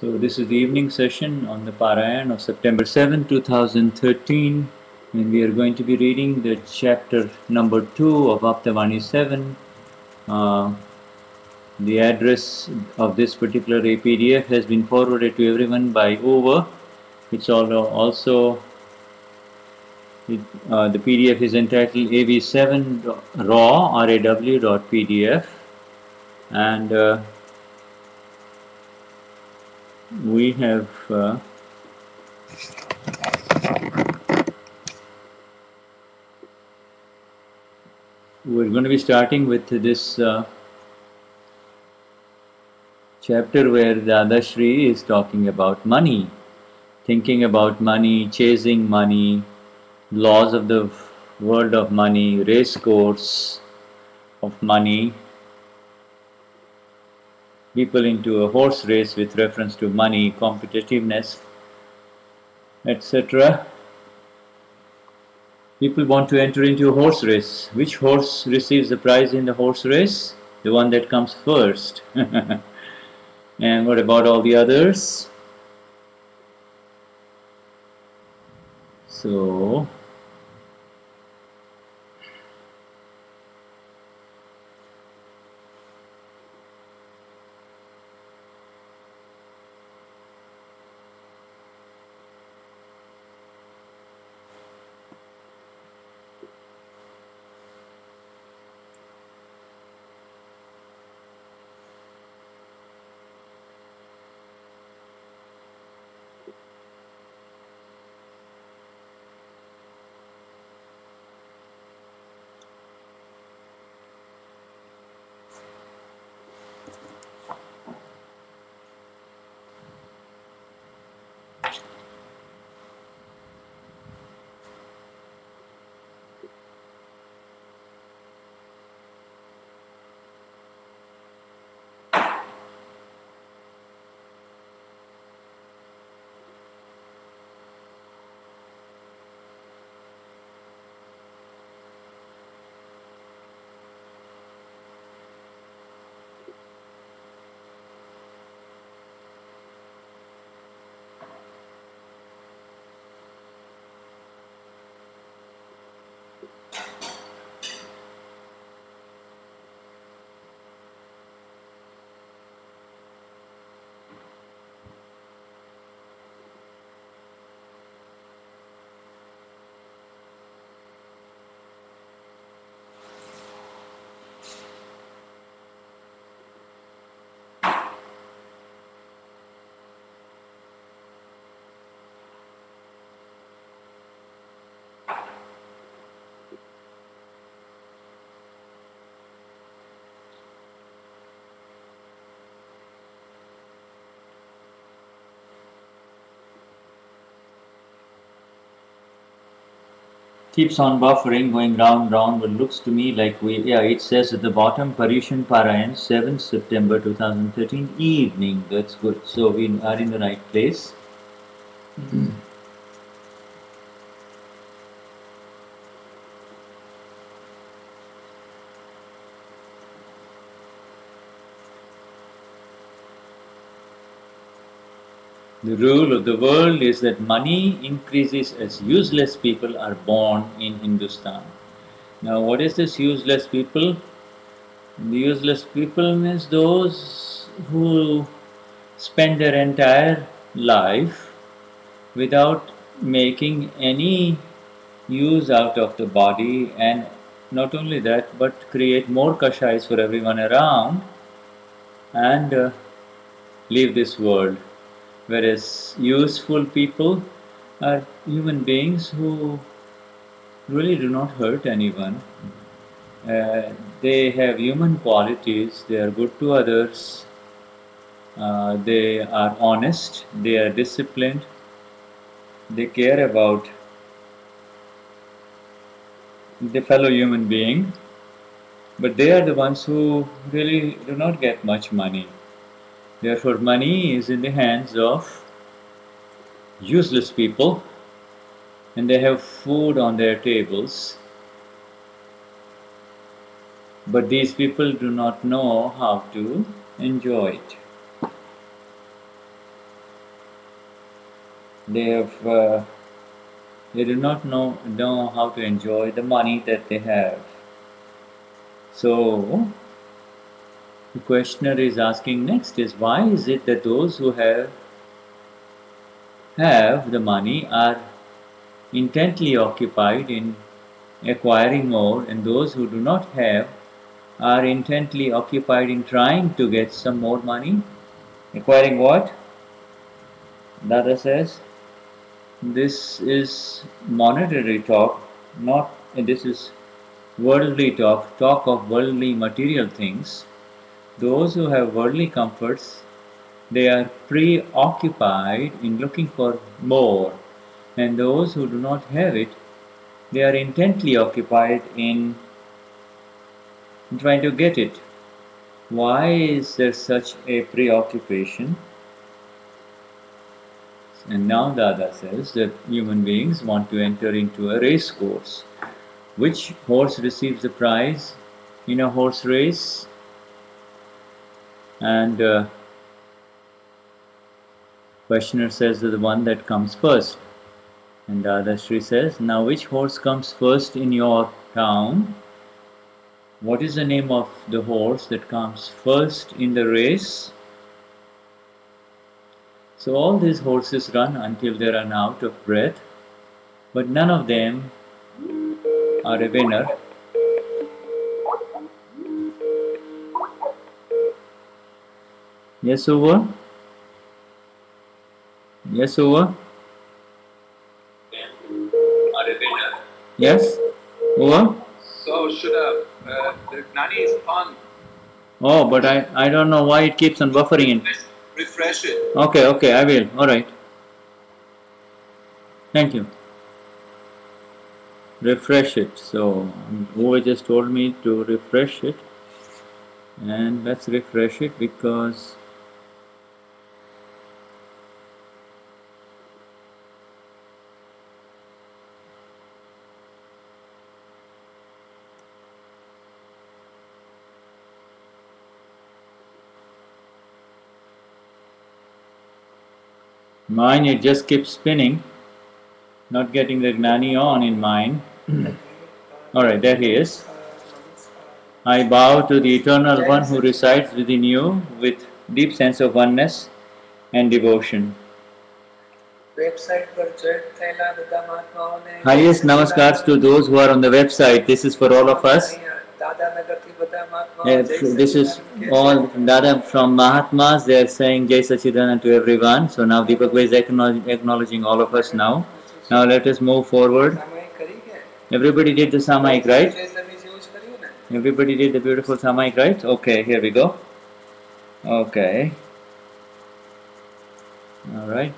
So, this is the evening session on the Parayan of September 7, 2013, and we are going to be reading the chapter number 2 of Aptavani 7. Uh, the address of this particular APDF has been forwarded to everyone by Uwe. It's also it, uh, the PDF is entitled AV7 raw raw.pdf and uh, we have uh, we're going to be starting with this uh, chapter where Dadashri is talking about money, thinking about money, chasing money, laws of the world of money, race course of money, people into a horse race with reference to money, competitiveness, etc. People want to enter into a horse race. Which horse receives the prize in the horse race? The one that comes first. and what about all the others? So, keeps on buffering, going round round, but looks to me like we, yeah, it says at the bottom, Paryushan Parayan, 7th September 2013 evening. That's good. So we are in the right place. The rule of the world is that money increases as useless people are born in Hindustan. Now, what is this useless people? The useless people means those who spend their entire life without making any use out of the body, and not only that, but create more kashais for everyone around and uh, leave this world whereas useful people are human beings who really do not hurt anyone. Uh, they have human qualities, they are good to others, uh, they are honest, they are disciplined, they care about the fellow human being, but they are the ones who really do not get much money. Therefore, money is in the hands of useless people and they have food on their tables. But these people do not know how to enjoy it. they have uh, they do not know know how to enjoy the money that they have. So the questioner is asking next is why is it that those who have have the money are intently occupied in acquiring more and those who do not have are intently occupied in trying to get some more money? Acquiring what? Dada says this is monetary talk not this is worldly talk talk of worldly material things those who have worldly comforts, they are preoccupied in looking for more, and those who do not have it, they are intently occupied in trying to get it. Why is there such a preoccupation? And now Dada says that human beings want to enter into a race course. Which horse receives the prize in a horse race? And uh, questioner says the one that comes first. And Dadashri says now which horse comes first in your town? What is the name of the horse that comes first in the race? So all these horses run until they run out of breath. But none of them are a winner Yes, Uwe. Yes, Uwe. Yes, Uwe. So should have uh, the Gnani is on. Oh, but I I don't know why it keeps on buffering in. Refresh it. Okay, okay, I will. All right. Thank you. Refresh it. So, Uwe just told me to refresh it, and let's refresh it because Mine, it just keeps spinning, not getting the Gnani on in mine. Alright, there he is. I bow to the Eternal One who resides within you with deep sense of oneness and devotion. Highest namaskars to those who are on the website. This is for all of us. This is all Dada from Mahatmas. They are saying Jai Sachidanand to everyone. So now Deepak is acknowledging all of us now. Now let us move forward. Everybody did the Samayik, right? Everybody did the beautiful Samayik, right? Okay, here we go. Okay. All right.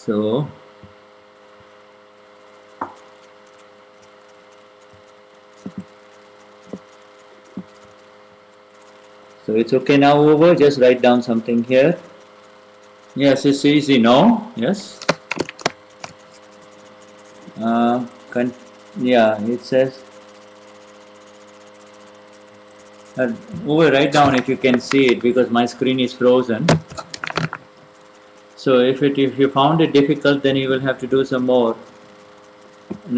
So So it's okay now Uwe, just write down something here. Yes, it's easy, no? Yes? Uh, yeah, it says, uh, Uwe write down if you can see it because my screen is frozen. So if it if you found it difficult, then you will have to do some more.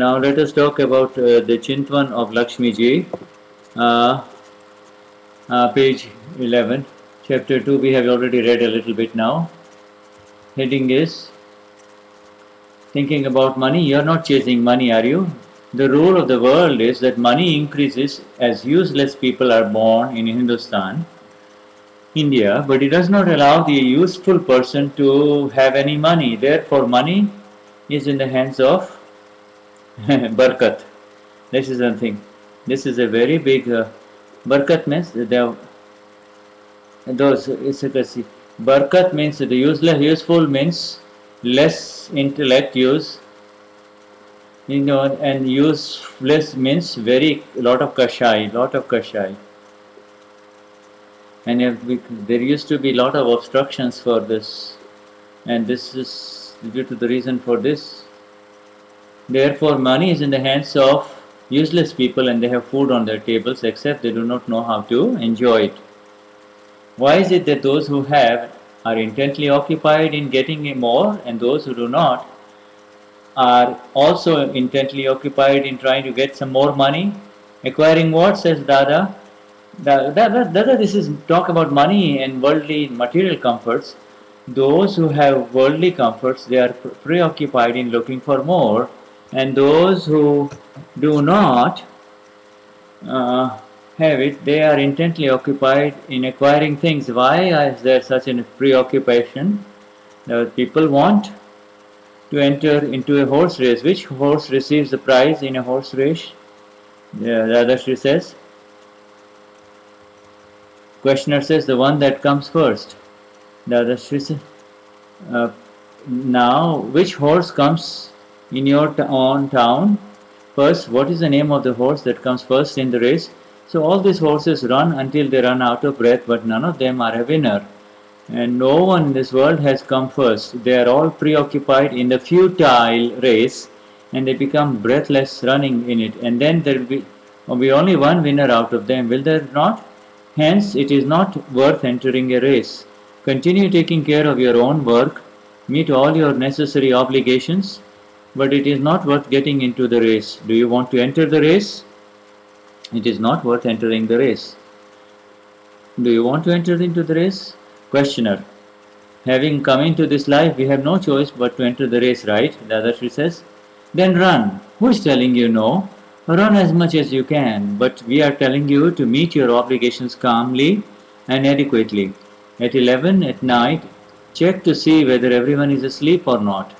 Now let us talk about uh, the Chintwan of Lakshmi Ji, uh, uh, page 11, chapter 2. We have already read a little bit now. Heading is thinking about money. You are not chasing money, are you? The rule of the world is that money increases as useless people are born in Hindustan India, but it does not allow the useful person to have any money. Therefore, money is in the hands of Barkat. This is one thing. This is a very big uh, Barkat means the those a Barkat means the useless useful means less intellect use you know and useless means very lot of kashai lot of kashai and we, there used to be a lot of obstructions for this and this is due to the reason for this Therefore, money is in the hands of useless people and they have food on their tables except they do not know how to enjoy it. Why is it that those who have are intently occupied in getting more and those who do not are also intently occupied in trying to get some more money? Acquiring what, says Dada? Dada this is talk about money and worldly material comforts. Those who have worldly comforts, they are preoccupied in looking for more and those who do not uh, have it, they are intently occupied in acquiring things. Why is there such a preoccupation? that people want to enter into a horse race. Which horse receives the prize in a horse race? The, she says. Questioner says the one that comes first. The other says. Uh, now, which horse comes in your own town? First, what is the name of the horse that comes first in the race? So all these horses run until they run out of breath, but none of them are a winner. And no one in this world has come first. They are all preoccupied in the futile race and they become breathless running in it. And then there will be, will be only one winner out of them, will there not? Hence, it is not worth entering a race. Continue taking care of your own work, meet all your necessary obligations, but it is not worth getting into the race. Do you want to enter the race? It is not worth entering the race. Do you want to enter into the race? Questioner. Having come into this life, we have no choice but to enter the race, right? The other says. Then run. Who is telling you no? Run as much as you can, but we are telling you to meet your obligations calmly and adequately. At 11 at night, check to see whether everyone is asleep or not.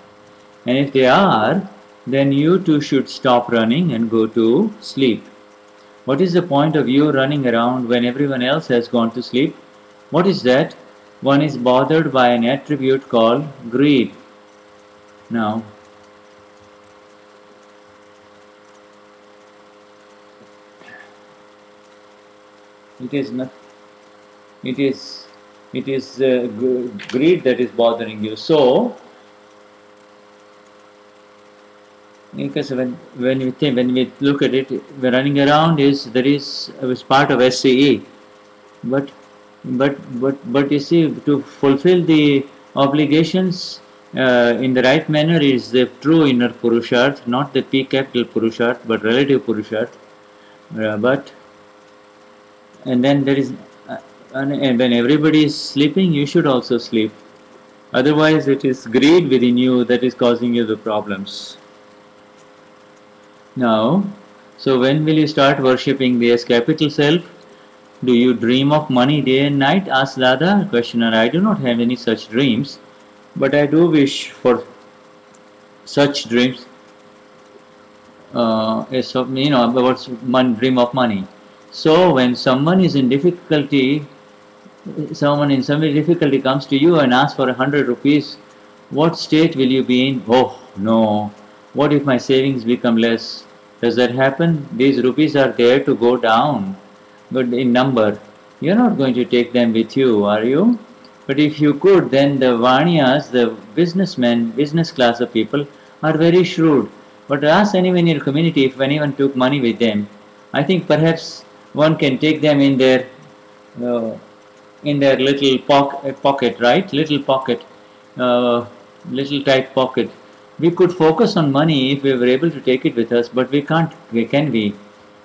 And if they are, then you too should stop running and go to sleep. What is the point of you running around when everyone else has gone to sleep? What is that? one is bothered by an attribute called greed. Now, it is not, it is, it is uh, greed that is bothering you. So, because when, when we think, when we look at it, we running around is, there is, is part of SCE, but but but but you see to fulfill the obligations uh, in the right manner is the true inner purusharth not the p capital purusharth but relative purusharth uh, but and then there is uh, and when everybody is sleeping you should also sleep otherwise it is greed within you that is causing you the problems now so when will you start worshipping the S capital self do you dream of money day and night? asked Dada. Questioner, I do not have any such dreams, but I do wish for such dreams. Uh, of, you know, about one dream of money. So when someone is in difficulty, someone in some difficulty comes to you and asks for a hundred rupees, what state will you be in? Oh no. What if my savings become less? Does that happen? These rupees are there to go down but in number. You're not going to take them with you, are you? But if you could, then the Vanyas, the businessmen, business class of people, are very shrewd. But ask anyone in your community if anyone took money with them. I think perhaps one can take them in their uh, in their little pocket, pocket, right? Little pocket, uh, little tight pocket. We could focus on money if we were able to take it with us, but we can't. Can we?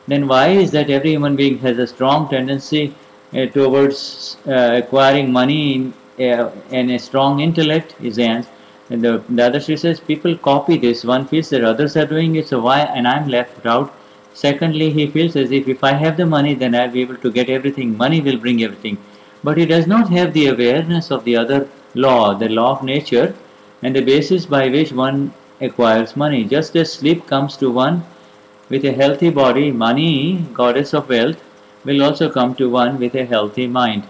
then why is that every human being has a strong tendency uh, towards uh, acquiring money in, uh, and a strong intellect is the answer. And the, the other she says people copy this. One feels that others are doing it, so why and I'm left out. Secondly, he feels as if if I have the money, then I'll be able to get everything. Money will bring everything. But he does not have the awareness of the other law, the law of nature, and the basis by which one acquires money. Just as sleep comes to one with a healthy body, money, goddess of wealth, will also come to one with a healthy mind.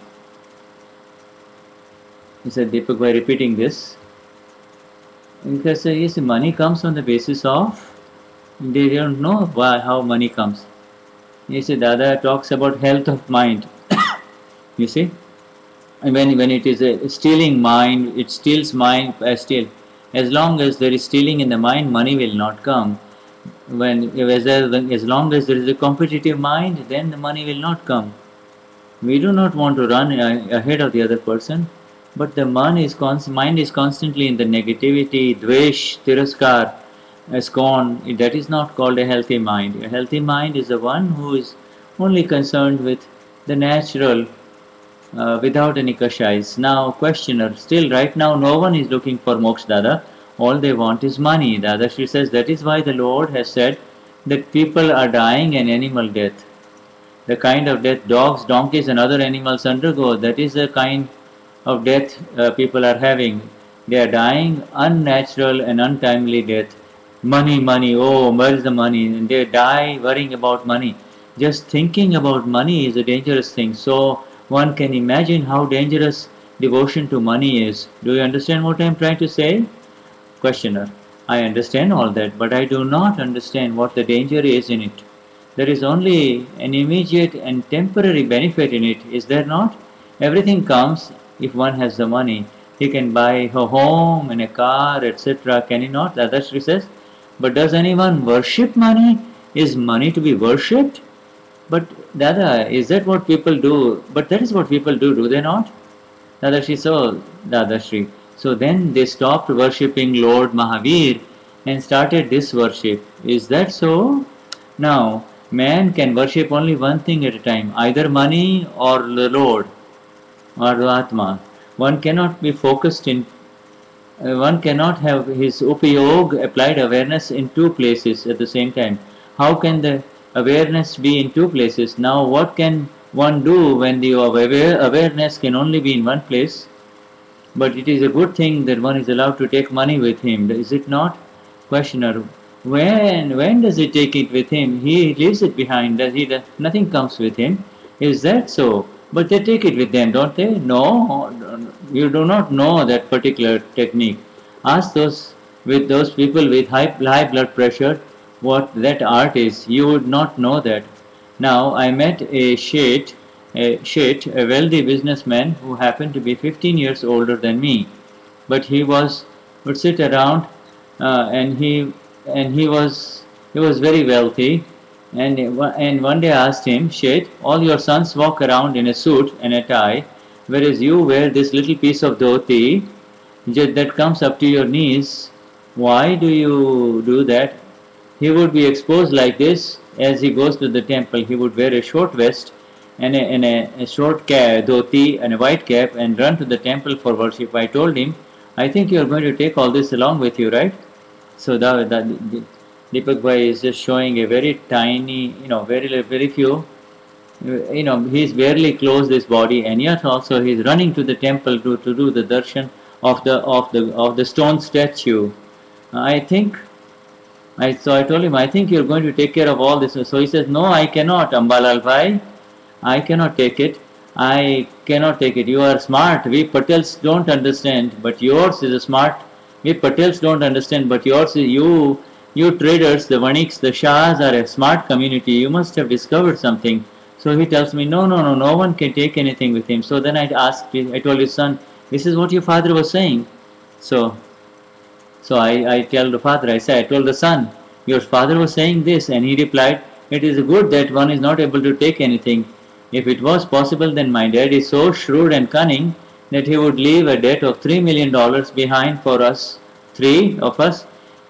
He said Deepak Bhai repeating this. Because yes, money comes on the basis of they don't know why how money comes. You see, Dada talks about health of mind. you see, and when when it is a stealing mind, it steals mind. Uh, steal. As long as there is stealing in the mind, money will not come when as, as long as there is a competitive mind, then the money will not come. We do not want to run ahead of the other person, but the mind is, const- mind is constantly in the negativity, dvesh, tiraskar, scorn. That is not called a healthy mind. A healthy mind is the one who is only concerned with the natural uh, without any kashais. Now, questioner, still right now no one is looking for moksha dada. All they want is money. Dada she says that is why the Lord has said that people are dying an animal death. The kind of death dogs, donkeys, and other animals undergo, that is the kind of death uh, people are having. They are dying unnatural and untimely death. Money, money, oh, where is the money? And they die worrying about money. Just thinking about money is a dangerous thing. So, one can imagine how dangerous devotion to money is. Do you understand what I am trying to say? Questioner. I understand all that, but I do not understand what the danger is in it. There is only an immediate and temporary benefit in it, is there not? Everything comes if one has the money. He can buy a home and a car, etc. Can he not? Adashri says. But does anyone worship money? Is money to be worshipped? But Dada, is that what people do? But that is what people do, do they not? Dadashi, so Dadashri. So then they stopped worshipping Lord Mahavir and started this worship. Is that so? Now, man can worship only one thing at a time, either money or the Lord or the Atma. One cannot be focused in, Uh, one cannot have his upayog applied awareness in two places at the same time. How can the awareness be in two places? Now, what can one do when the aware, awareness can only be in one place? But it is a good thing that one is allowed to take money with him, is it not? Questioner, when when does he take it with him? He leaves it behind. Does he? Nothing comes with him. Is that so? But they take it with them, don't they? No, you do not know that particular technique. Ask those with those people with high, high blood pressure what that art is. You would not know that. Now I met a Sheth, a Sheth, a wealthy businessman who happened to be 15 years older than me, but he was would sit around uh, and he and he was he was very wealthy. And and one day I asked him, Sheth, all your sons walk around in a suit and a tie, whereas you wear this little piece of dhoti that comes up to your knees. Why do you do that? he would be exposed like this as he goes to the temple. He would wear a short vest and a, and a, a short cap, dhoti and a white cap and run to the temple for worship. I told him, I think you are going to take all this along with you, right? So the, the Deepak Bhai is just showing a very tiny, you know, very very few. You know, he's barely closed his body, and yet also he's running to the temple to, to do the darshan of the of the of the stone statue. I think I, so I told him, I think you're going to take care of all this. So he says, no, I cannot, Ambalal Bhai. I cannot take it. I cannot take it. You are smart. We Patels don't understand, but yours is a smart. We Patels don't understand, but yours is you. You traders, the Vaniks, the Shahs are a smart community. You must have discovered something. So he tells me, no, no, no, no one can take anything with him. So then I asked, I told his son, this is what your father was saying. So so I, I tell the father, I say, I told the son, your father was saying this, and he replied, it is good that one is not able to take anything. If it was possible, then my dad is so shrewd and cunning that he would leave a debt of three million dollars behind for us, three of us,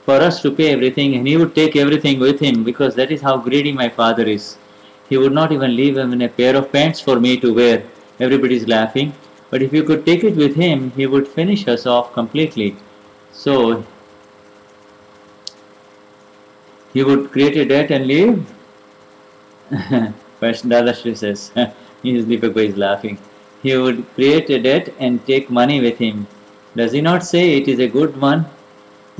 for us to pay everything, and he would take everything with him because that is how greedy my father is. He would not even leave even a pair of pants for me to wear. Everybody is laughing. But if you could take it with him, he would finish us off completely. So he would create a debt and leave. Dadashri says, his Deepak is laughing. He would create a debt and take money with him. Does he not say it is a good one?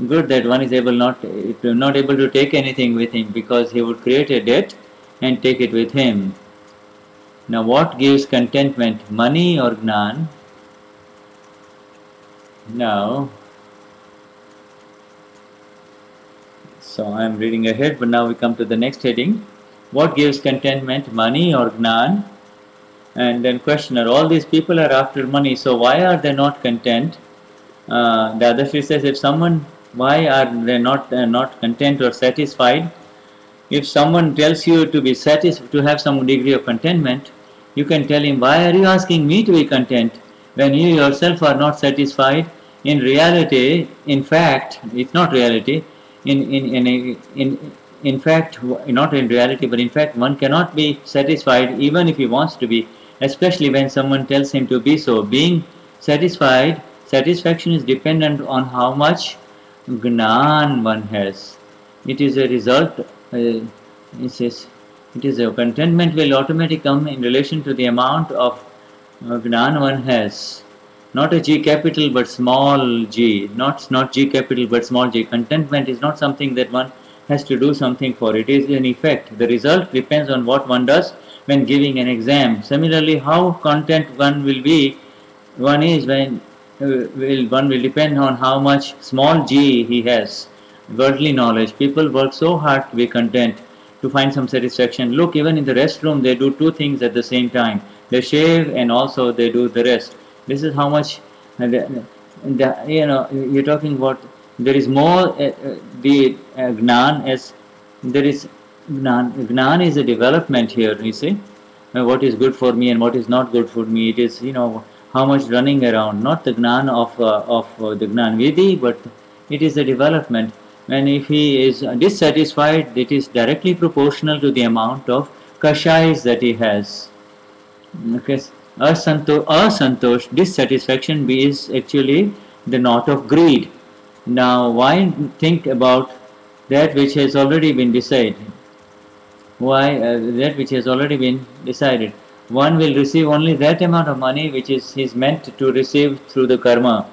Good that one is able not not able to take anything with him because he would create a debt and take it with him. Now what gives contentment, money or gnan? Now So I am reading ahead, but now we come to the next heading. What gives contentment, money or gnan? And then questioner, all these people are after money, so why are they not content? Uh, the other says, if someone, why are they not uh, not content or satisfied? if someone tells you to be satisfied, to have some degree of contentment, you can tell him, Why are you asking me to be content when you yourself are not satisfied? In reality, in fact, it's not reality. In, in, in, a, in, in fact, not in reality, but in fact, one cannot be satisfied even if he wants to be, especially when someone tells him to be so. Being satisfied, satisfaction is dependent on how much gnan one has. It is a result, uh, it says, it is a contentment will automatically come in relation to the amount of uh, gnan one has. Not a G capital but small g, not, not G capital but small g. Contentment is not something that one has to do something for. It is an effect. The result depends on what one does when giving an exam. Similarly, how content one will be, one is when will one will depend on how much small g he has. Worldly knowledge. People work so hard to be content to find some satisfaction. Look even in the restroom they do two things at the same time. They shave and also they do the rest. This is how much uh, the, the, you know you're talking about there is more uh, uh, the uh, gnan as there is gnan gnan is a development here you see. What is good for me and what is not good for me it is you know how much running around not the gnan of uh, of uh, the gnan vidhi but it is a development. And if he is dissatisfied it is directly proportional to the amount of kashais that he has. Okay asantosh, asantosh dissatisfaction is actually the knot of greed. Now why think about that which has already been decided? Why uh, that which has already been decided one will receive only that amount of money which is he is meant to receive through the karma.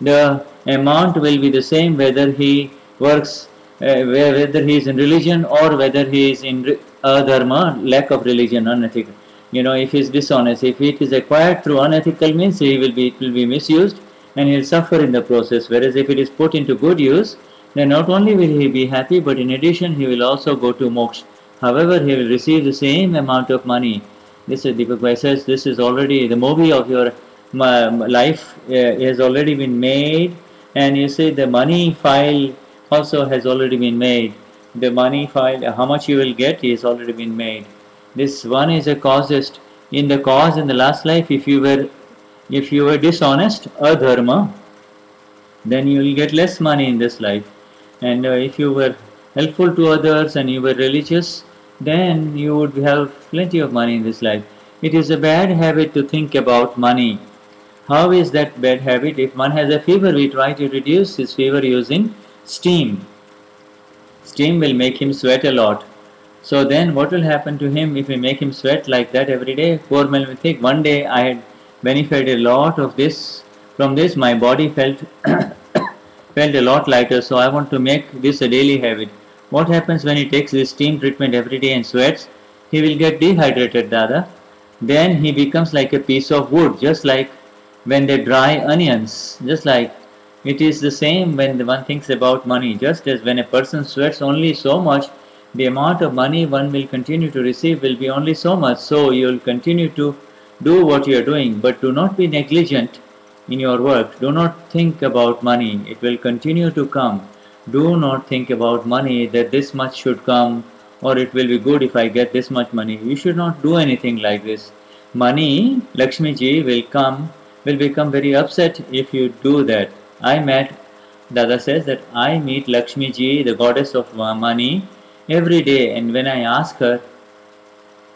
The amount will be the same whether he works uh, whether he is in religion or whether he is in uh, dharma lack of religion unethical. You know if he is dishonest if it is acquired through unethical means he will be it will be misused and he will suffer in the process. Whereas if it is put into good use then not only will he be happy but in addition he will also go to moksha. However he will receive the same amount of money this is Deepak Bhai says this is already the movie of your life uh, has already been made. And you say the money file also has already been made. The money file how much you will get is already been made. This one is a causist. In the cause in the last life if you were if you were dishonest adharma then you will get less money in this life. And uh, if you were helpful to others and you were religious then you would have plenty of money in this life. It is a bad habit to think about money. How is that bad habit? If one has a fever, we try to reduce his fever using steam. Steam will make him sweat a lot. So then what will happen to him if we make him sweat like that every day? Poor think, one day I had benefited a lot of this. From this my body felt felt a lot lighter so I want to make this a daily habit. What happens when he takes this steam treatment every day and sweats? He will get dehydrated, Dada. Then he becomes like a piece of wood, just like when they dry onions. Just like it is the same when one thinks about money. Just as when a person sweats only so much, the amount of money one will continue to receive will be only so much. So you will continue to do what you are doing, but do not be negligent in your work. Do not think about money. It will continue to come do not think about money that this much should come or it will be good if I get this much money. You should not do anything like this. Money, Lakshmi ji will come, will become very upset if you do that. I met, Dada says that I meet Lakshmi ji, the goddess of money, every day and when I ask her,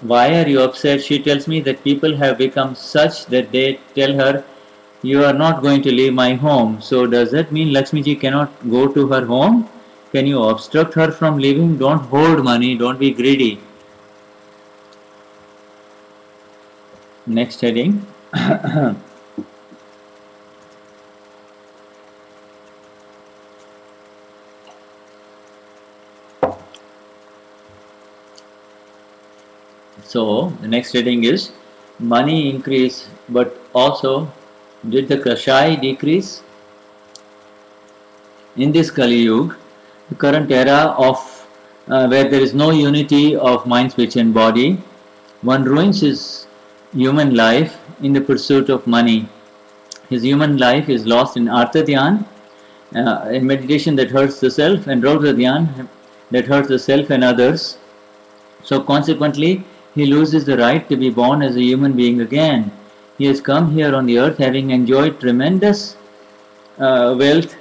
why are you upset? She tells me that people have become such that they tell her you are not going to leave my home. So does that mean Lakshmi ji cannot go to her home? Can you obstruct her from leaving? Don't hoard money, don't be greedy. Next heading. so the next heading is money increase but also did the Kashai decrease? In this Kali Yuga, the current era of uh, where there is no unity of mind, speech and body, one ruins his human life in the pursuit of money. His human life is lost in Artha Dhyan, uh, in meditation that hurts the self, and Raudra Dhyan that hurts the self and others. So consequently, he loses the right to be born as a human being again. He has come here on the earth having enjoyed tremendous uh, wealth,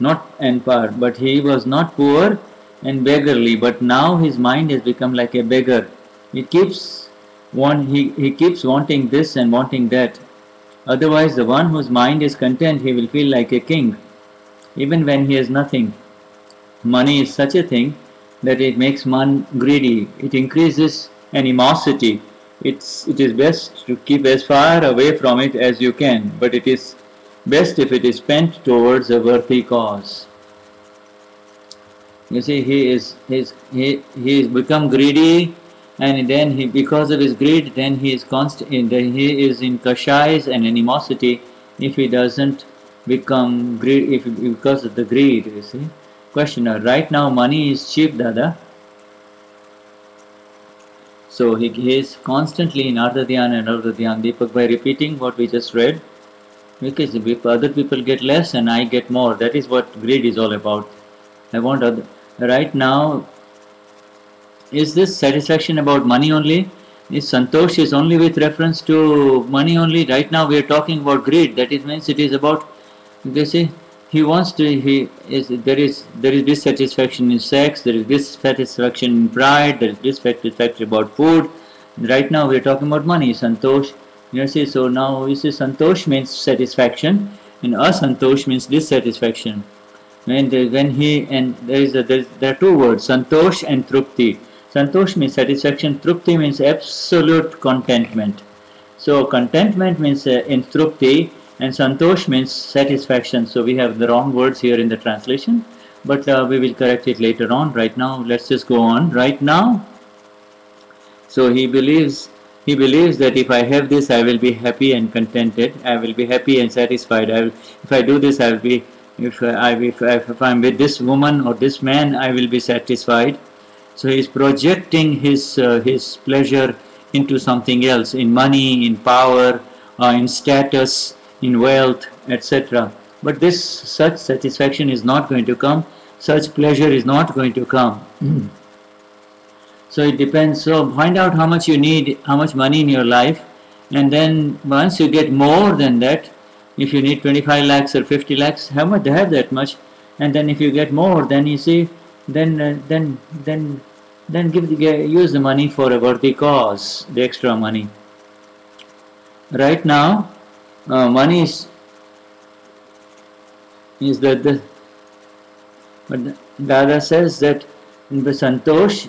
not and power, but he was not poor and beggarly, but now his mind has become like a beggar. He keeps one he, he keeps wanting this and wanting that. Otherwise the one whose mind is content he will feel like a king, even when he has nothing. Money is such a thing that it makes one greedy. It increases animosity. It's it is best to keep as far away from it as you can, but it is best if it is spent towards a worthy cause. You see, he is he's, he he is become greedy, and then he because of his greed, then he is constant. Then he is in kashais and animosity if he doesn't become greed. If because of the greed, you see. Questioner: uh, Right now, money is cheap, Dada. So he, he is constantly in Artha Dhyan and Artha Dhyan Deepak Bhai repeating what we just read. Because if other people get less and I get more, that is what greed is all about. I want other. Right now, is this satisfaction about money only? Is Santosh is only with reference to money only? Right now we are talking about greed. That is means it is about. They say he wants to. He is there is there is dissatisfaction in sex. There is dissatisfaction in pride. There is dissatisfaction about food. Right now we are talking about money. Santosh. You see, so now you see Santosh means satisfaction, and asantosh means dissatisfaction. When the, when he and there is a, there are two words, santosh and trupti. Santosh means satisfaction. Trupti means absolute contentment. So contentment means uh, in trupti, and santosh means satisfaction. So we have the wrong words here in the translation, but uh, we will correct it later on. Right now, let's just go on. Right now, so he believes he believes that if I have this, I will be happy and contented. I will be happy and satisfied. I will, if I do this, I will be. If I if, if I'm with this woman or this man, I will be satisfied. So he is projecting his uh, his pleasure into something else, in money, in power, uh, in status, in wealth, etc. But this such satisfaction is not going to come. Such pleasure is not going to come. So it depends. So find out how much you need, how much money in your life, and then once you get more than that, if you need 25 lakhs or 50 lakhs, how much have that much, and then if you get more, then you see, then uh, then then then give the, use the money for a worthy cause, the extra money. Right now, uh, money is is that the but Dada says that in the santosh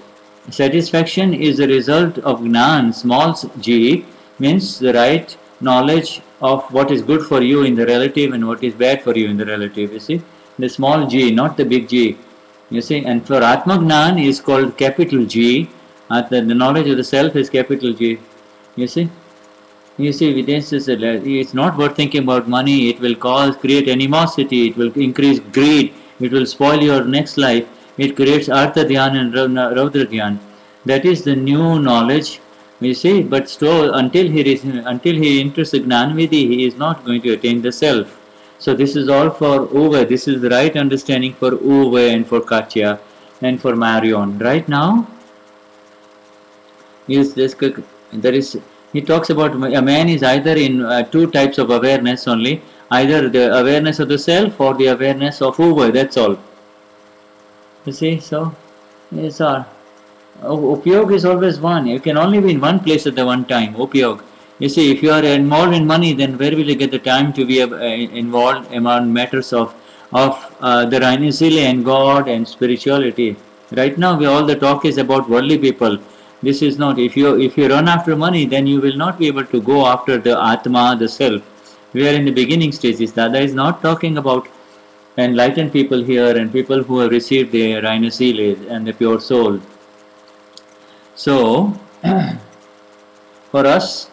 Satisfaction is a result of Gnan, small g, means the right knowledge of what is good for you in the relative and what is bad for you in the relative. You see, the small g, not the big G. You see, and for Atmagnan is called capital G. At the, the knowledge of the self is capital G. You see, you see, this is a, it's not worth thinking about money. It will cause create animosity. It will increase greed. It will spoil your next life it creates Artha Dhyan and uh, Raudra Dhyan. That is the new knowledge, You see, but still until he, until he enters the Gnanvidhi, he is not going to attain the self. So this is all for Uwe. this is the right understanding for Uwe and for Katya and for Marion. Right now, is this, there is, he talks about a man is either in uh, two types of awareness only, either the awareness of the self or the awareness of Uwe, that's all. You see, so it's all. Upyog is always one. You can only be in one place at the one time. Upyog. You see, if you are involved in money, then where will you get the time to be uh, involved in matters of of uh, the Rainisili and God and spirituality? Right now, we, all the talk is about worldly people. This is not. If you if you run after money, then you will not be able to go after the Atma, the self. We are in the beginning stages. Dada is not talking about enlightened people here and people who have received the rhinoceles and the pure soul. So, for us,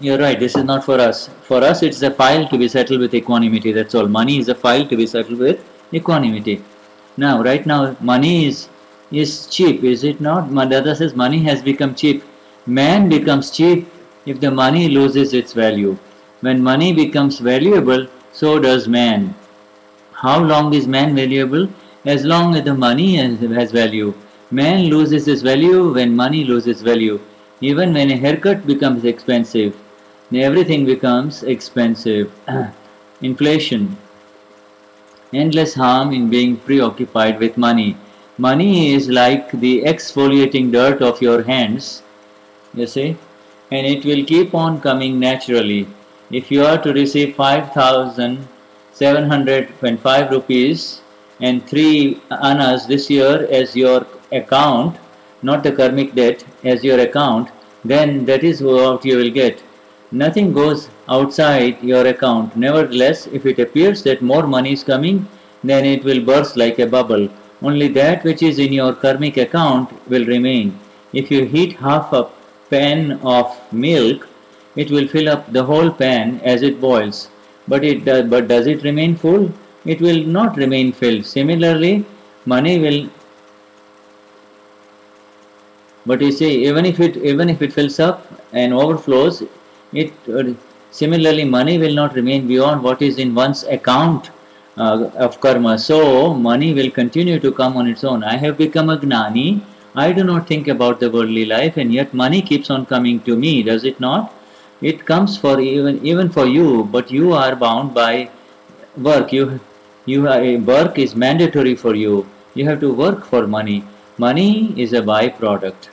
you're right, this is not for us. For us, it's a file to be settled with equanimity, that's all. Money is a file to be settled with equanimity. Now, right now, money is is cheap, is it not? Madhada says money has become cheap. Man becomes cheap if the money loses its value. When money becomes valuable, so does man. How long is man valuable? As long as the money has, value. Man loses its value when money loses value. Even when a haircut becomes expensive, everything becomes expensive. Inflation. Endless harm in being preoccupied with money. Money is like the exfoliating dirt of your hands, you see, and it will keep on coming naturally. If you are to receive 5,705 rupees and 3 annas this year as your account, not the karmic debt, as your account, then that is what you will get. Nothing goes outside your account. Nevertheless, if it appears that more money is coming, then it will burst like a bubble. Only that which is in your karmic account will remain. If you heat half a pan of milk, it will fill up the whole pan as it boils. But it does, but does it remain full? It will not remain filled. Similarly, money will but you see even if it even if it fills up and overflows it uh, similarly money will not remain beyond what is in one's account uh, of karma. So money will continue to come on its own. I have become a gnani. I do not think about the worldly life and yet money keeps on coming to me does it not? It comes for even even for you but you are bound by work. You you are, work is mandatory for you. You have to work for money. Money is a byproduct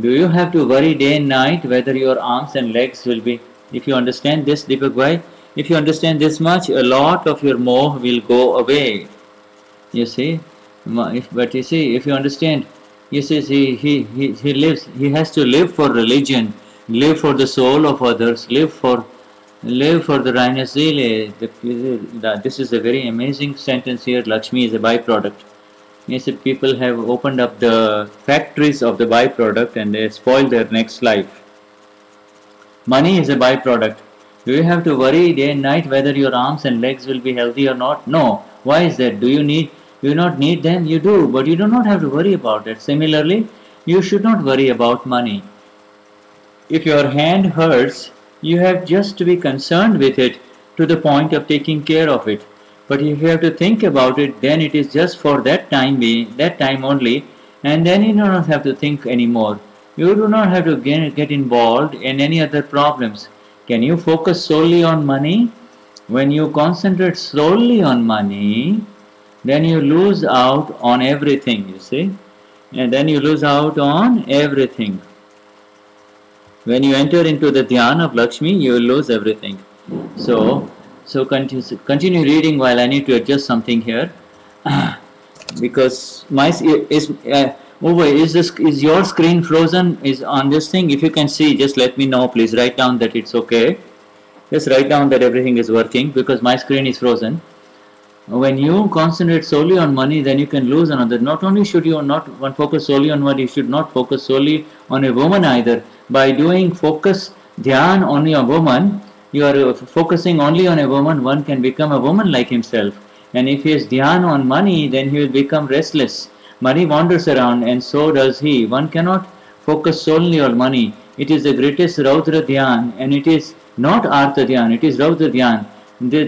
do you have to worry day and night whether your arms and legs will be? If you understand this, Deepak Bhai, if you understand this much, a lot of your moh will go away. You see, if, but you see, if you understand, you see, he, he, he, he lives, he has to live for religion, live for the soul of others, live for live for the Rhinus This is a very amazing sentence here. Lakshmi is a byproduct. Yes, people have opened up the factories of the byproduct and they spoil their next life. Money is a byproduct. Do you have to worry day and night whether your arms and legs will be healthy or not? No. Why is that? Do you need you not need them? You do, but you do not have to worry about it. Similarly, you should not worry about money. If your hand hurts, you have just to be concerned with it to the point of taking care of it. But if you have to think about it, then it is just for that time being, that time only, and then you do not have to think anymore. You do not have to get, get involved in any other problems. Can you focus solely on money? When you concentrate solely on money, then you lose out on everything, you see. And then you lose out on everything. When you enter into the dhyana of Lakshmi, you will lose everything. So, so continue, continue reading while I need to adjust something here. Because my is uh, over is this is your screen frozen? Is on this thing? If you can see just let me know. Please write down that it's okay. Just write down that everything is working because my screen is frozen. When you concentrate solely on money then you can lose another. Not only should you not one focus solely on money you should not focus solely on a woman either. By doing focus dhyan on a woman you are focusing only on a woman, one can become a woman like himself. And if he has dhyan on money, then he will become restless. Money wanders around and so does he. One cannot focus solely on money. It is the greatest Raudra dhyan and it is not Artha dhyan, it is Raudra dhyan.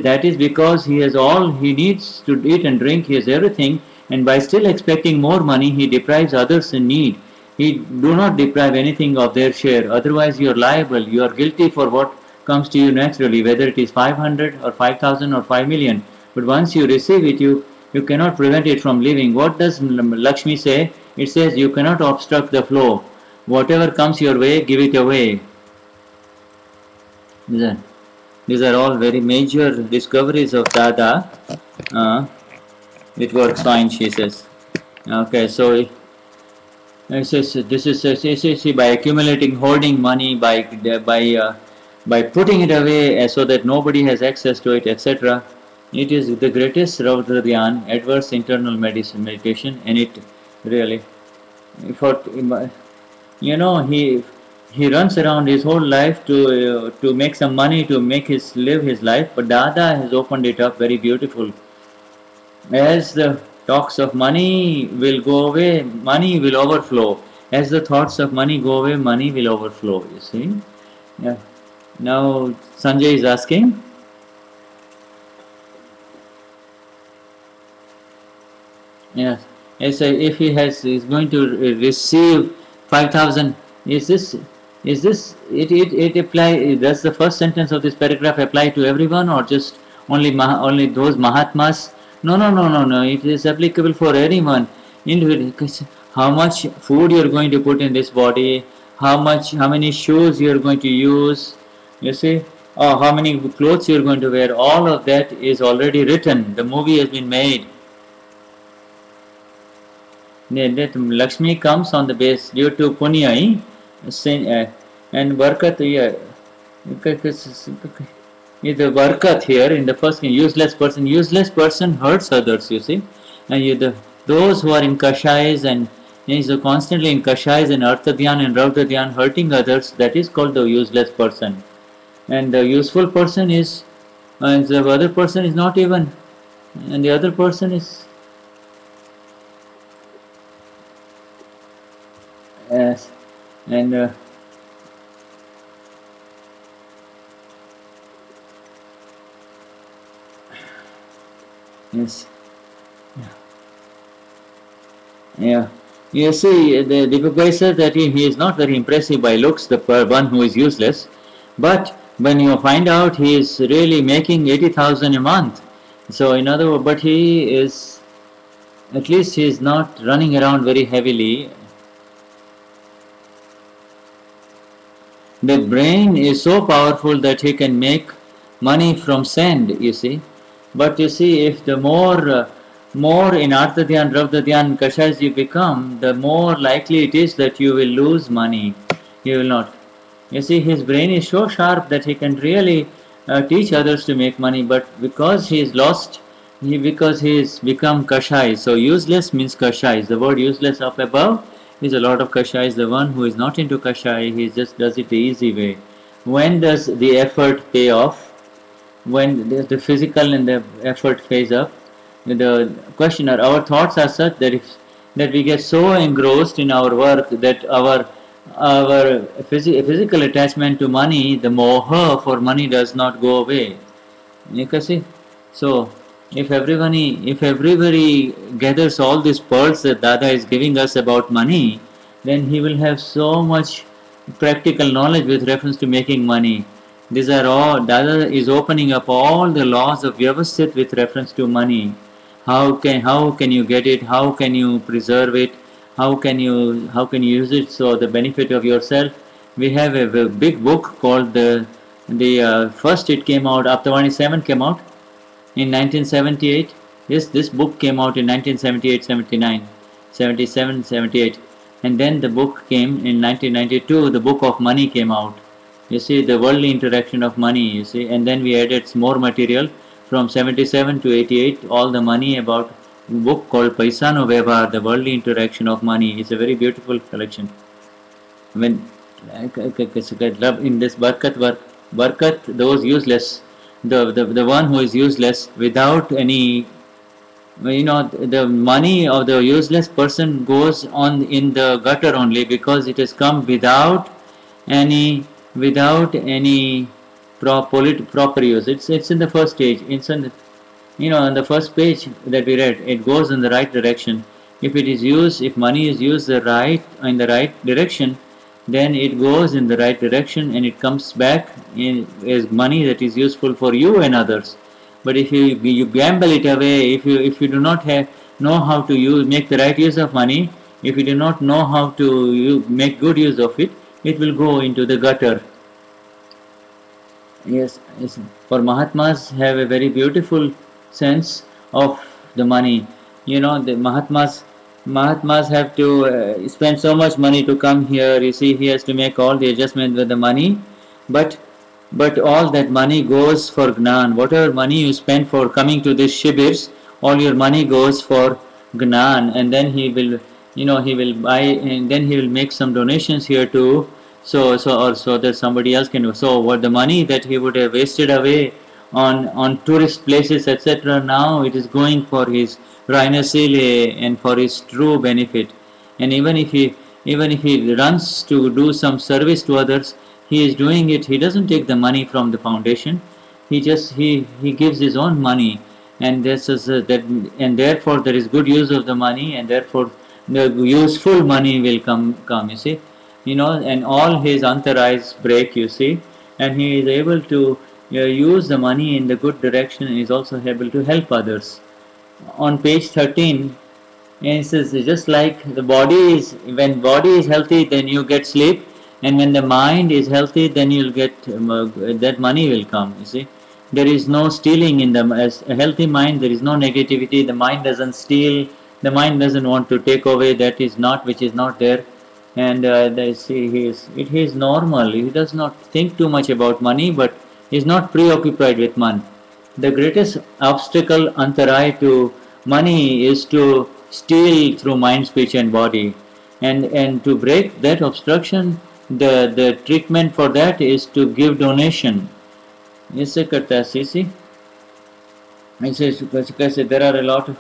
That is because he has all he needs to eat and drink, he has everything and by still expecting more money he deprives others in need. He do not deprive anything of their share, otherwise you are liable, you are guilty for what comes to you naturally, whether it is 500 or 5000 or 5 million. But once you receive it, you, you cannot prevent it from leaving. What does Lakshmi say? It says you cannot obstruct the flow. Whatever comes your way, give it away. These are, these are all very major discoveries of Dada. Uh, it works fine, she says. Okay, so it says this is see by accumulating, hoarding money, by by uh, by putting it away uh, so that nobody has access to it, etc. It is the greatest Raudradhyan, adverse internal medicine meditation, and it really, for you know, he he runs around his whole life to uh, to make some money to make his live his life, but Dada has opened it up very beautiful. As the talks of money will go away, money will overflow. As the thoughts of money go away, money will overflow. You see, yeah. Now Sanjay is asking. Yes. Yes, if he has is going to receive five thousand, is this is this it, it it apply? Does the first sentence of this paragraph apply to everyone or just only Maha, only those Mahatmas? No, no, no, no, no. It is applicable for anyone. Individual. How much food you are going to put in this body? How much? How many shoes you are going to use? You see, or how many clothes you are going to wear? All of that is already written. The movie has been made. Lakshmi comes on the base due to punya, eh? Uh, and Barkat, yeah, is the Barkat here in the first useless person. Useless person hurts others, you see, and you the those who are in kashais and is constantly in kashais and arthadhyan and raudradhyan hurting others. That is called the useless person, and the useful person is, and the other person is not even, and the other person is Yes, and uh, yes, yeah. You see, the Deepak Bhai says that he, he is not very impressive by looks, the one who is useless, but when you find out he is really making 80,000 a month, so in other words, but he is, at least he is not running around very heavily The brain is so powerful that he can make money from sand, you see. But you see, if the more uh, more in Arthadhyan, Raudradhyan, Kashas you become, the more likely it is that you will lose money. You will not. You see, his brain is so sharp that he can really uh, teach others to make money, but because he is lost, he because he is become Kashai. So useless means Kashai. The word useless up above is a lot of kashai is the one who is not into kashai he just does it the easy way when does the effort pay off when the, the physical and the effort pays up the questioner our thoughts are such that if that we get so engrossed in our work that our our physi- physical attachment to money the moha for money does not go away you see so if everybody if everybody gathers all these pearls that Dada is giving us about money, then he will have so much practical knowledge with reference to making money. These are all Dada is opening up all the laws of Vyavasthit with reference to money. How can how can you get it? How can you preserve it? How can you how can you use it? So the benefit of yourself? We have a, a big book called the the uh, first it came out Aptavani seven came out in 1978 yes this book came out in 1978 79 77 78 and then the book came in 1992 the book of money came out. You see the worldly interaction of money you see. And then we added more material from 77 to 88 all the money about book called paisano Vyavahar, the worldly interaction of money. It's a very beautiful collection. When k love in this barkat work. Barkat those useless. The, the the one who is useless without any you know the money of the useless person goes on in the gutter only because it has come without any without any pro, polit, proper use. It's it's in the first stage. It's in the, you know on the first page that we read it goes in the right direction. If it is used if money is used the right in the right direction then it goes in the right direction and it comes back in as money that is useful for you and others. But if you you gamble it away if you if you do not have know how to use make the right use of money if you do not know how to you make good use of it it will go into the gutter. Yes, yes for mahatmas have a very beautiful sense of the money you know the mahatmas Mahatmas have to uh, spend so much money to come here. You see, he has to make all the adjustment with the money, but but all that money goes for gnan. Whatever money you spend for coming to these shibirs, all your money goes for gnan, and then he will, you know, he will buy, and then he will make some donations here too. So so or so that somebody else can. So what the money that he would have wasted away on on tourist places etc. Now it is going for his rhinocele and for his true benefit. And even if he even if he runs to do some service to others, he is doing it. He doesn't take the money from the foundation. He just he he gives his own money, and this is uh, that, and therefore there is good use of the money, and therefore the useful money will come. Come, you see, you know, and all his antarais break. You see, and he is able to use the money in the good direction, and is also able to help others. On page thirteen, and it says just like the body is when body is healthy, then you get sleep, and when the mind is healthy, then you'll get um, uh, that money will come. You see there is no stealing in them as a healthy mind there is no negativity the mind doesn't steal the mind doesn't want to take away that is not which is not there and uh, they see he is it is normal he does not think too much about money but is not preoccupied with money the greatest obstacle antarai to money is to steal through mind speech and body and and to break that obstruction the the treatment for that is to give donation इससे करता है CC ऐसे कैसे there are a lot of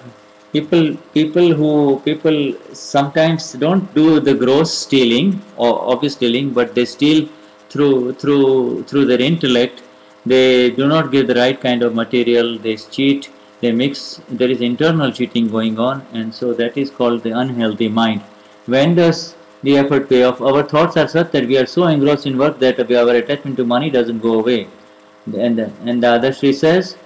people people who people sometimes don't do the gross stealing or obvious stealing but they steal through through through their intellect they do not give the right kind of material they cheat they mix there is internal cheating going on and so that is called the unhealthy mind when does the effort pay off our thoughts are such that we are so engrossed in work that our attachment to money doesn't go away and, and the other Sri says,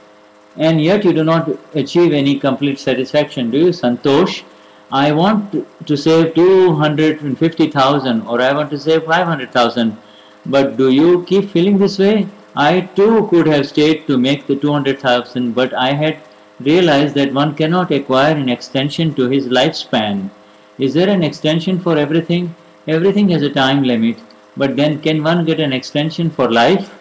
and yet you do not achieve any complete satisfaction. Do you, Santosh? I want to save 250,000 or I want to save 500,000. But do you keep feeling this way? I too could have stayed to make the 200,000, but I had realized that one cannot acquire an extension to his lifespan. Is there an extension for everything? Everything has a time limit, but then can one get an extension for life?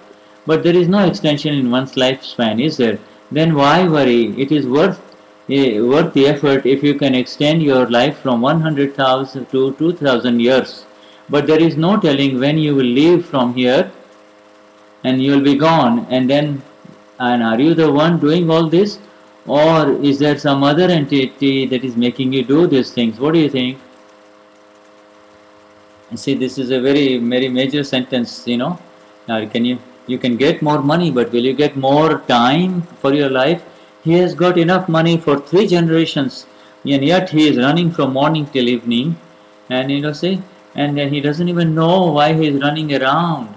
but there is no extension in one's lifespan, is there? Then why worry? It is worth uh, worth the effort if you can extend your life from 100,000 to 2,000 years. But there is no telling when you will leave from here and you will be gone and then and are you the one doing all this or is there some other entity that is making you do these things? What do you think? See, this is a very, very major sentence, you know. Now, can you you can get more money, but will you get more time for your life? He has got enough money for three generations, and yet he is running from morning till evening, and you know, see, and then he doesn't even know why he is running around.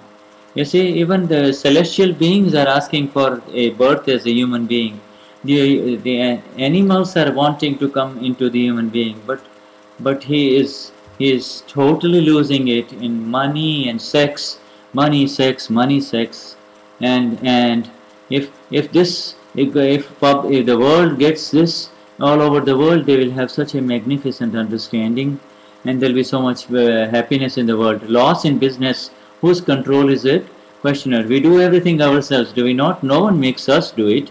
You see, even the celestial beings are asking for a birth as a human being. The, the animals are wanting to come into the human being, but but he is he is totally losing it in money and sex money sex money sex and and if if this if if, pub, if the world gets this all over the world they will have such a magnificent understanding and there will be so much uh, happiness in the world loss in business whose control is it questioner we do everything ourselves do we not no one makes us do it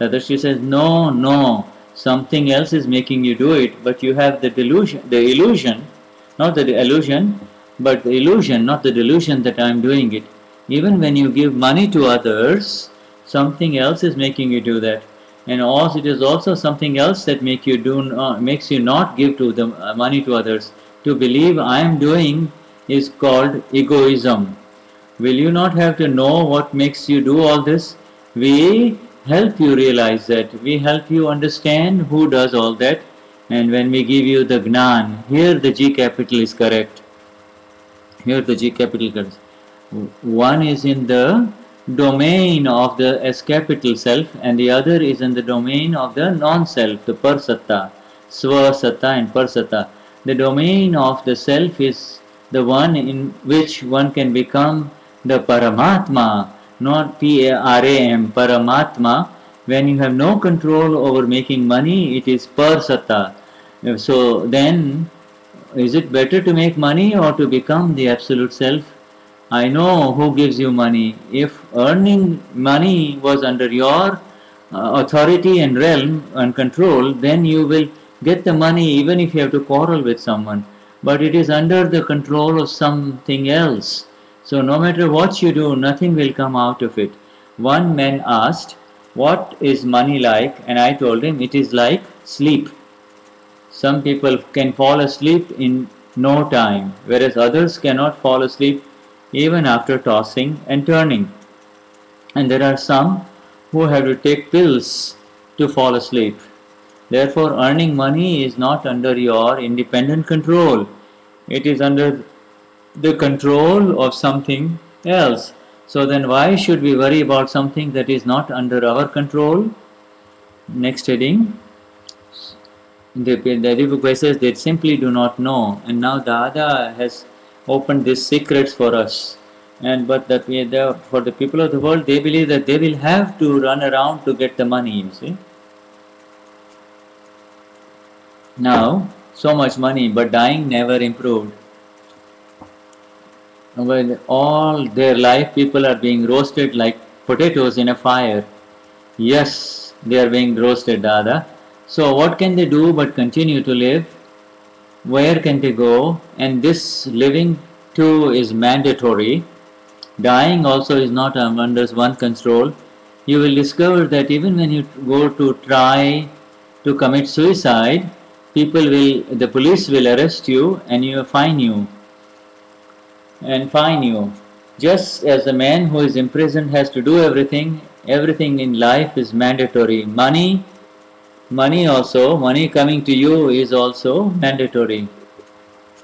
Dadashri says no no something else is making you do it but you have the delusion the illusion not the illusion but the illusion, not the delusion that I am doing it. Even when you give money to others, something else is making you do that. And also it is also something else that make you do uh, makes you not give to the uh, money to others. To believe I am doing is called egoism. Will you not have to know what makes you do all this? We help you realize that. We help you understand who does all that. And when we give you the gnan, here the G capital is correct here the G capital comes. One is in the domain of the S capital self and the other is in the domain of the non-self, the Parsatta, Swasatta and Parsatta. The domain of the self is the one in which one can become the Paramatma, not P-A-R-A-M, Paramatma. When you have no control over making money, it is Parsatta. So then is it better to make money or to become the absolute self? I know who gives you money. If earning money was under your uh, authority and realm and control, then you will get the money even if you have to quarrel with someone. But it is under the control of something else. So no matter what you do, nothing will come out of it. One man asked, What is money like? And I told him, It is like sleep. Some people can fall asleep in no time, whereas others cannot fall asleep even after tossing and turning. And there are some who have to take pills to fall asleep. Therefore, earning money is not under your independent control. It is under the control of something else. So then why should we worry about something that is not under our control? Next heading. The, the says they simply do not know. And now Dada has opened these secrets for us. And but that we the, for the people of the world, they believe that they will have to run around to get the money, you see. Now, so much money, but dying never improved. Well, all their life, people are being roasted like potatoes in a fire. Yes, they are being roasted, Dada. So, what can they do but continue to live? Where can they go? And this living too is mandatory. Dying also is not under one's control. You will discover that even when you go to try to commit suicide, people will, the police will arrest you and you fine you and fine you. Just as the man who is imprisoned has to do everything, everything in life is mandatory. Money, money also, money coming to you is also mandatory.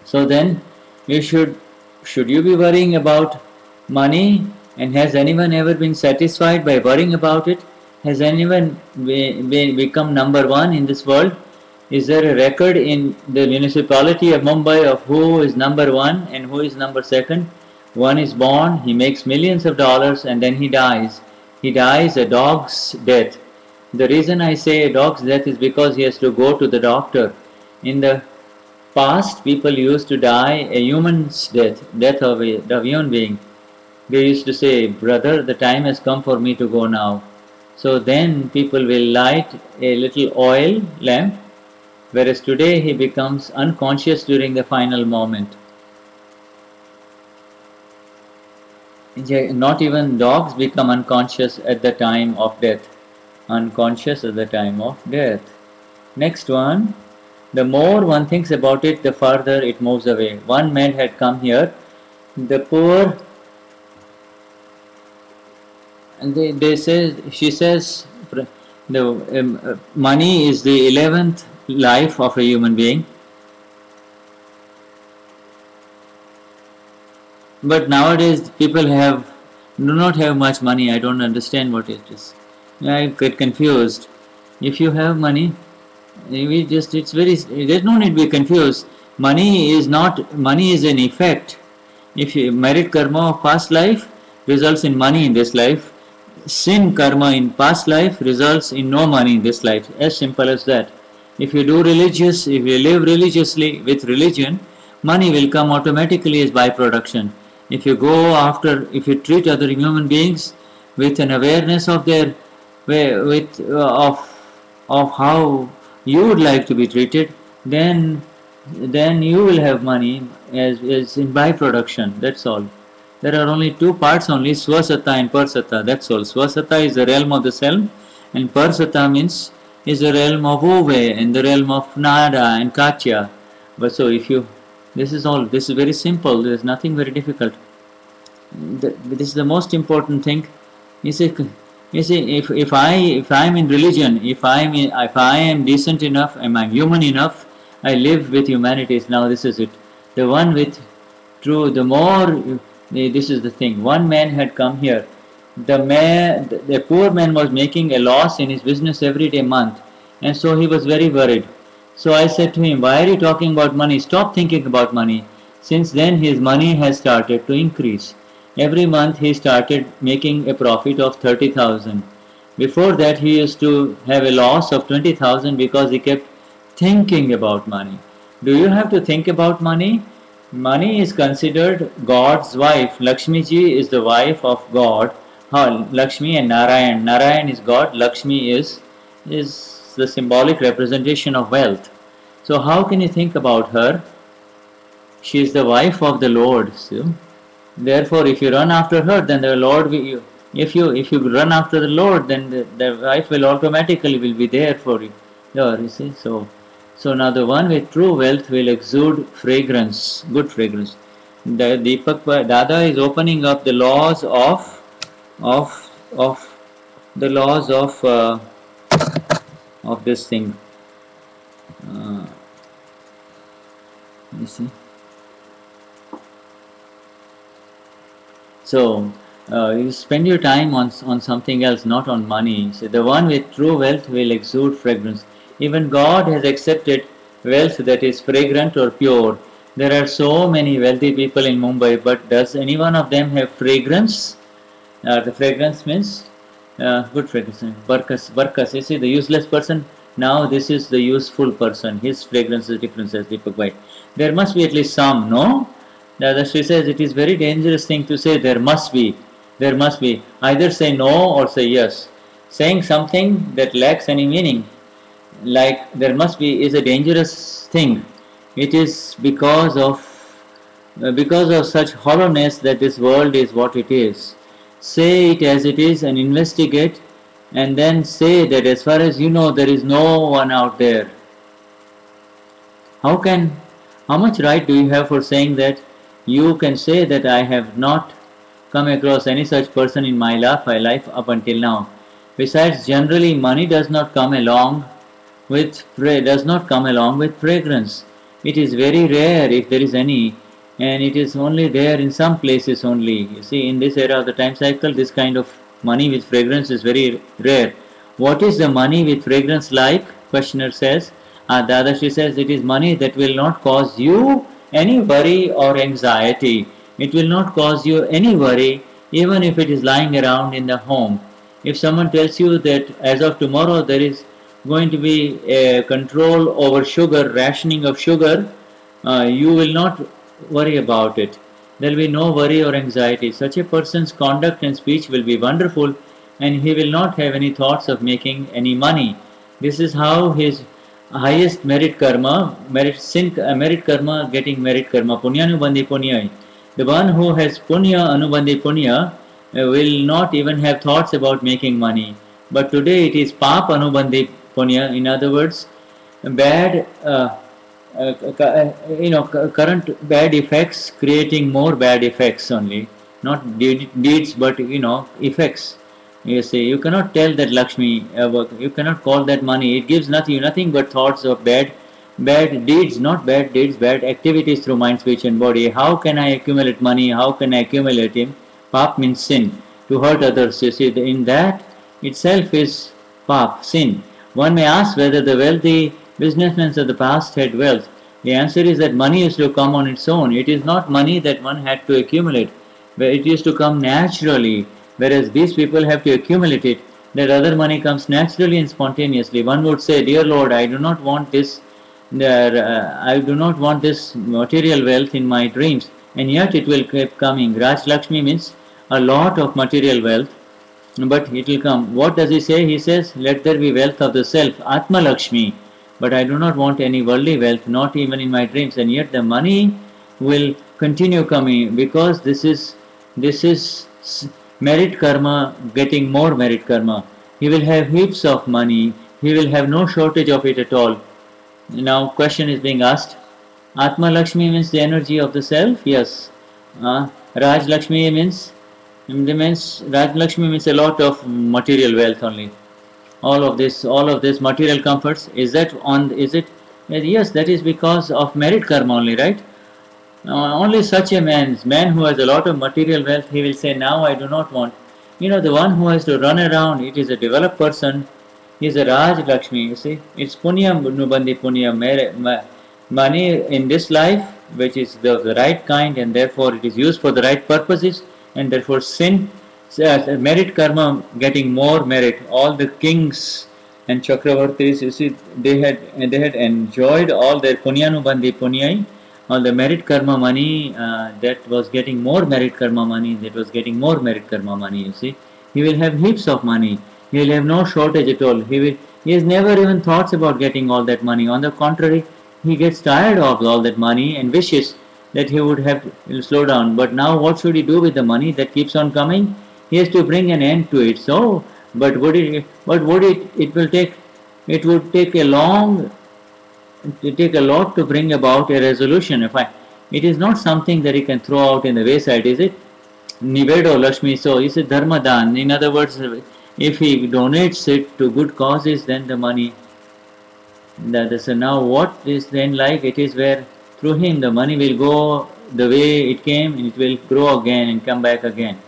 So then, you should, should you be worrying about money? And has anyone ever been satisfied by worrying about it? Has anyone be, be, become number one in this world? Is there a record in the municipality of Mumbai of who is number one and who is number second? One is born, he makes millions of dollars and then he dies. He dies a dog's death. The reason I say a dog's death is because he has to go to the doctor. In the past, people used to die a human's death, death of a, of a human being. They used to say, Brother, the time has come for me to go now. So then people will light a little oil lamp whereas today he becomes unconscious during the final moment. Not even dogs become unconscious at the time of death. Unconscious at the time of death. Next one. The more one thinks about it, the farther it moves away. One man had come here. The poor, and they, they say, she says, the um, money is the eleventh life of a human being. But nowadays people have do not have much money. I don't understand what it is. I get confused. If you have money, we just it's very there's no need to be confused. Money is not money is an effect. If you merit karma of past life results in money in this life, sin karma in past life results in no money in this life. As simple as that. If you do religious, if you live religiously with religion, money will come automatically as byproduction. If you go after, if you treat other human beings with an awareness of their, way, with uh, of of how you would like to be treated, then then you will have money as, as in byproduction. That's all. There are only two parts only, Swasatta and Parsatta. That's all. Swasatta is the realm of the self, and Parsatta means is the realm of Uwe and the realm of Nada and Katya. But so if you, this is all, this is very simple, there is nothing very difficult. The, this is the most important thing. You see, you see, if, if I if I am in religion, if I am if I am decent enough, am I human enough, I live with humanities. Now this is it. The one with true, the more this is the thing. One man had come here the man, the poor man was making a loss in his business every day month and so he was very worried. So I said to him, why are you talking about money? Stop thinking about money. Since then his money has started to increase. Every month he started making a profit of 30,000. Before that he used to have a loss of 20,000 because he kept thinking about money. Do you have to think about money? Money is considered God's wife. Lakshmi ji is the wife of God how Lakshmi and Narayan. Narayan is God, Lakshmi is is the symbolic representation of wealth. So how can you think about her? She is the wife of the Lord. See? Therefore, if you run after her, then the Lord will. If you if you run after the Lord, then the, the wife will automatically will be there for you. There, you see. So, so now the one with true wealth will exude fragrance, good fragrance. The Deepak Dada is opening up the laws of of of the laws of uh, of this thing. Uh, you see. So uh, you spend your time on on something else, not on money. So the one with true wealth will exude fragrance. Even God has accepted wealth that is fragrant or pure. There are so many wealthy people in Mumbai, but does any one of them have fragrance? Uh, the fragrance means uh, good fragrance. Barkas, barkas. You see, the useless person. Now this is the useful person. His fragrance is different, says Deepak Bhai. There must be at least some, no? The other she says it is very dangerous thing to say there must be. There must be. Either say no or say yes. Saying something that lacks any meaning, like there must be, is a dangerous thing. It is because of because of such hollowness that this world is what it is. Say it as it is and investigate, and then say that as far as you know, there is no one out there. How can, how much right do you have for saying that? You can say that I have not come across any such person in my life, my life up until now. Besides, generally, money does not come along with does not come along with fragrance. It is very rare if there is any, and it is only there in some places only. You see, in this era of the time cycle, this kind of money with fragrance is very rare. What is the money with fragrance like? Questioner says. Uh, Dadashri says it is money that will not cause you any worry or anxiety. It will not cause you any worry even if it is lying around in the home. If someone tells you that as of tomorrow there is going to be a control over sugar, rationing of sugar, uh, you will not worry about it. There will be no worry or anxiety. Such a person's conduct and speech will be wonderful and he will not have any thoughts of making any money. This is how his highest merit karma, merit sin, uh, merit karma getting merit karma, punyanubandhi punya. The one who has punya anubandhi punya uh, will not even have thoughts about making money. But today it is pap anubandhi punya. In other words, bad, uh, you know, current bad effects creating more bad effects only. Not deeds, but you know, effects. You see, you cannot tell that Lakshmi, uh, you cannot call that money. It gives nothing, nothing but thoughts of bad, bad deeds, not bad deeds, bad activities through mind, speech, and body. How can I accumulate money? How can I accumulate him? Pap means sin, to hurt others. You see, in that itself is pap, sin. One may ask whether the wealthy businessmen of the past had wealth. The answer is that money used to come on its own. It is not money that one had to accumulate, but it used to come naturally, whereas these people have to accumulate it. That other money comes naturally and spontaneously. One would say, Dear Lord, I do not want this, uh, I do not want this material wealth in my dreams, and yet it will keep coming. Raj Lakshmi means a lot of material wealth but it will come. What does he say? He says, Let there be wealth of the self, Atma Lakshmi. But I do not want any worldly wealth, not even in my dreams. And yet the money will continue coming because this is this is merit karma getting more merit karma. He will have heaps of money. He will have no shortage of it at all. Now question is being asked. Atma Lakshmi means the energy of the self. Yes. Uh, Raj Lakshmi means means Raj Lakshmi means a lot of material wealth only. All of this, all of this material comforts. Is that on? Is it? Yes, that is because of merit karma only, right? Uh, only such a man, man who has a lot of material wealth, he will say, "Now I do not want." You know, the one who has to run around, it is a developed person. He is a Raj Lakshmi. You see, it's punya nubandi punya money in this life, which is the, the right kind, and therefore it is used for the right purposes and therefore sin, merit karma getting more merit. All the kings and chakravartis, you see, they had they had enjoyed all their punyanubandhi punyai, all the merit karma money uh, that was getting more merit karma money, that was getting more merit karma money. You see, he will have heaps of money. He will have no shortage at all. He will. He has never even thoughts about getting all that money. On the contrary, he gets tired of all that money and wishes that he would have slow down. But now what should he do with the money that keeps on coming? He has to bring an end to it. So, but would it, but would it, it will take, it would take a long, it take a lot to bring about a resolution. If I, it is not something that he can throw out in the wayside, is it? Nivedo Lakshmi, so is it Dharmadan? In other words, if he donates it to good causes, then the money That so now what is then like? It is where through him the money will go the way it came and it will grow again and come back again.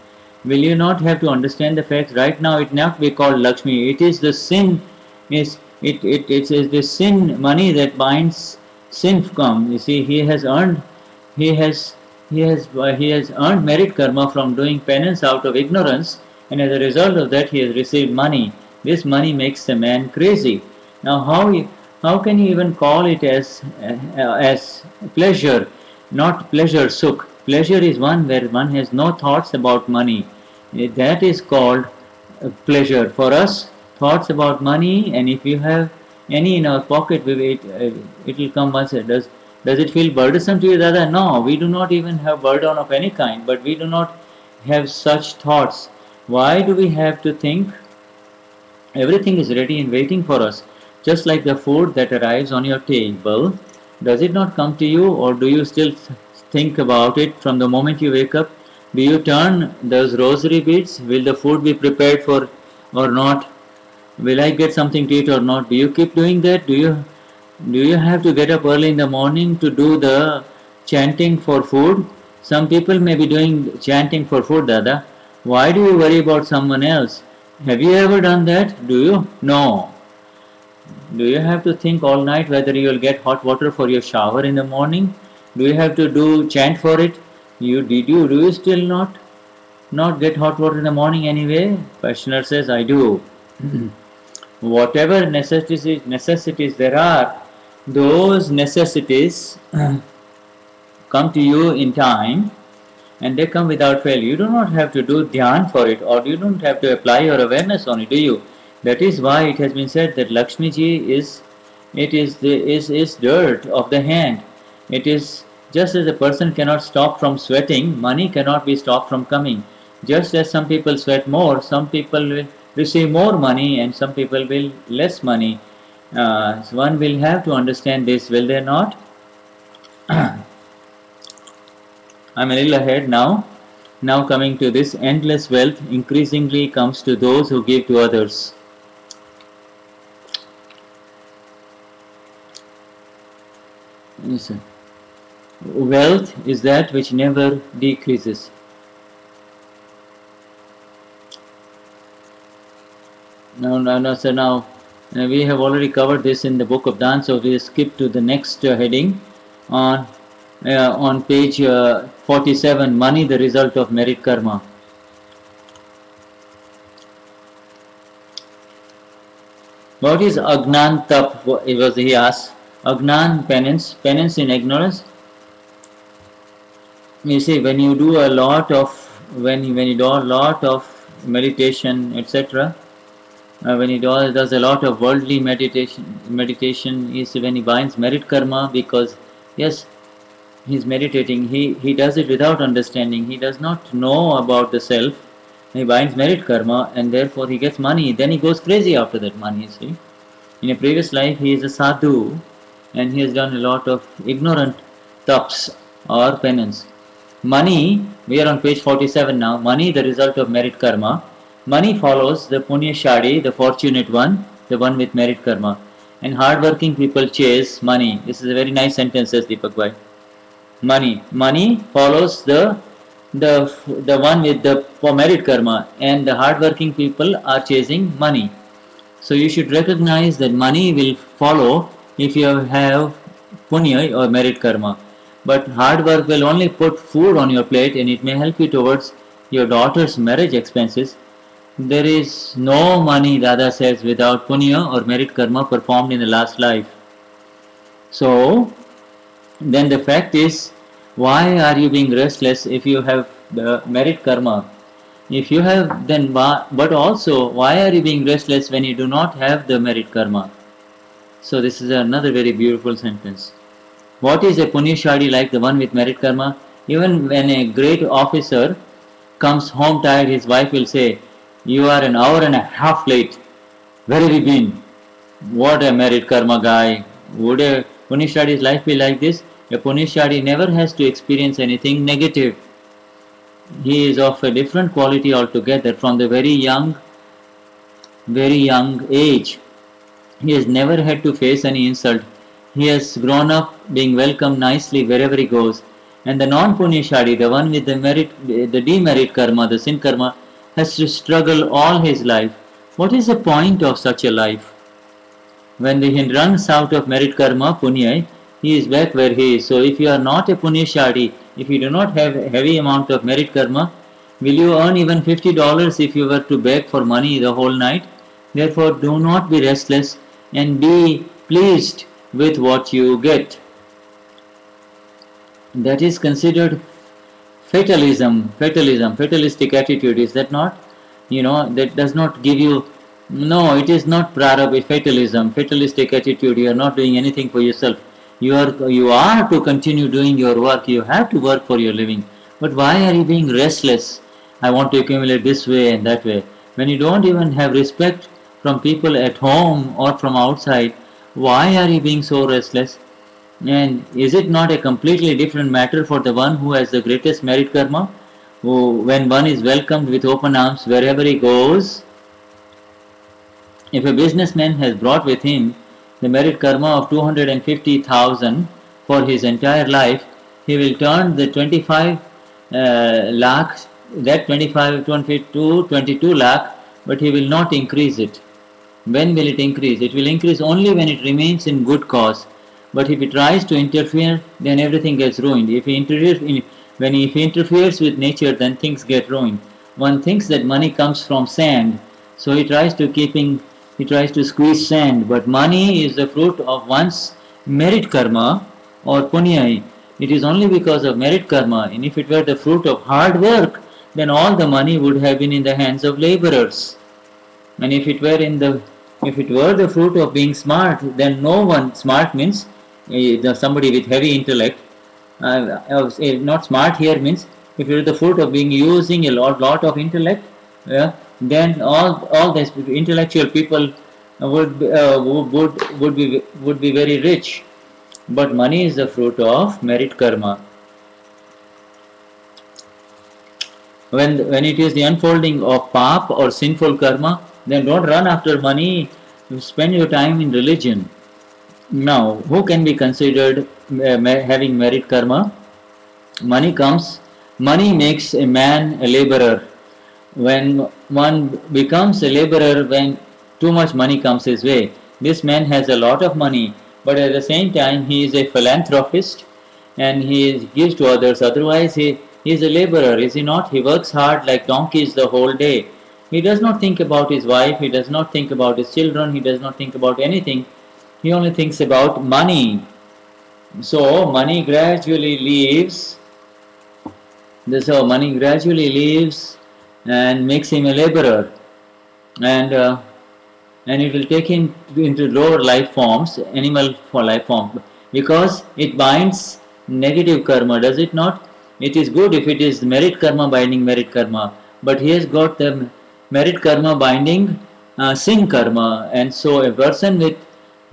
Will you not have to understand the fact right now it not be called Lakshmi. It is the sin is it, it, it is the sin money that binds sin come. You see he has earned he has he has he has earned merit karma from doing penance out of ignorance and as a result of that he has received money. This money makes the man crazy. Now how how can you even call it as as pleasure? Not pleasure sukh. Pleasure is one where one has no thoughts about money. That is called uh, pleasure. For us, thoughts about money, and if you have any in our pocket, it, uh, it will come once. Does does it feel burdensome to you, Dada? No, we do not even have burden of any kind, but we do not have such thoughts. Why do we have to think? Everything is ready and waiting for us. Just like the food that arrives on your table, does it not come to you or do you still think about it from the moment you wake up? Do you turn those rosary beads? Will the food be prepared for or not? Will I get something to eat or not? Do you keep doing that? Do you do you have to get up early in the morning to do the chanting for food? Some people may be doing chanting for food, Dada. Why do you worry about someone else? Have you ever done that? Do you? No. Do you have to think all night whether you will get hot water for your shower in the morning? Do you have to do chant for it? You did you do you still not not get hot water in the morning anyway? Questioner says I do. Whatever necessities necessities there are, those necessities come to you in time and they come without fail. You do not have to do dhyan for it or you don't have to apply your awareness on it, do you? That is why it has been said that Lakshmi ji is it is the is, is dirt of the hand. It is just as a person cannot stop from sweating, money cannot be stopped from coming. Just as some people sweat more, some people will receive more money and some people will less money. Uh, so one will have to understand this, will they not? I'm a little ahead now. Now coming to this endless wealth increasingly comes to those who give to others. Wealth is that which never decreases. No, no, no, so now uh, we have already covered this in the book of Dan, so we skip to the next uh, heading on uh, on page uh, 47 money the result of merit karma what is agnan tap was he asked Agnan penance, penance in ignorance. You see, when you do a lot of, when you, when you do a lot of meditation, etc., uh, when he does, does a lot of worldly meditation, meditation is when he binds merit karma because, yes, he's meditating, he, he does it without understanding, he does not know about the self, he binds merit karma and therefore he gets money, then he goes crazy after that money, see. In a previous life, he is a sadhu, and he has done a lot of ignorant taps or penance. Money, we are on page 47 now, money the result of merit karma. Money follows the punya shadi, the fortunate one, the one with merit karma. And hardworking people chase money. This is a very nice sentence, says Deepak Bhai. Money. Money follows the the the one with the merit karma and the hardworking people are chasing money. So you should recognize that money will follow if you have punya or merit karma. But hard work will only put food on your plate and it may help you towards your daughter's marriage expenses. There is no money, Radha says, without punya or merit karma performed in the last life. So, then the fact is, why are you being restless if you have the merit karma? If you have, then, but also, why are you being restless when you do not have the merit karma? So this is another very beautiful sentence. What is a Punyashadi like the one with merit karma? Even when a great officer comes home tired, his wife will say, You are an hour and a half late. Where have you been? What a merit karma guy. Would a Punyashadi's life be like this? A Punyashadi never has to experience anything negative. He is of a different quality altogether from the very young, very young age He has never had to face any insult. He has grown up being welcomed nicely wherever he goes. And the non-punyashali, the one with the merit, the demerit karma, the sin karma, has to struggle all his life. What is the point of such a life? When he runs out of merit karma, punya, he is back where he is. So if you are not a punyashali, if you do not have a heavy amount of merit karma, will you earn even $50 if you were to beg for money the whole night? Therefore, do not be restless and be pleased with what you get. That is considered fatalism, fatalism, fatalistic attitude, is that not? You know, that does not give you, no, it is not prarabdha, fatalism, fatalistic attitude, you are not doing anything for yourself. You are, you are to continue doing your work, you have to work for your living. But why are you being restless? I want to accumulate this way and that way. When you don't even have respect from people at home or from outside, why are you being so restless? And is it not a completely different matter for the one who has the greatest merit karma? Who, when one is welcomed with open arms wherever he goes, if a businessman has brought with him the merit karma of 250,000 for his entire life, he will turn the 25 uh, lakh, that 25, 22, 22 lakh, but he will not increase it. When will it increase? It will increase only when it remains in good cause. But if it tries to interfere, then everything gets ruined. If he interferes, when he, if interferes with nature, then things get ruined. One thinks that money comes from sand, so he tries to keeping, he tries to squeeze sand. But money is the fruit of one's merit karma or punya. It is only because of merit karma. And if it were the fruit of hard work, then all the money would have been in the hands of laborers. And if it were in the if it were the fruit of being smart, then no one smart means uh, somebody with heavy intellect. Uh, not smart here means if it is the fruit of being using a lot, lot of intellect, yeah, then all all these intellectual people would uh, would would be would be very rich. But money is the fruit of merit karma. When when it is the unfolding of pap or sinful karma, then don't run after money. Spend your time in religion. Now, who can be considered uh, having merit karma? Money comes, money makes a man a laborer. When one becomes a laborer, when too much money comes his way, this man has a lot of money, but at the same time, he is a philanthropist and he gives to others. Otherwise, he, he is a laborer, is he not? He works hard like donkeys the whole day. He does not think about his wife, he does not think about his children, he does not think about anything he only thinks about money. So money gradually leaves. This So money gradually leaves and makes him a laborer, and uh, and it will take him into lower life forms, animal for life form, because it binds negative karma. Does it not? It is good if it is merit karma binding merit karma, but he has got the merit karma binding uh, sin karma, and so a person with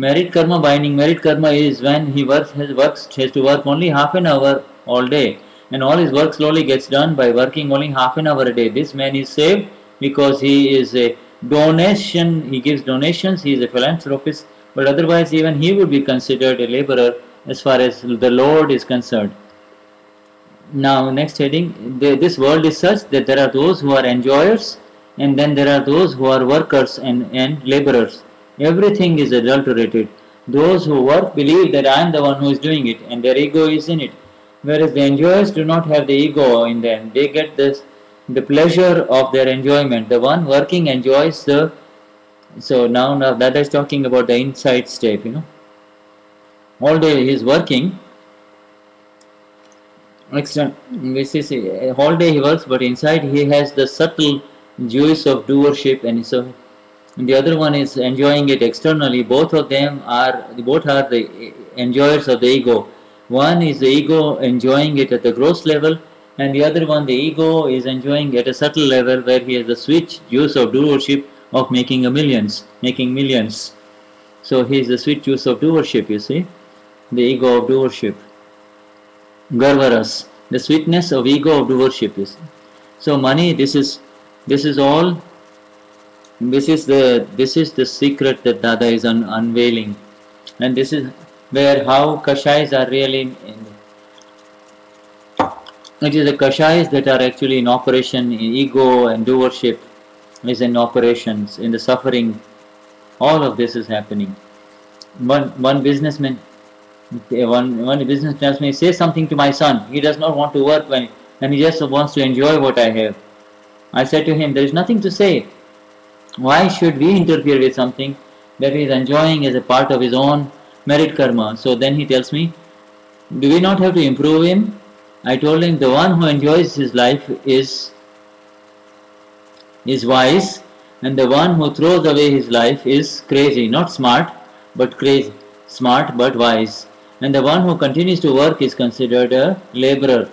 Merit karma binding. Merit karma is when he works his works has to work only half an hour all day, and all his work slowly gets done by working only half an hour a day. This man is saved because he is a donation. He gives donations. He is a philanthropist, but otherwise even he would be considered a laborer as far as the Lord is concerned. Now, next heading. This world is such that there are those who are enjoyers, and then there are those who are workers and, and laborers. Everything is adulterated. Those who work believe that I am the one who is doing it and their ego is in it. Whereas the enjoyers do not have the ego in them. They get this the pleasure of their enjoyment. The one working enjoys the so now, now that is talking about the inside state, you know. All day he is working. Next, this is all day he works, but inside he has the subtle juice of doership, and so and the other one is enjoying it externally. Both of them are both are the enjoyers of the ego. One is the ego enjoying it at the gross level, and the other one, the ego, is enjoying at a subtle level where he has the switch juice of doership of making a millions, making millions. So he is the sweet juice of doership, you see, the ego of doership. Garvaras, the sweetness of ego of doership, you see. So money, this is this is all This is the this is the secret that Dada is un- unveiling, and this is where how kashayas are really. In, it is the kashayas that are actually in operation. in Ego and doership is in operations. In the suffering, all of this is happening. One one businessman, eh, one one business tells me, say something to my son. He does not want to work when, and he just wants to enjoy what I have. I said to him, there is nothing to say. Why should we interfere with something that he is enjoying as a part of his own merit karma? So then he tells me, do we not have to improve him? I told him the one who enjoys his life is is wise and the one who throws away his life is crazy, not smart, but crazy, smart but wise. And the one who continues to work is considered a laborer.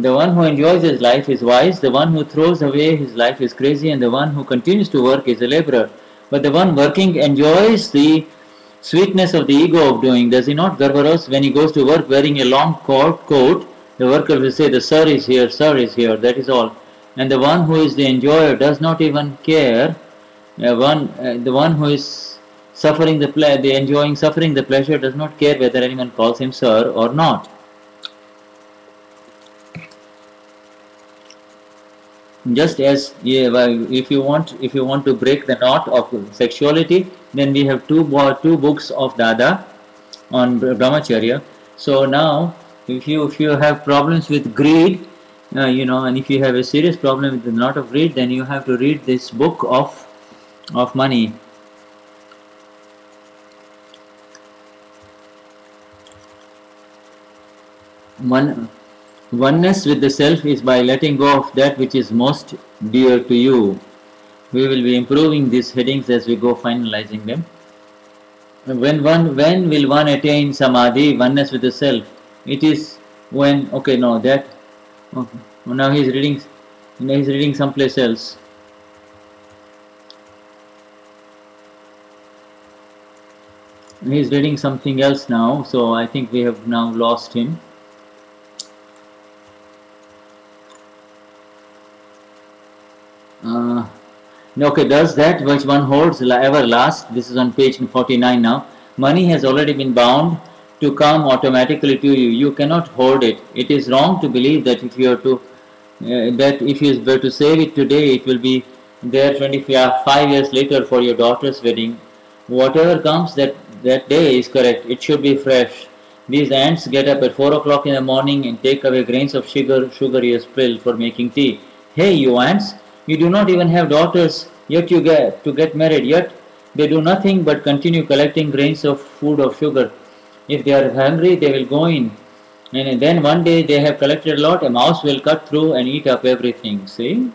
The one who enjoys his life is wise, the one who throws away his life is crazy, and the one who continues to work is a laborer. But the one working enjoys the sweetness of the ego of doing. Does he not, Garvaras, when he goes to work wearing a long coat, coat, the worker will say, The sir is here, sir is here, that is all. And the one who is the enjoyer does not even care. Uh, one, uh, the one who is suffering the ple- the enjoying suffering the pleasure does not care whether anyone calls him sir or not. Just as if you want if you want to break the knot of sexuality then we have two two books of dada on brahmacharya. So now if you if you have problems with greed uh, you know and if you have a serious problem with the knot of greed then you have to read this book of of money. One Oneness with the self is by letting go of that which is most dear to you. We will be improving these headings as we go finalizing them. When one when will one attain samadhi, oneness with the self? It is when okay no that okay. now he's reading now he's reading someplace else. He's reading something else now, so I think we have now lost him. Uh, okay, does that which one holds ever last? This is on page 49 now. Money has already been bound to come automatically to you. You cannot hold it. It is wrong to believe that if you are to uh, that if you were to save it today, it will be there 25 years later for your daughter's wedding. Whatever comes that that day is correct. It should be fresh. These ants get up at 4 o'clock in the morning and take away grains of sugar, sugar you spill for making tea. Hey, you ants, you do not even have daughters, yet you get to get married, yet they do nothing but continue collecting grains of food or sugar. If they are hungry, they will go in. And then one day they have collected a lot, a mouse will cut through and eat up everything. See?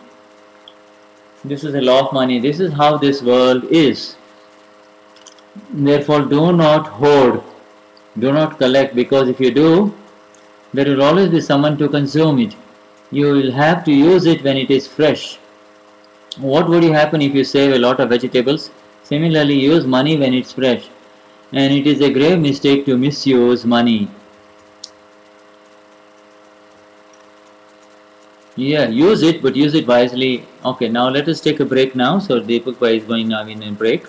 This is a law of money. This is how this world is. Therefore, do not hoard, do not collect, because if you do, there will always be someone to consume it. You will have to use it when it is fresh. What would happen if you save a lot of vegetables? Similarly, use money when it's fresh. And it is a grave mistake to misuse money. Yeah, use it, but use it wisely. Okay, now let us take a break now. So Deepak is going now in a break.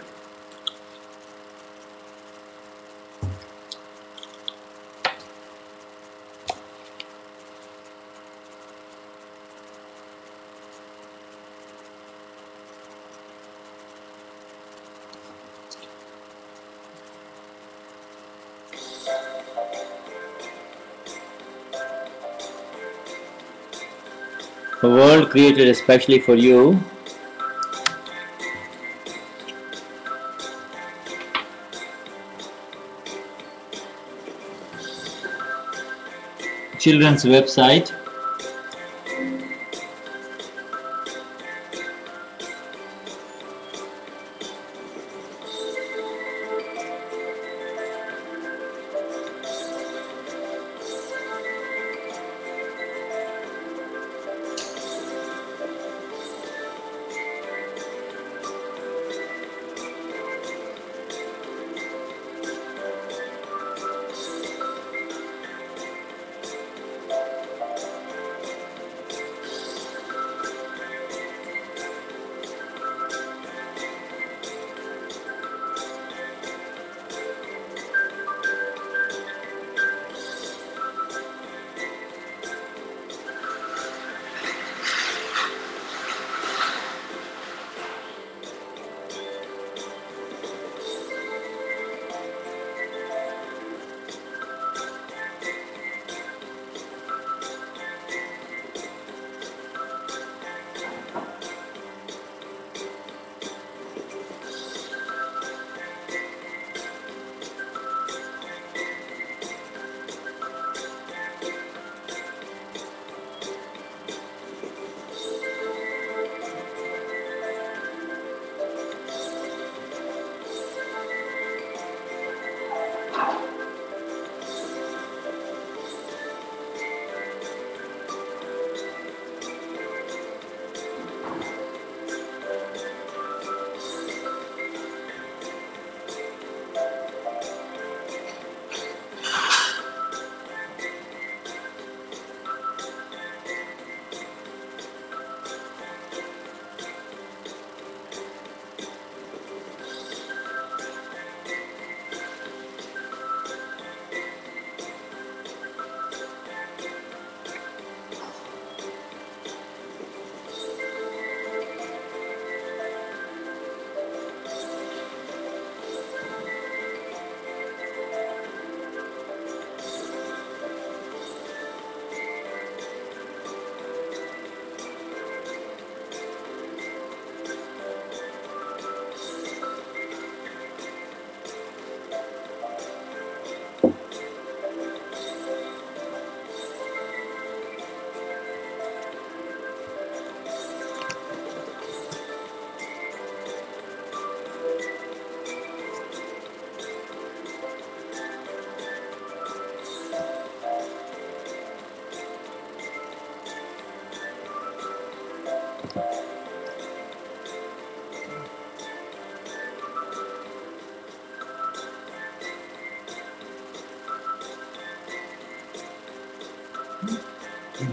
A world created especially for you. Children's website.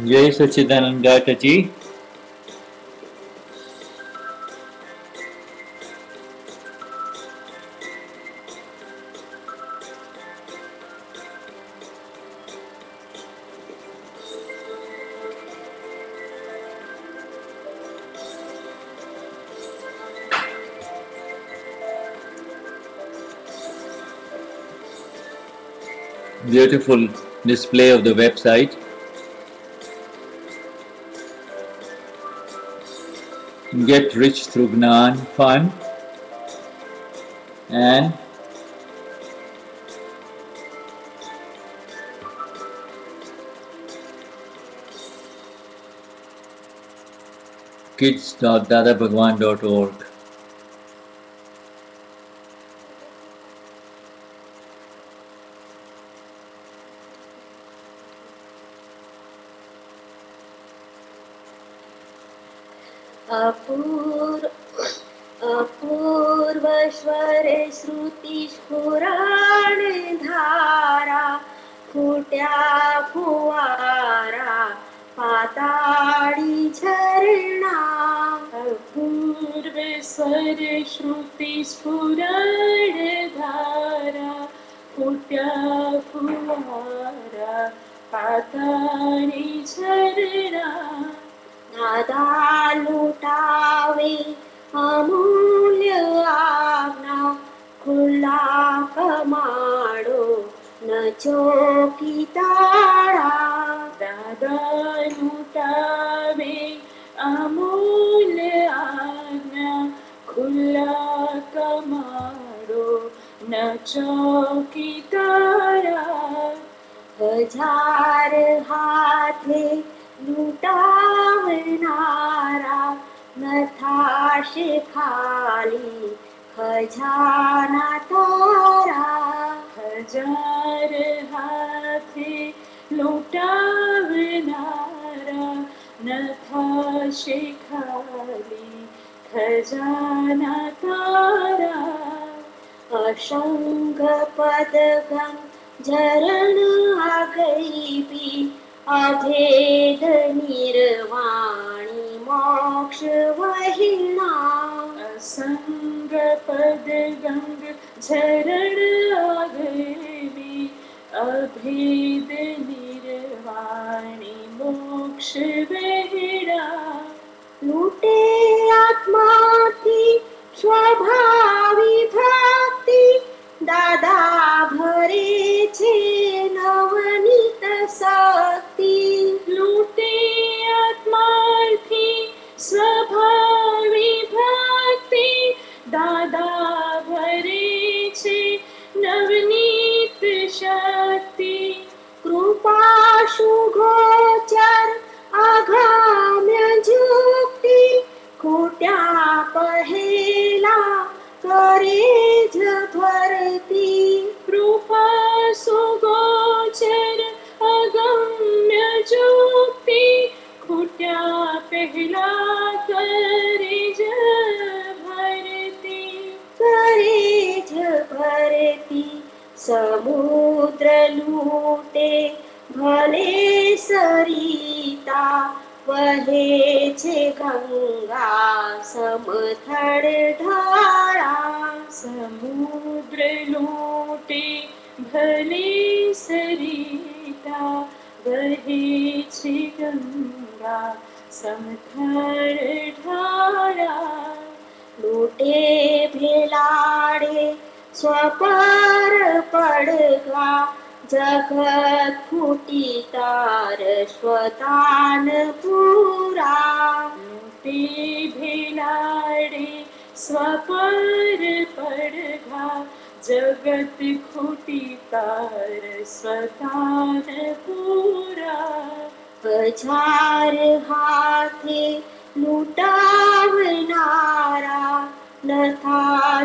जय सच्चिदानंद जी beautiful display of the website. Get rich through Gnan Fund eh? and kids.dadabhagwan.org. गजानतारा असङ्ग जरणागैपि झरणा गैबी अभेद झरणागैपि मोक्ष मोक्षवहिणा लूटे आत्मा की स्वभावी भक्ति दादा भरे छे नवनीत शक्ति लूटे आत्मा की स्वभावी भक्ति दादा भरे छे नवनीत शक्ति कृपा शुगो वरति कृपा सुगोचर अगम्य जोक्ति खुट्या पहला करे ज भरती करे ज भरति समुद्र लूटे भले सरिता वधे गङ्गा समथर धारा समुद्र लोटे गलेशरीता गीच गङ्गा समथर लोटे भारे स्वपर पडा जगत्कुटितारश्वतान् पुरा श् पूरा स्वपर पर जगत् खुटी तार श्तान पूरा हाथे लारा नथा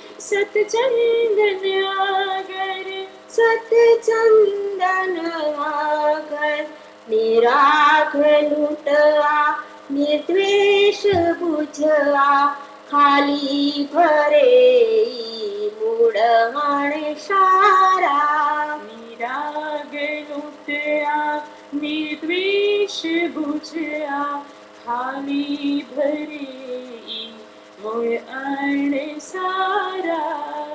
સતચંદન આગર સતચંદન આગર નિરાખ લૂટવા નિર્દ્વેષ બુજવા ખાલી ભરે ઈ મૂળ હાણે સારા નિરાગ લૂટયા નિર્દ્વેષ બુજ્યા ખાલી ભરે ઈ મૂળ અણ સારા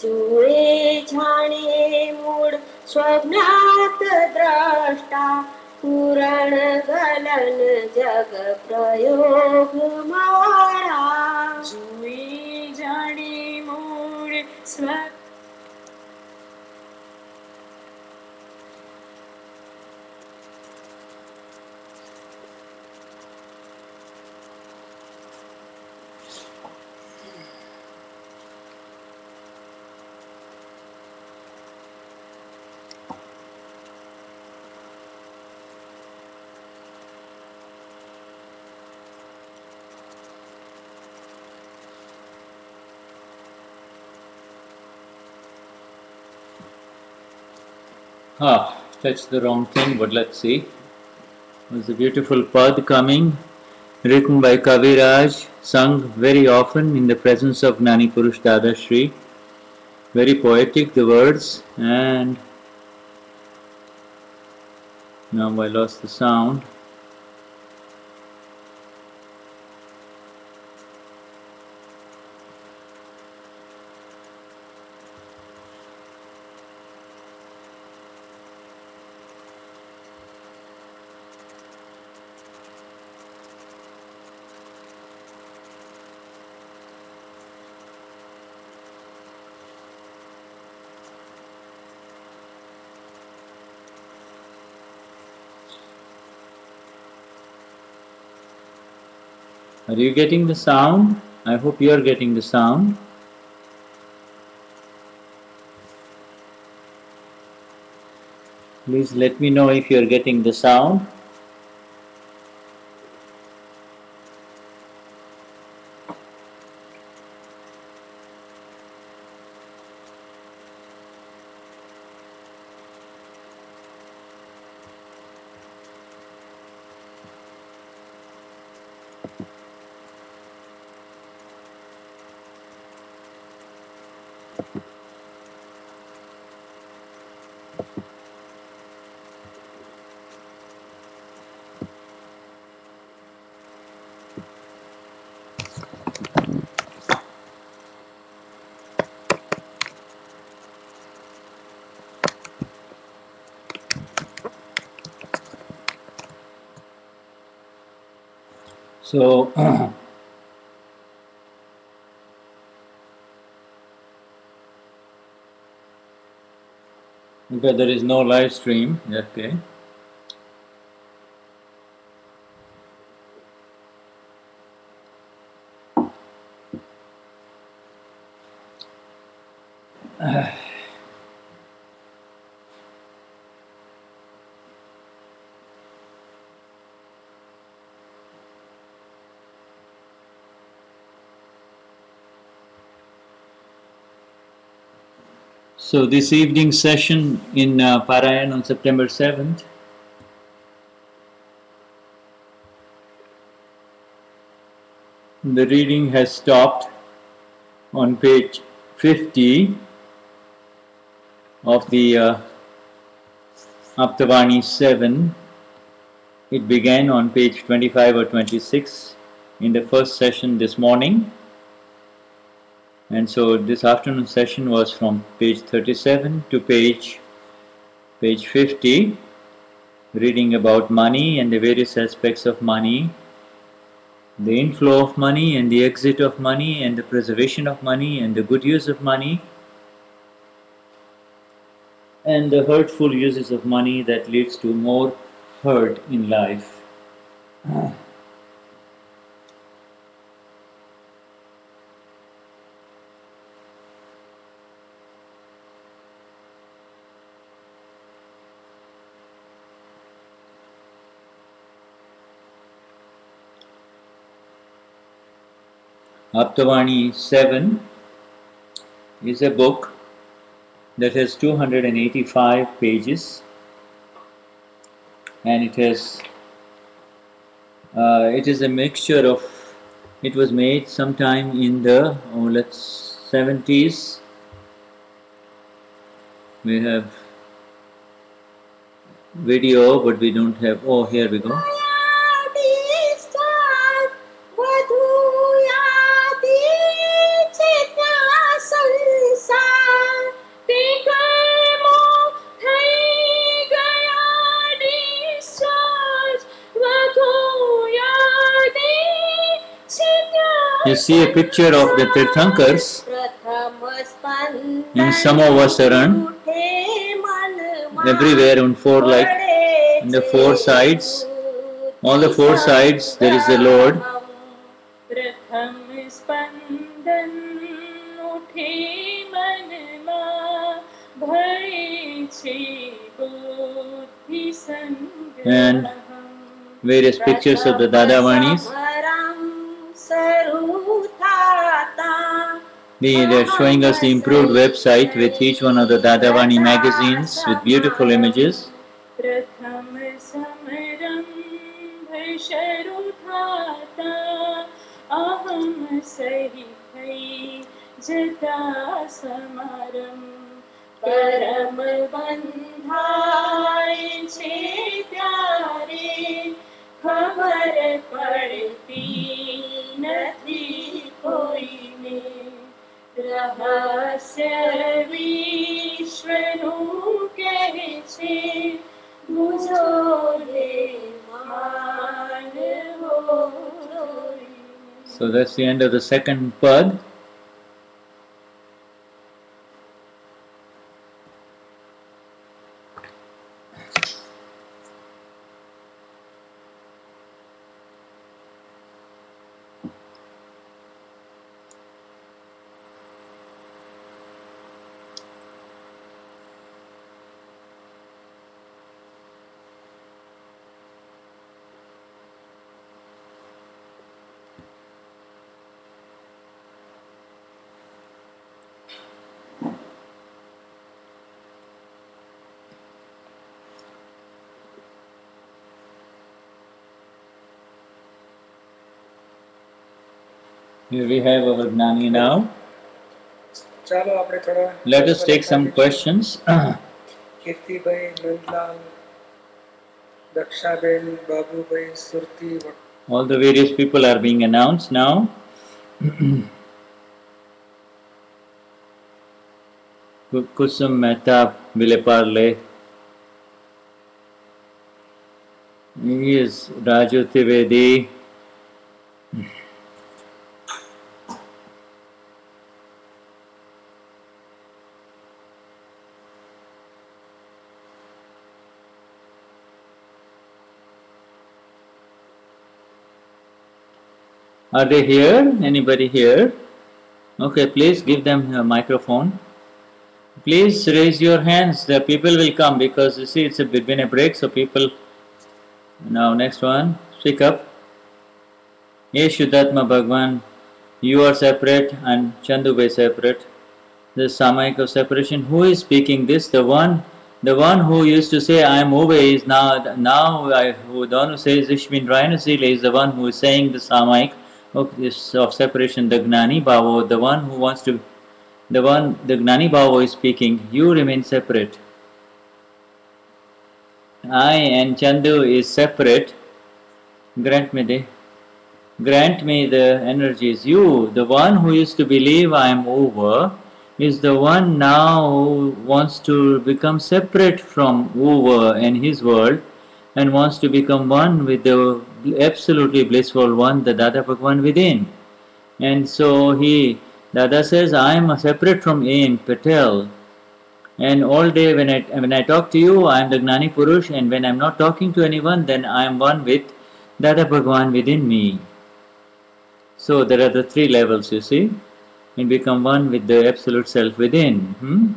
જુએ જાણે મૂળ સ્વજ્ઞાત દ્રષ્ટા પૂરણ ગલન જગ પ્રયોગ માળા જુએ જાણે મૂળ સ્વ Ah, touched the wrong thing, but let's see. There's a beautiful pad coming, written by Kaviraj, sung very often in the presence of Gnani Purush Dadashri. Very poetic, the words, and now I lost the sound. Are you getting the sound? I hope you are getting the sound. Please let me know if you are getting the sound. So, okay, there is no live stream. Okay. So, this evening session in uh, Parayan on September 7th, the reading has stopped on page 50 of the uh, Aptavani 7. It began on page 25 or 26 in the first session this morning. And so this afternoon session was from page 37 to page page 50 reading about money and the various aspects of money the inflow of money and the exit of money and the preservation of money and the good use of money and the hurtful uses of money that leads to more hurt in life Aptavani 7 is a book that has 285 pages and it has uh, it is a mixture of it was made sometime in the oh, let's 70s we have video but we don't have oh here we go see a picture of the Tirthankars in Samavasaran. Everywhere on four like in the four sides. On the four sides there is the Lord. And various pictures of the Dadavanis. The, they're showing us the improved website with each one of the Dadavani magazines with beautiful images. खबर पड़ती नहीं कोई so that's the end of the second pad. Here we have our Gnani now. Let us take some questions. All the various people are being announced now. Kusum Mehta Vileparle. He is Raju Trivedi. Are they here? Anybody here? Okay, please give them a microphone. Please raise your hands. The people will come because you see it's a between a break, so people. Now next one, speak up. Yes, Shuddhatma Bhagwan, you are separate and Chandu is separate. The Samayik of separation. Who is speaking this? The one, the one who used to say I am Uwe is now now I, who one who says Ishmin Rayanasila is the one who is saying the Samayik of this of separation. The Gnani Bhava, the one who wants to, the one the Gnani Bhava is speaking. You remain separate. I and Chandu is separate. Grant me the grant me the energies. You, the one who used to believe I am Uwe, is the one now who wants to become separate from Uwe and his world and wants to become one with the absolutely blissful one, the Dada Bhagwan within. And so he, Dada says, I am separate from A. M. Patel. And all day when I, when I talk to you, I am the Gnani Purush, and when I am not talking to anyone, then I am one with Dada Bhagwan within me. So there are the three levels, you see. And become one with the Absolute Self within. Hmm?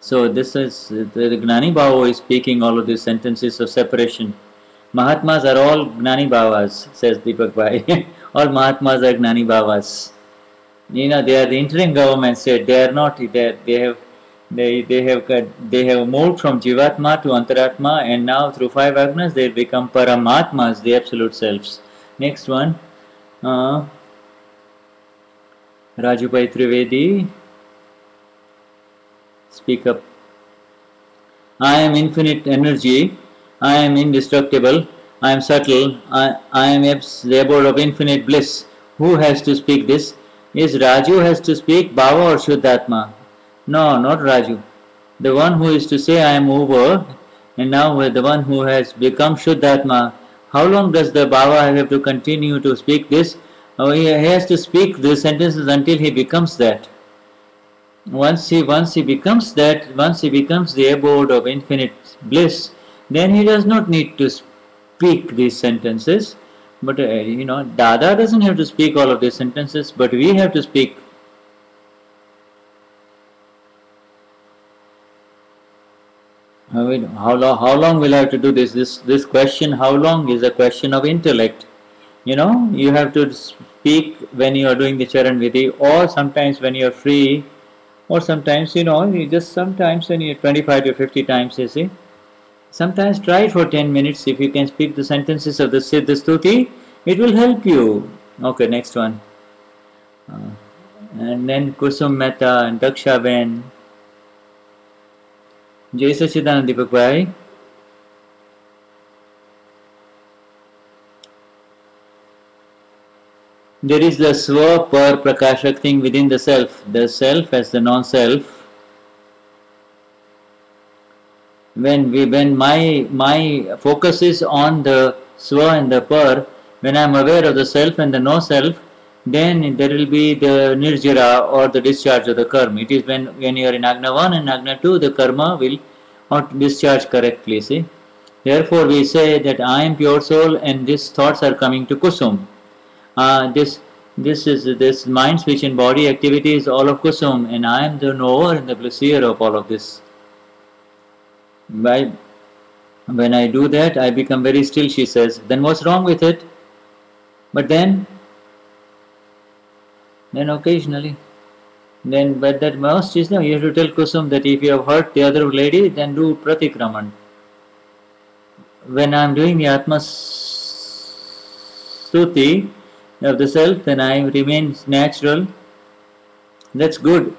So this is the Gnani Bhava is speaking all of these sentences of separation. Mahatmas are all Gnani Bhavas, says Deepak Bhai. all Mahatmas are Gnani Bhavas. You know, they are the interim government. They are not. They, they have. They, they have got, they have moved from Jivatma to Antaratma and now through five agnas they become Paramatmas, the absolute selves. Next one. Uh, Rajubai Trivedi. Speak up. I am infinite energy. I am indestructible. I am subtle. I, I am the abode of infinite bliss. Who has to speak this? Is Raju has to speak Bhava or Shuddhatma? No, not Raju. The one who is to say I am Uwe, and now with the one who has become Shuddhatma. How long does the Bhava have to continue to speak this? Oh, he has to speak these sentences until he becomes that. Once he once he becomes that, once he becomes the abode of infinite bliss, then he does not need to speak these sentences. But uh, you know, Dada doesn't have to speak all of these sentences, but we have to speak. I mean, how long? How long will I have to do this? This this question, how long, is a question of intellect. You know, you have to speak when you are doing the Charan Vidhi, or sometimes when you are free, or sometimes you know, you just sometimes when you're 25 to 50 times, you see. Sometimes try for 10 minutes if you can speak the sentences of the Siddha Stuti, it will help you. Okay, next one. Uh, and then Kusum Mehta and Daksha Ben. Jai Sachidanand Deepak Bhai. There is the Swa Par Prakashak thing within the self, the self as the non self. When we when my my focus is on the Swa and the Par, when I am aware of the self and the no self, then there will be the nirjara or the discharge of the karma. It is when, when you are in Agna 1 and Agna 2, the karma will not discharge correctly. See? Therefore, we say that I am pure soul and these thoughts are coming to Kusum. Uh, this this is this mind, speech, and body activity is all of Kusum, and I am the knower and the blesser of all of this. By when I do that, I become very still. She says. Then what's wrong with it? But then then occasionally. Then, but that most is no, you have to tell Kusum that if you have hurt the other lady, then do pratikraman. When I am doing the Atma Stuti of the self, then I remain natural. That's good.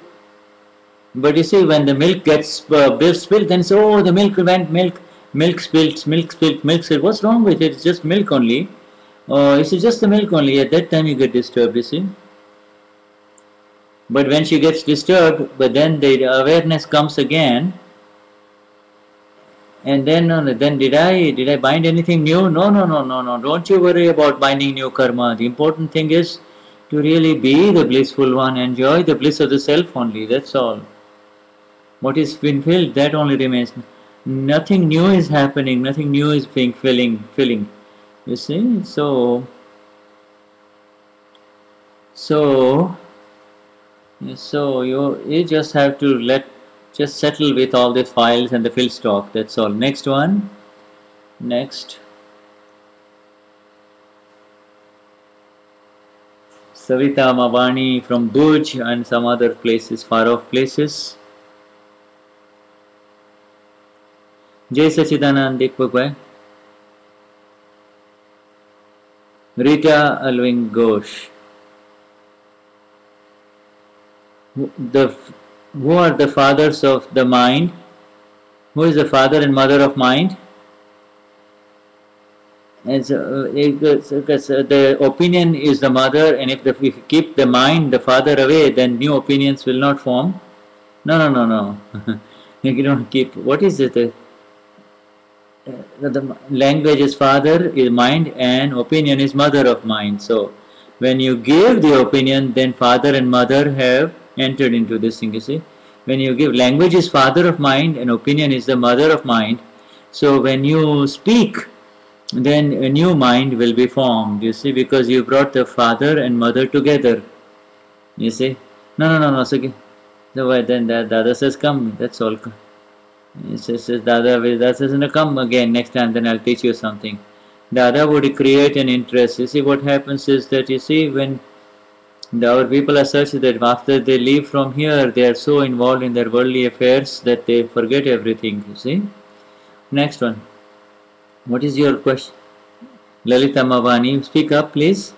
But you see, when the milk gets uh, spilled, then say, oh, the milk went, milk, milk spilled, milk spilled, milk spilled. What's wrong with it? It's just milk only. Uh, it's just the milk only. At that time, you get disturbed, you see. But when she gets disturbed, but then the awareness comes again, and then then did I did I bind anything new? No, no, no, no, no. Don't you worry about binding new karma. The important thing is to really be the blissful one, enjoy the bliss of the self only. That's all. What is been filled, that only remains. Nothing new is happening. Nothing new is being filling filling. You see, so so so you you just have to let just settle with all the files and the fill stock. That's all. Next one. Next. Savita Mavani from Bhuj and some other places far off places Jai Sachidanand Deepakbhai Rita Alvin Ghosh. The who are the fathers of the mind? Who is the father and mother of mind? And so, uh, because uh, uh, the opinion is the mother and if, if we keep the mind the father away then new opinions will not form. No no no no. You don't keep what is it Uh, the, the language is father is mind and opinion is mother of mind so when you give the opinion then father and mother have entered into this thing, you see. When you give language is father of mind and opinion is the mother of mind. So when you speak, then a new mind will be formed, you see, because you brought the father and mother together. You see? No, no, no, no, so, so then the other says, come, that's all. He says, Dada, Dada says, no, come again next time, then I'll teach you something. the other would create an interest. You see, what happens is that you see when the, our people are such that after they leave from here, they are so involved in their worldly affairs that they forget everything. You see. Next one. What is your question? Lalita Mavani, speak up, please.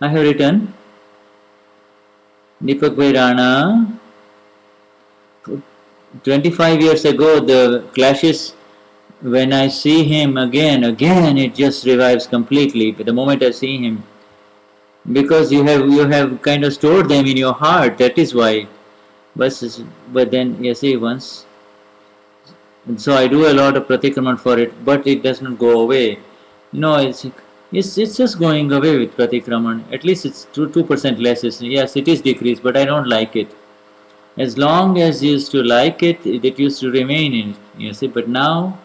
I have written. Deepak. 25 years ago, the clashes, when I see him again, again, it just revives completely. But the moment I see him, because you have you have kind of stored them in your heart, that is why. But, but then, you see, once so I do a lot of pratikraman for it, but it does not go away. No, it's it's, it's just going away with pratikraman. At least it's two percent less. Yes, it is decreased, but I don't like it. As long as you used to like it, it used to remain in. You see, but now,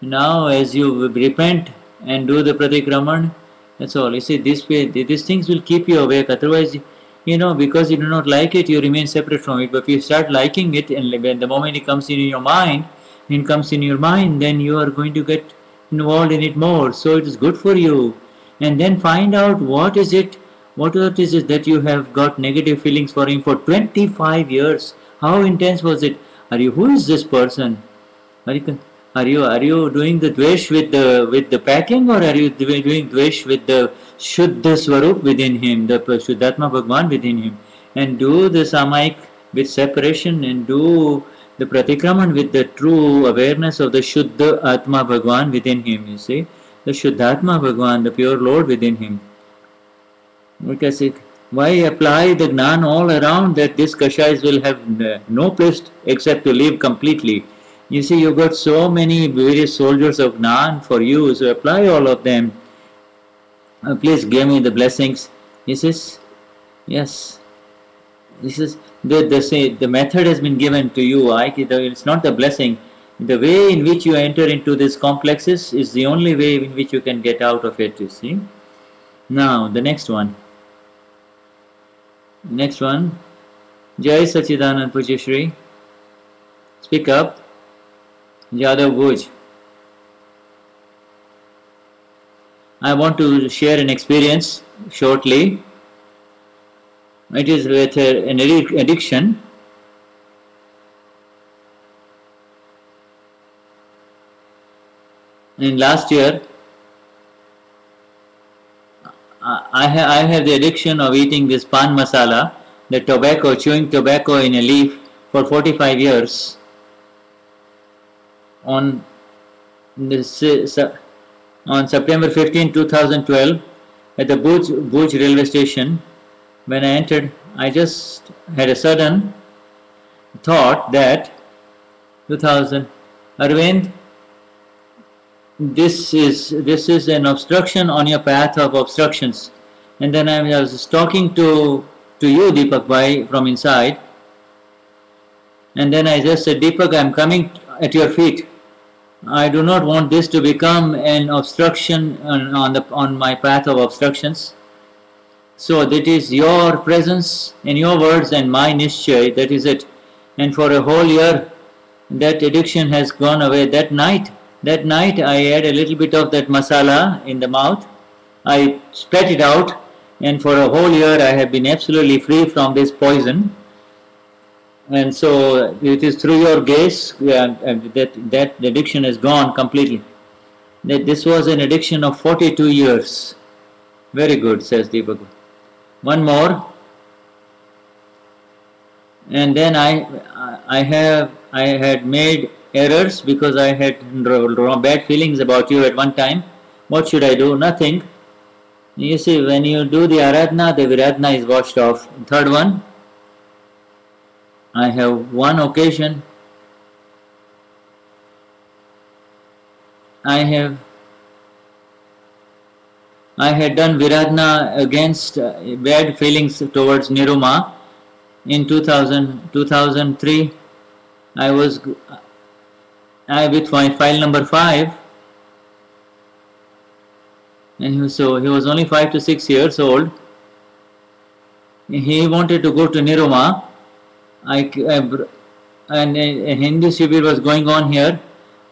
now as you repent and do the pratikraman, that's all. You see, this way, these things will keep you awake. Otherwise, you know, because you do not like it, you remain separate from it. But if you start liking it, and the moment it comes in your mind, it comes in your mind, then you are going to get involved in it more. So it is good for you. And then find out what is it, what is it that you have got negative feelings for him for 25 years. How intense was it? Are you, who is this person? Are you, are you, are you doing the dvesh with the, with the packing or are you doing dvesh with the Shuddha Swarup within him, the Shuddhatma Bhagwan within him? And do the Samayik with separation and do the pratikraman with the true awareness of the Shuddha Atma Bhagwan within him, you see, the Shuddhatma Bhagwan, the pure Lord within him. Because it, why apply the Gnan all around that these Kashayas will have no place except to live completely? You see, you got so many various soldiers of Gnan for you, so apply all of them. Uh, please give me the blessings. He says, yes. This is the, the, say, the method has been given to you. I, it's not the blessing. The way in which you enter into these complexes is the only way in which you can get out of it, you see. Now, the next one. Next one. Jai Sachidanand Pujishri. Speak up. Jadav Bhuj. I want to share an experience shortly. It is with an addiction. In last year, I, ha I have the addiction of eating this pan masala, the tobacco, chewing tobacco in a leaf for 45 years. On this, on September 15, 2012, at the Bhuj, Bhuj railway station, when I entered, I just had a sudden thought that 2000, Arvind, this is this is an obstruction on your path of obstructions. And then I was talking to to you, Deepak Bhai, from inside. And then I just said, Deepak, I'm coming at your feet. I do not want this to become an obstruction on, on the on my path of obstructions. So that is your presence in your words and my nishchay, that is it. And for a whole year, that addiction has gone away. That night, that night I had a little bit of that masala in the mouth. I spat it out and for a whole year I have been absolutely free from this poison. And so it is through your gaze uh, that, that addiction has gone completely. That this was an addiction of 42 years. Very good, says Deepak one more and then I I have I had made errors because I had bad feelings about you at one time. What should I do? Nothing. You see when you do the aradhana the viradhana is washed off. Third one I have one occasion. I have I had done Viradhana against uh, bad feelings towards Niruma. In 2000, 2003, I was I with my file number 5 and he was, so he was only 5 to 6 years old. He wanted to go to Niruma. I, I and uh, a Hindi Shibir was going on here.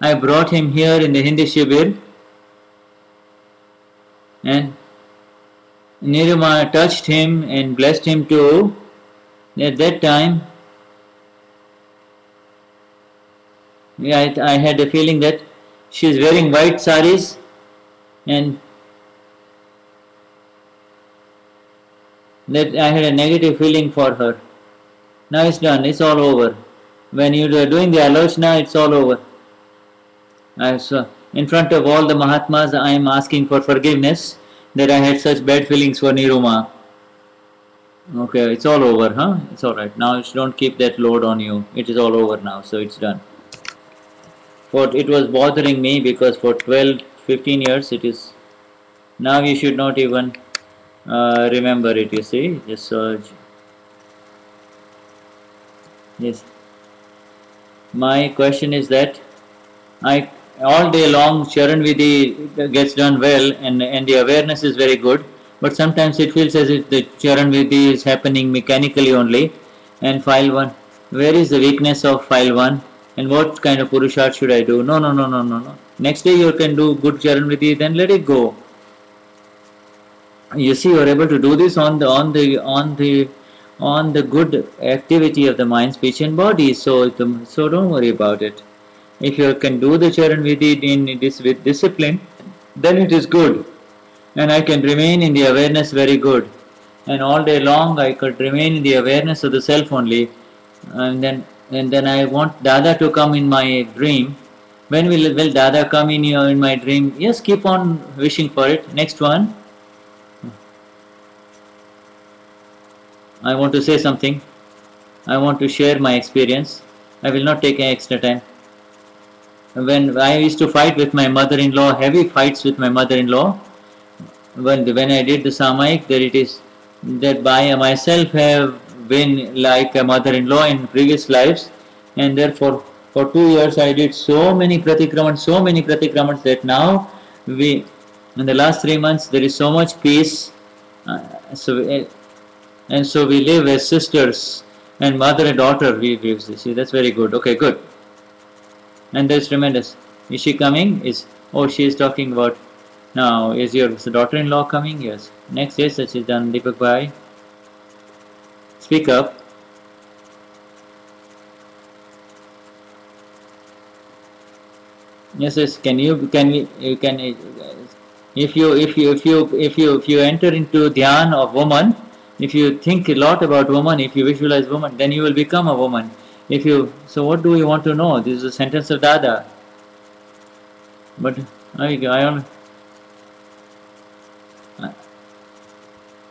I brought him here in the Hindu Shibir And Niruma touched him and blessed him too. At that time, I, I had a feeling that she is wearing white saris and that I had a negative feeling for her. Now it's done, it's all over. When you are doing the alochana, it's all over. I saw, in front of all the Mahatmas, I am asking for forgiveness that I had such bad feelings for Niruma. Okay, it's all over, huh? It's alright. Now don't keep that load on you. It is all over now, so it's done. For it was bothering me because for 12, 15 years it is. Now you should not even uh, remember it, you see. Just search. Yes. My question is that I all day long Charan Vidhi gets done well and, and the awareness is very good, but sometimes it feels as if the Charan Vidhi is happening mechanically only. And file 1, where is the weakness of file 1 and what kind of Purusharth should I do? No, no, no, no, no, no. Next day you can do good Charan Vidhi, then let it go. You see, you are able to do this on the on the on the on the good activity of the mind, speech, and body. So, so don't worry about it. If you can do the charan vidhi in this with discipline, then it is good, and I can remain in the awareness very good. And all day long, I could remain in the awareness of the self only, and then and then I want Dada to come in my dream. When will will Dada come in your in my dream? Yes, keep on wishing for it. Next one. I want to say something. I want to share my experience. I will not take any extra time. When I used to fight with my mother-in-law, heavy fights with my mother-in-law, when when I did the samayik, that it is that by myself have been like a mother-in-law in previous lives, and therefore for two years I did so many pratikramans, so many pratikramans that now we in the last three months there is so much peace. Uh, so uh, and so we live as sisters and mother and daughter we live see that's very good. Okay good. And that's tremendous. Is she coming? Is oh she is talking about now is your daughter-in-law coming? Yes. Next yes that is done Deepak bhai speak up yes yes can you can you can if you if you if you if you if you enter into dhyan of woman if you think a lot about woman, if you visualize woman, then you will become a woman. If you so, what do you want to know? This is a sentence of Dada. But I, I don't.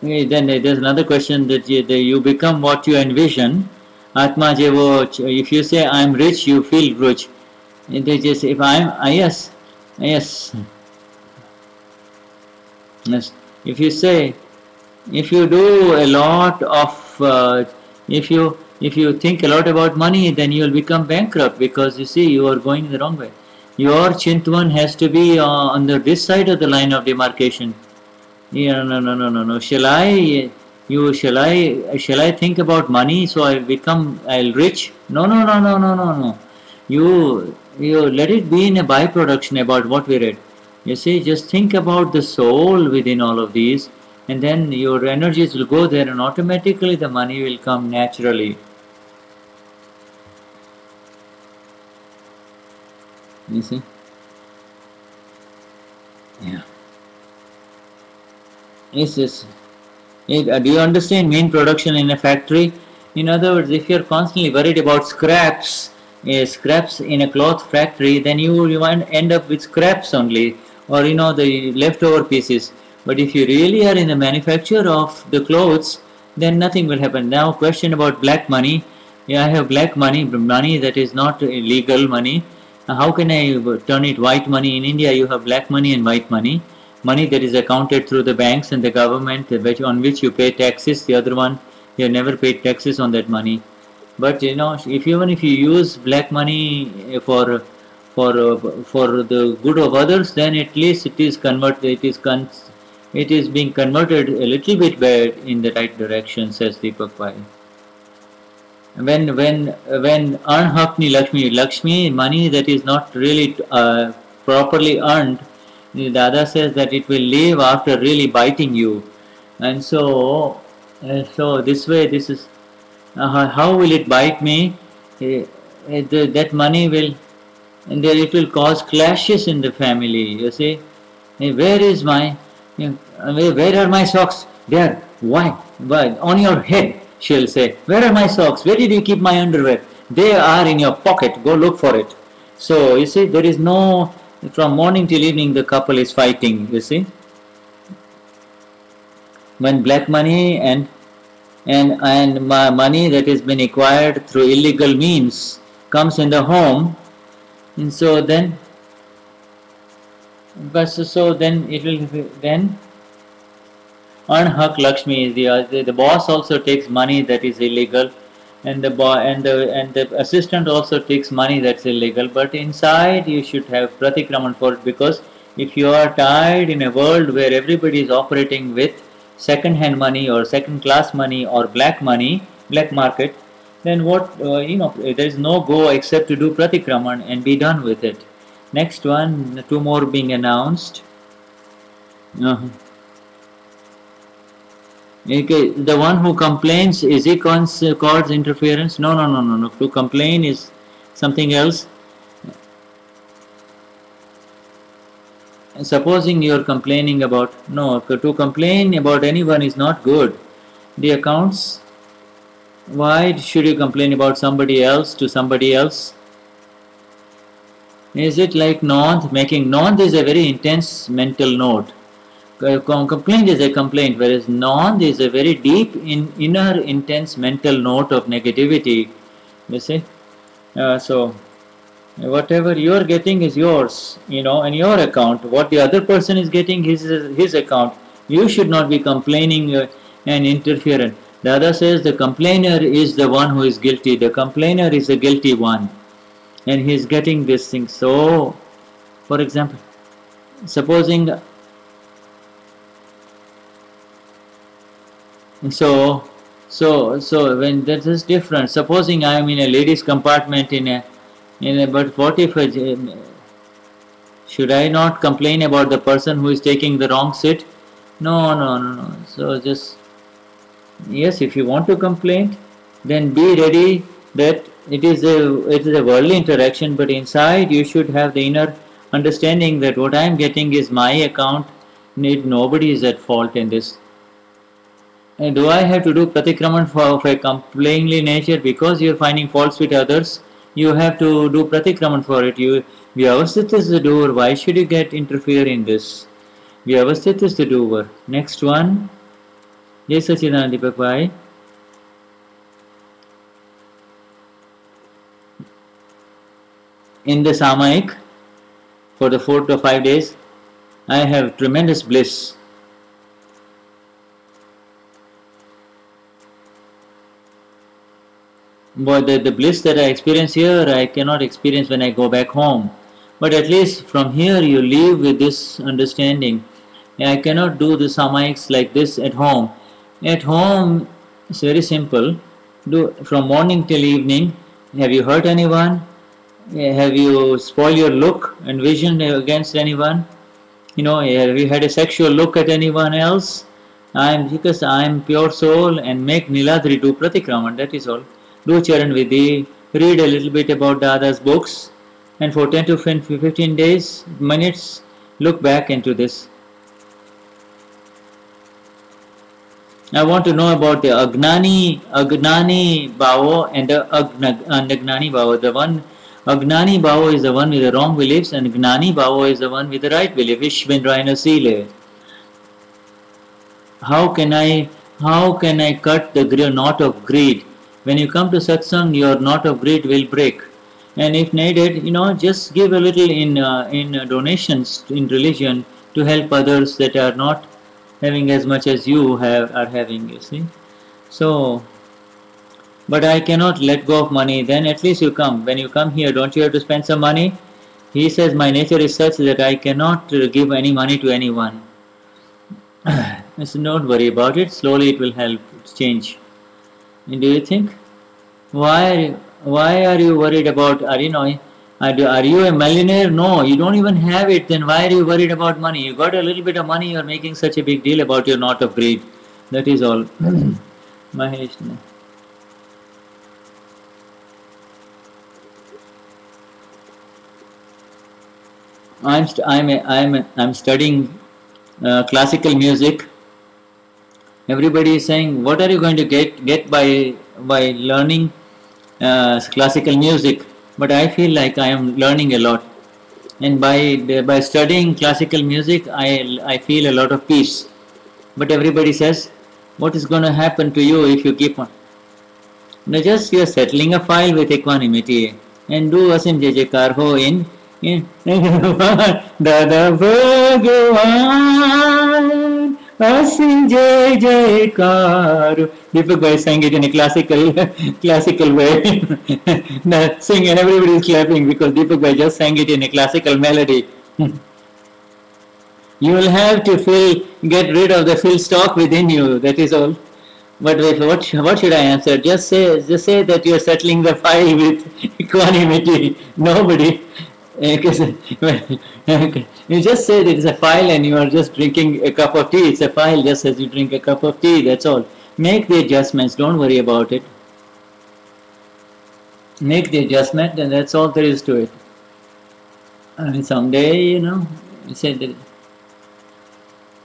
Then there's another question that you, that you become what you envision. Atma Jevo, if you say I'm rich, you feel rich. And they just, if I'm, uh, yes, yes. Yes. If you say if you do a lot of uh, if you if you think a lot about money then you will become bankrupt because you see you are going the wrong way your chintwan has to be uh, on the this side of the line of demarcation yeah, no no no no no shall i you shall i shall i think about money so i become i'll rich no no no no no no no you you let it be in a byproduction about what we read you see just think about the soul within all of these and then your energies will go there and automatically the money will come naturally. You see? Yeah. Yes, yes. Uh, do you understand main production in a factory? In other words, if you're constantly worried about scraps, uh, scraps in a cloth factory, then you will end up with scraps only, or you know the leftover pieces. But if you really are in the manufacture of the clothes, then nothing will happen. Now, question about black money. Yeah, I have black money, money that is not legal money. How can I turn it white money? In India, you have black money and white money. Money that is accounted through the banks and the government, on which you pay taxes. The other one, you never paid taxes on that money. But you know, if even if you use black money for for uh, for the good of others, then at least it is converted. It is con- it is being converted a little bit bad in the right direction, says Deepak Bhai. When when when unhakni Lakshmi, Lakshmi money that is not really uh, properly earned, The Dada says that it will leave after really biting you, and so, uh, so this way, this is uh, how will it bite me? Uh, that money will, and then it will cause clashes in the family. You see, Hey, where is my, you know, where are my socks? There. Why? Why? On your head. She'll say, where are my socks? Where did you keep my underwear? They are in your pocket. Go look for it. So you see, there is no from morning till evening the couple is fighting. You see, when black money and and and money that has been acquired through illegal means comes in the home, and so then, but so, then it will then. Anhak Lakshmi, the the boss also takes money that is illegal, and the bo- and the and the assistant also takes money that's illegal. But inside you should have pratikraman for it because if you are tied in a world where everybody is operating with second-hand money or second-class money or black money, black market, then what uh, you know there is no go except to do pratikraman and be done with it. Next one, two more being announced. Uh-huh. Okay, the one who complains is he cons- cause interference? No, no, no, no, no. To complain is something else. Supposing you are complaining about no, to complain about anyone is not good. The accounts. Why should you complain about somebody else to somebody else? Is it like nonth? Making nonth is a very intense mental note. Uh, com- Complaint is a complaint, whereas non is a very deep, in, inner, intense mental note of negativity. You see? Uh, so, whatever you are getting is yours, you know, in your account. What the other person is getting is his account. You should not be complaining uh, and interfering. The other says the complainer is the one who is guilty. The complainer is the guilty one. And he is getting this thing. So, for example, supposing so so so when that is different. Supposing i am in a ladies compartment in a in a but what if a, should i not complain about the person who is taking the wrong seat? No no no no. So just yes if you want to complain then be ready that it is a it is a worldly interaction but inside you should have the inner understanding that what i am getting is my account. Need nobody is at fault in this and do I have to do pratikraman for, a complainingly nature because you are finding faults with others? You have to do pratikraman for it. You Vyavasthit is the doer. Why should you get interfere in this? Vyavasthit is the doer. Next one. Yes, Sachidanand Deepak. In the Samayik, for the four to five days, I have tremendous bliss. But the, the bliss that I experience here, I cannot experience when I go back home. But at least from here, you leave with this understanding. I cannot do the samayiks like this at home. At home, it's very simple. Do from morning till evening. Have you hurt anyone? Have you spoiled your look and vision against anyone? You know, have you had a sexual look at anyone else? I'm because I'm pure soul and make Niladri do pratikraman. That is all do Charan Vidhi, read a little bit about the Dada's books, and for 10 to 15 days, minutes, look back into this. I want to know about the Agnani, Agnani Bhavo and the Agna, Agnani Bhavo. The one, Agnani Bhavo is the one with the wrong beliefs, and Gnani Bhavo is the one with the right belief. Ishvendrayana Sile. How can I, how can I cut the knot of greed? When you come to satsang your knot of greed will break. And if needed you know just give a little in uh, in uh, donations in religion to help others that are not having as much as you have are having you see. So but i cannot let go of money. Then at least you come. When you come here don't you have to spend some money? He says my nature is such that i cannot uh, give any money to anyone. So don't worry about it. Slowly it will help change do you think? Why, why are you worried about, are you know, Are you, are you a millionaire? No, you don't even have it. Then why are you worried about money? You got a little bit of money, you're making such a big deal about your not of greed. That is all. Mahesh. I'm st- I'm a, I'm a, I'm studying uh, classical music. Everybody is saying, "What are you going to get get by by learning uh, classical music?" But I feel like I am learning a lot, and by by studying classical music, I I feel a lot of peace. But everybody says, "What is going to happen to you if you keep on?" now just you're settling a file with equanimity and do Asim Jajekar ho in in Dada Bhagavan Asim Jai Jaykar Deepak Bhai sang it in a classical classical way. Sing and everybody is clapping because Deepak Bhai just sang it in a classical melody. You will have to fill, get rid of the fill stock within you. That is all. But what, what should I answer? Just say, just say that you are settling the file with equanimity. Nobody. You just say that it's a file and you are just drinking a cup of tea. It's a file just as you drink a cup of tea. That's all. Make the adjustments. Don't worry about it. Make the adjustment, and that's all there is to it. And someday, you know, you said that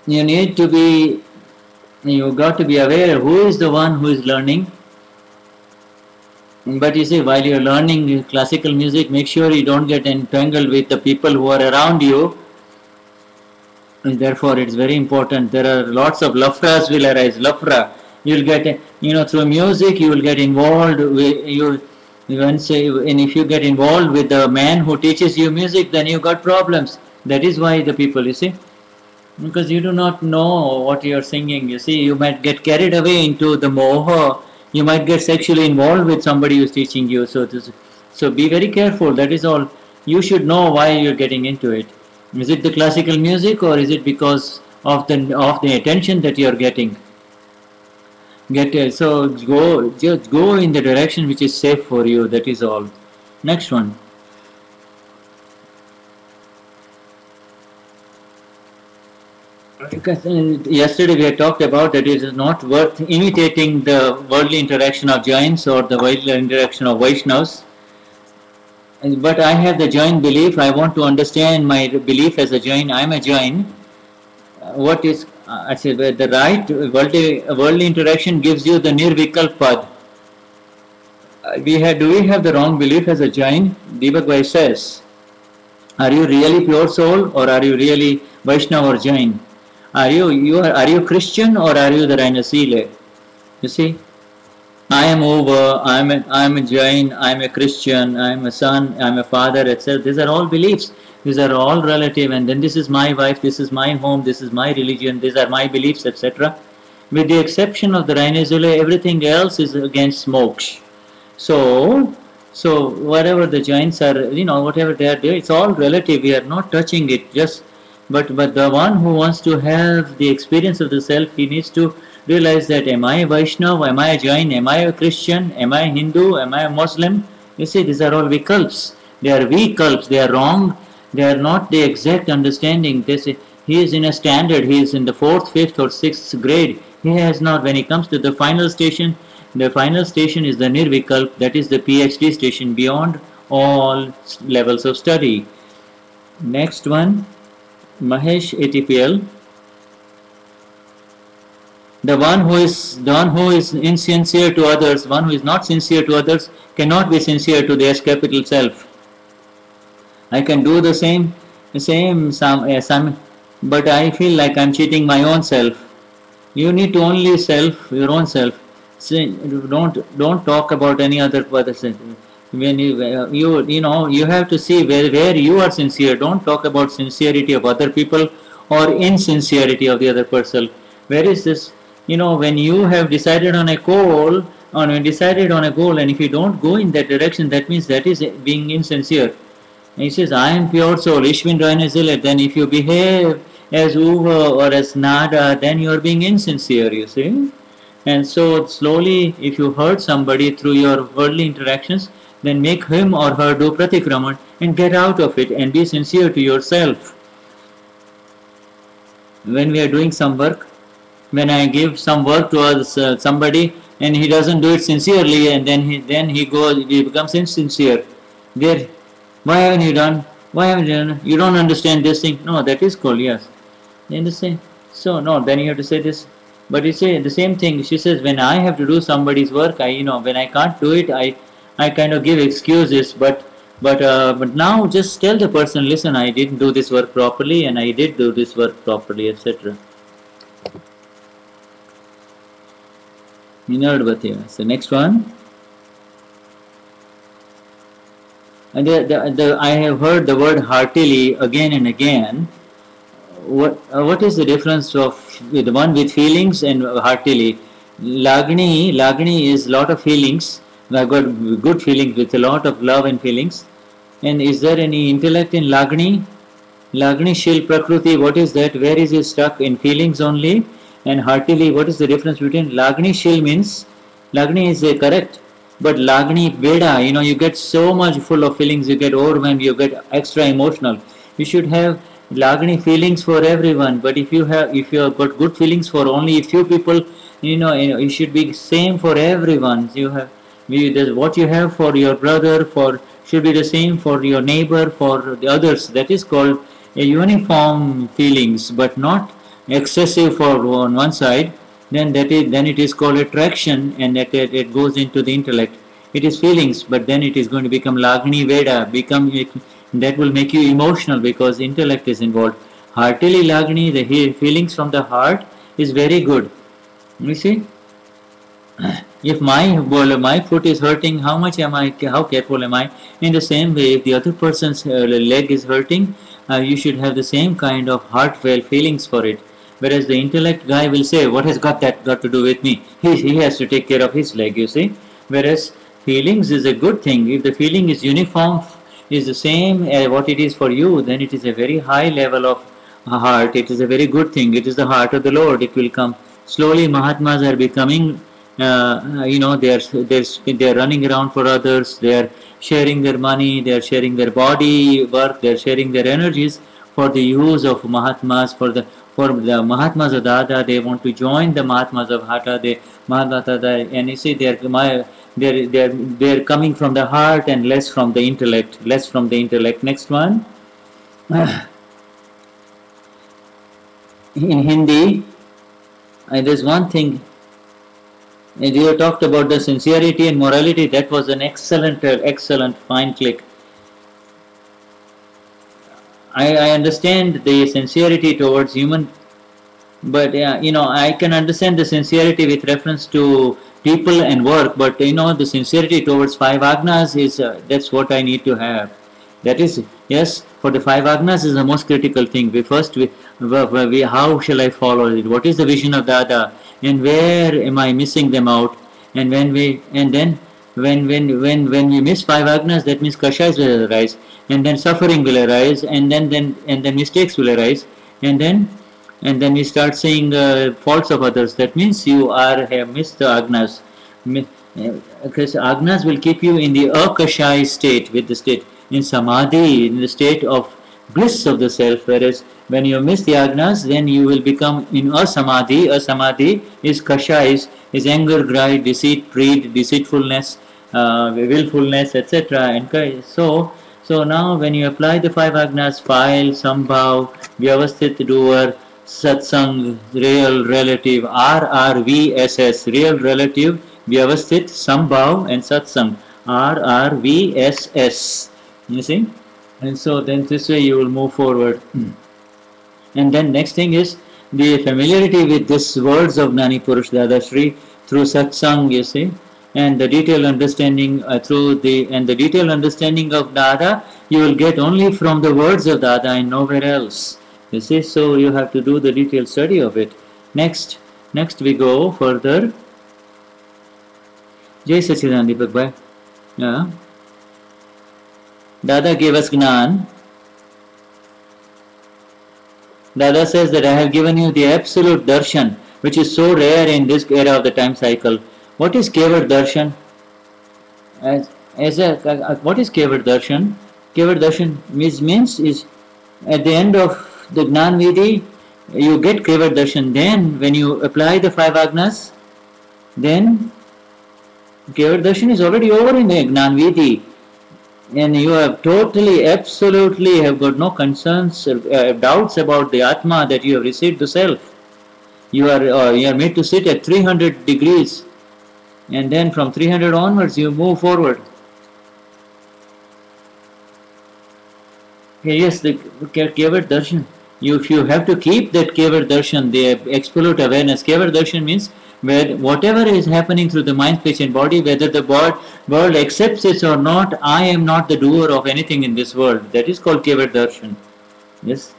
you need to be you got to be aware who is the one who is learning but you see while you're learning classical music make sure you don't get entangled with the people who are around you. And therefore it's very important. There are lots of lafras will arise. Lafra. You'll get you know through music you will get involved with you uh, and if you get involved with the man who teaches you music then you got problems. That is why the people you see. Because you do not know what you are singing. You see, you might get carried away into the moha. You might get sexually involved with somebody who's teaching you. So, this, so be very careful. That is all. You should know why you're getting into it. Is it the classical music or is it because of the of the attention that you are getting? Get uh, so go just go in the direction which is safe for you. That is all. Next one. Because, Yesterday we had talked about that it is not worth imitating the worldly interaction of Jains or the worldly interaction of Vaishnavas. But I have the Jain belief. I want to understand my belief as a Jain. I am a Jain. Uh, What is uh, I said the right worldly, worldly interaction gives you the nirvikalp pad. Uh, We have do we have the wrong belief as a Jain? Deepak says, are you really pure soul or are you really Vaishnava or Jain? Are you you are, are you Christian or are you the Rainesile? You see, I am over. I am a, I am a Jain. I am a Christian. I am a son. I am a father, etc. These are all beliefs. These are all relative. And then this is my wife. This is my home. This is my religion. These are my beliefs, etc. With the exception of the Rainesule, everything else is against moksha. So, so whatever the Jains are, you know, whatever they are doing, it's all relative. We are not touching it. Just, but but the one who wants to have the experience of the self, he needs to realize that am I a Vaishnava? Am I a Jain? Am I a Christian? Am I a Hindu? Am I a Muslim? You see, these are all vikalps. They are vikalps. They are wrong. They are not the exact understanding. They say he is in a standard. He is in the fourth, fifth, or sixth grade. He has not. When he comes to the final station, the final station is the nirvikalp. That is the PhD station beyond all levels of study. Next one, Mahesh ATPL. The one who is the one who is insincere to others, one who is not sincere to others, cannot be sincere to the S capital self. I can do the same, same some, uh, some, but I feel like I'm cheating my own self. You need to only self your own self. Don't don't talk about any other person. When you uh, you you know you have to see where where you are sincere. Don't talk about sincerity of other people or insincerity of the other person. Where is this? You know when you have decided on a goal, on when decided on a goal, and if you don't go in that direction, that means that is being insincere. He says, I am pure soul, Ishwin Rainazile. Then if you behave as Uwe or as Nada, then you are being insincere, you see. And so slowly, if you hurt somebody through your worldly interactions, then make him or her do pratikraman and get out of it and be sincere to yourself. When we are doing some work, when I give some work to others, uh, somebody and he doesn't do it sincerely and then he then he goes he becomes insincere. There why haven't you done? Why haven't you done? You don't understand this thing. No, that is called yes. You understand? So no, then you have to say this. But you say the same thing. She says when I have to do somebody's work, I you know when I can't do it, I I kind of give excuses. But but uh, but now just tell the person, listen, I didn't do this work properly, and I did do this work properly, etc. Minardvati. So next one. And the, the, the, I have heard the word heartily again and again. What uh, what is the difference of the one with feelings and heartily? Lagni Lagni is lot of feelings. I got good feelings with a lot of love and feelings. And is there any intellect in Lagni? Lagni Shil Prakruti, what is that? Where is it stuck? In feelings only? And heartily, what is the difference between Lagni Shil means? Lagni is uh, correct, but Lagni Veda, you know, you get so much full of feelings, you get overwhelmed, you get extra emotional. You should have Lagni feelings for everyone, but if you have, if you have got good feelings for only a few people, you know, you, know, should be same for everyone. You have, what you have for your brother, for should be the same for your neighbor, for the others. That is called a uniform feelings, but not excessive for on one side. Then that is then it is called attraction, and that it, it goes into the intellect. It is feelings, but then it is going to become lagni veda, become that will make you emotional because intellect is involved. Heartily lagni, the feelings from the heart is very good. You see, if my well, my foot is hurting, how much am I? How careful am I? In the same way, if the other person's uh, leg is hurting, uh, you should have the same kind of heartfelt feelings for it. Whereas the intellect guy will say, "What has got that got to do with me?" He he has to take care of his leg. You see, whereas feelings is a good thing. If the feeling is uniform, is the same uh, what it is for you, then it is a very high level of heart. It is a very good thing. It is the heart of the Lord. It will come slowly. Mahatmas are becoming uh, you know they are they're, they're running around for others. They are sharing their money. They are sharing their body work. They are sharing their energies for the use of mahatmas for the for the mahatmas of dada. They want to join the mahatmas of hata. They Dada, and you see they're they're they're they're coming from the heart and less from the intellect less from the intellect. Next one. In hindi uh, there's one thing and you talked about the sincerity and morality. That was an excellent, uh, excellent fine click. I, I understand the sincerity towards human, but uh, you know I can understand the sincerity with reference to people and work. But you know the sincerity towards five agnas is uh, that's what I need to have. That is yes for the five agnas is the most critical thing. We first we, we, how shall I follow it? What is the vision of the Dada? and where am I missing them out? And when we and then when when when when we miss five agnas, that means kashas will arise, and then suffering will arise, and then then and then mistakes will arise, and then and then we start seeing uh, faults of others. That means you are have missed the agnas. Uh, Because agnas will keep you in the akashai state with the state in samadhi, in the state of bliss of the self, whereas when you miss the agnas, then you will become in asamadhi. Asamadhi is kasha, is, is anger, pride, deceit, greed, deceitfulness, uh, willfulness, etc. And so, so now when you apply the five agnas, file, sambhav, vyavasthit doer, satsang, real, relative, RRVSS, real, relative, vyavasthit, sambhav, and satsang, RRVSS. You see? And so then this way you will move forward. And then next thing is the familiarity with these words of Gnani Purush Dada Shri through satsang, you see, and the detailed understanding uh, through the and the detailed understanding of Dada you will get only from the words of Dada and nowhere else. You see, so you have to do the detailed study of it. Next, next we go further. Jai Sachidanand Deepak Bhai. Yeah. Dada gave us Gnan. Dada says that I have given you the absolute darshan, which is so rare in this era of the time cycle. What is Keval darshan? As, as a, uh, what is Keval Darshan? Keval Darshan means, means is at the end of the Gnan Vidhi, you get Keval Darshan. Then, when you apply the five agnas, then Keval Darshan is already over in the Gnan Vidhi. And you have totally, absolutely have got no concerns, uh, doubts about the Atma that you have received the self. You are, uh, you are made to sit at 300 degrees and then from 300 onwards you move forward. Yes, the Keval Darshan. You, if you have to keep that Keval Darshan, the absolute awareness, Keval Darshan means where whatever is happening through the mind, speech, and body, whether the world, accepts it or not, I am not the doer of anything in this world. That is called Keval Darshan. Yes.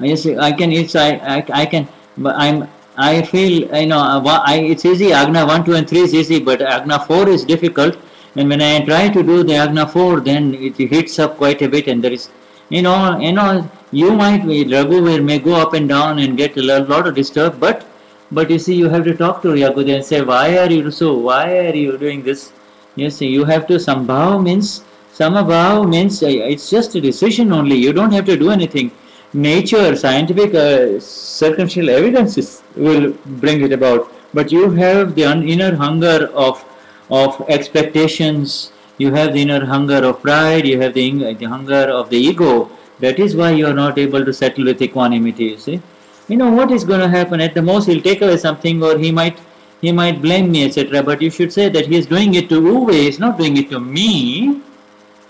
Yes, I can. It's I. I, I can. But I'm. I feel. You know. Uh, I, it's easy. Agna one, two, and three is easy, but Agna four is difficult. And when I try to do the Agna four, then it heats up quite a bit, and there is. You know. You know. You might. Be Raghu may go up and down and get a lot of disturb, but. But you see, you have to talk to Yakuja and say, why are you so? Why are you doing this? You see, you have to sambhav means samabhav means it's just a decision only. You don't have to do anything nature, scientific uh, circumstantial evidences will bring it about. But you have the inner hunger of of expectations. You have the inner hunger of pride. You have the, the hunger of the ego. That is why you are not able to settle with equanimity. You see, you know what is going to happen. At the most, he'll take away something, or he might he might blame me, etc. But you should say that he is doing it to Uwe. He's not doing it to me.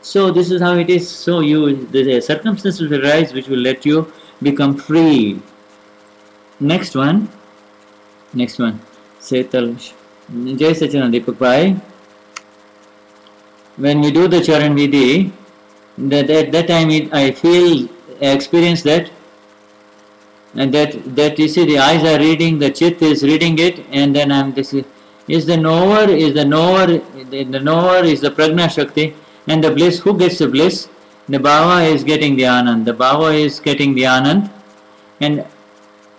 So this is how it is. So you the circumstances will arise which will let you become free. Next one. Next one. Setal. Jai Sachana. When we do the Charan Vidhi, that at that time it, I feel, I experience that and that that you see the eyes are reading, the chit is reading it, and then I'm this is the knower, is the knower, the, the knower is the pragna shakti, and the bliss, who gets the bliss? The Baba is getting the Anand. The Baba is getting the Anand. And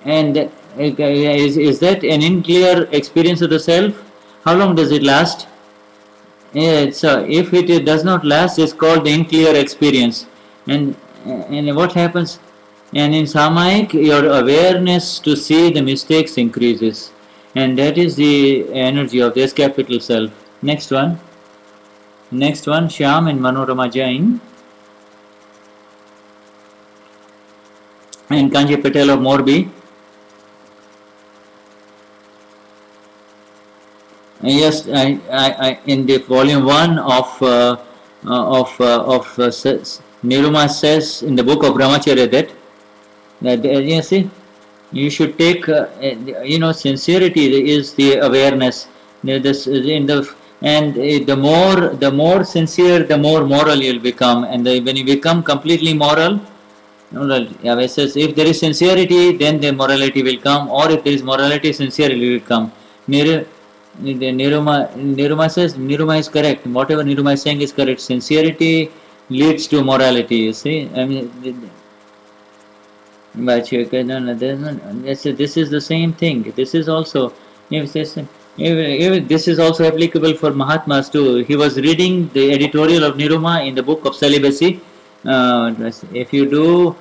and is, is that an unclear experience of the self? How long does it last? It's, uh, if it does not last, it's called the unclear experience. And and what happens? And in Samayik, your awareness to see the mistakes increases. And that is the energy of this capital self. Next one. Next one, Shyam and Manorama Jain. And Kanji Patel of Morbi. Yes, I, I, I, in the volume one of uh, uh, of uh, of uh, says, Niruma says in the book of Brahmacharya that that uh, you see you should take uh, uh you know sincerity is the awareness. This in the and uh, the more the more sincere the more moral you'll become. And the, when you become completely moral Yahweh says if there is sincerity then the morality will come. Or if there is morality sincerity will come Nir, Niruma, Niruma says Niruma is correct. Whatever Niruma is saying is correct. Sincerity leads to morality you see. I mean but you can, this is the same thing this is also this this is also applicable for Mahatmas too. He was reading the editorial of Niruma in the book of celibacy. Uh, if you do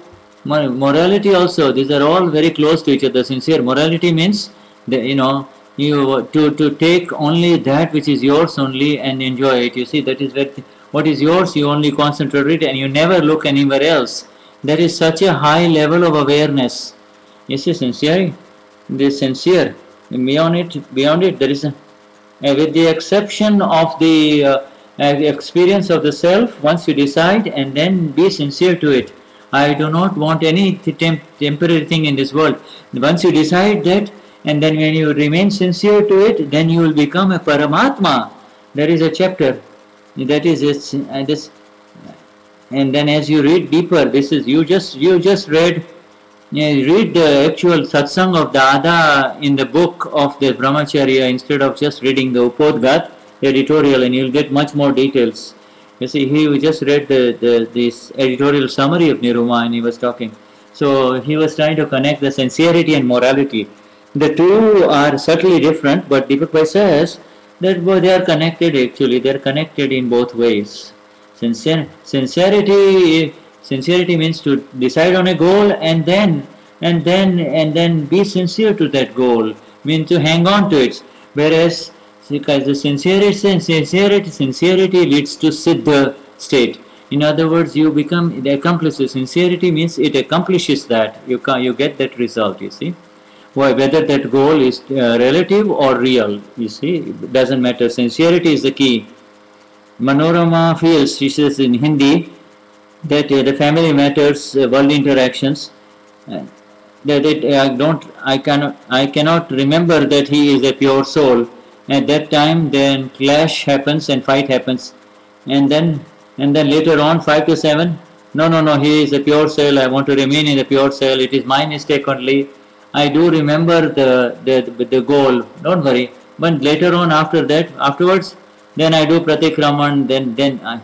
morality also, these are all very close to each other. Sincere morality means, the, you know, you to to take only that which is yours only and enjoy it. You see, that is what what is yours. You only concentrate it and you never look anywhere else. That is such a high level of awareness. Yes, sincere, this sincere. Beyond it beyond it there is a, uh, with the exception of the uh, experience of the self once you decide and then be sincere to it. I do not want any temp temporary thing in this world. Once you decide that and then when you remain sincere to it then you will become a paramatma. There is a chapter that is this, uh, this and then as you read deeper this is you just you just read yeah, read the actual satsang of Dada in the book of the Brahmacharya instead of just reading the Upodgat editorial and you'll get much more details. You see, he just read the, the this editorial summary of Niruma and he was talking. So he was trying to connect the sincerity and morality. The two are subtly different, but Deepak says that they are connected actually, they are connected in both ways. Sincerity, sincerity means to decide on a goal and then, and then, and then be sincere to that goal, means to hang on to it. Whereas, because the sincerity, sincerity, sincerity leads to siddha state. In other words, you become the accomplishes. Sincerity means it accomplishes that. You can, you get that result. You see, why whether that goal is uh, relative or real. You see, it doesn't matter. Sincerity is the key. Manorama feels, she says in Hindi, that uh, the family matters, uh, world interactions. Uh, that it, I don't, I cannot, I cannot remember that he is a pure soul. At that time, then clash happens and fight happens, and then and then later on 5 to 7 no no no he is a pure soul i want to remain in the pure soul it is my mistake only i do remember the the, the goal don't worry but later on after that afterwards then i do pratikraman then then I,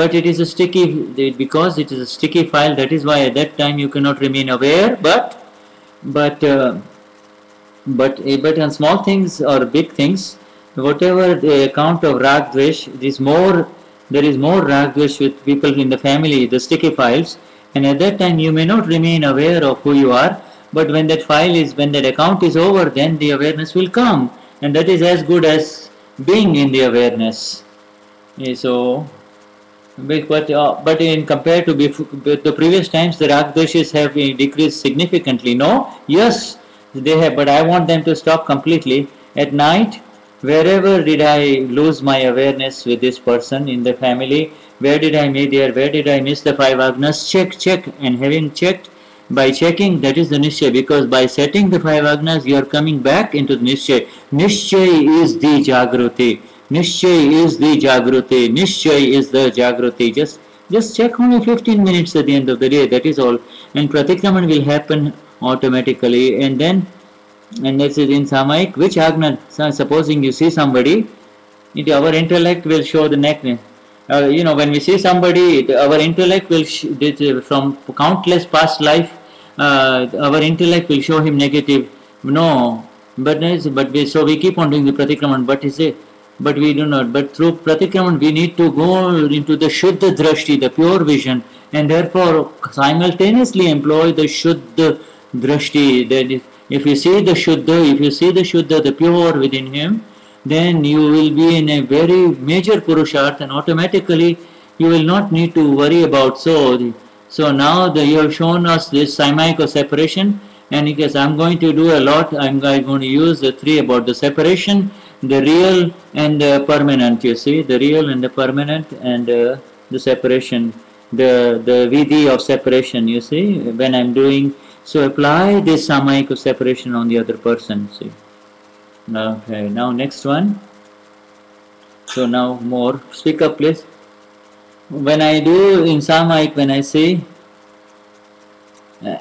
but it is a sticky because it is a sticky file that is why at that time you cannot remain aware but but uh, but eh, but on small things or big things whatever the account of rag is more there is more ragdvesh with people in the family, the sticky files, and at that time you may not remain aware of who you are, but when that file is, when that account is over, then the awareness will come, and that is as good as being in the awareness. So, but, uh, but in compared to the previous times, the ragdveshis have decreased significantly. No, yes, they have, but I want them to stop completely. At night, wherever did I lose my awareness with this person in the family, where did I meet there, where did I miss the five agnas, check, check, and having checked, by checking that is the nishchay because by setting the five agnas you are coming back into the nishchay. Nishchay is the jagruti. Nishchay is the jagruti. Nishchay is the jagruti. Just just check only 15 minutes at the end of the day. That is all. And pratikraman will happen automatically. And then and this is in Samayik, which Agna, supposing you see somebody, it, our intellect will show the neck. Uh, you know, when we see somebody, it, our intellect will, sh- from countless past life, uh, our intellect will show him negative. No, but but we, so we keep on doing the pratikraman, but is it? But we do not. But through pratikraman, we need to go into the shuddha drashti, the pure vision, and therefore simultaneously employ the shuddha drashti, that is if you see the Shuddha, if you see the Shuddha, the pure within him, then you will be in a very major Purusharth and automatically you will not need to worry about so. So now the, you have shown us this Samayika separation and because I'm going to do a lot, I'm going to use the three about the separation, the real and the permanent, you see, the real and the permanent and uh, the separation, the, the vidhi of separation, you see, when I'm doing so apply this samayika separation on the other person. See. Okay. Now next one. So now more. Speak up, please. When I do in samayik, when I say, uh,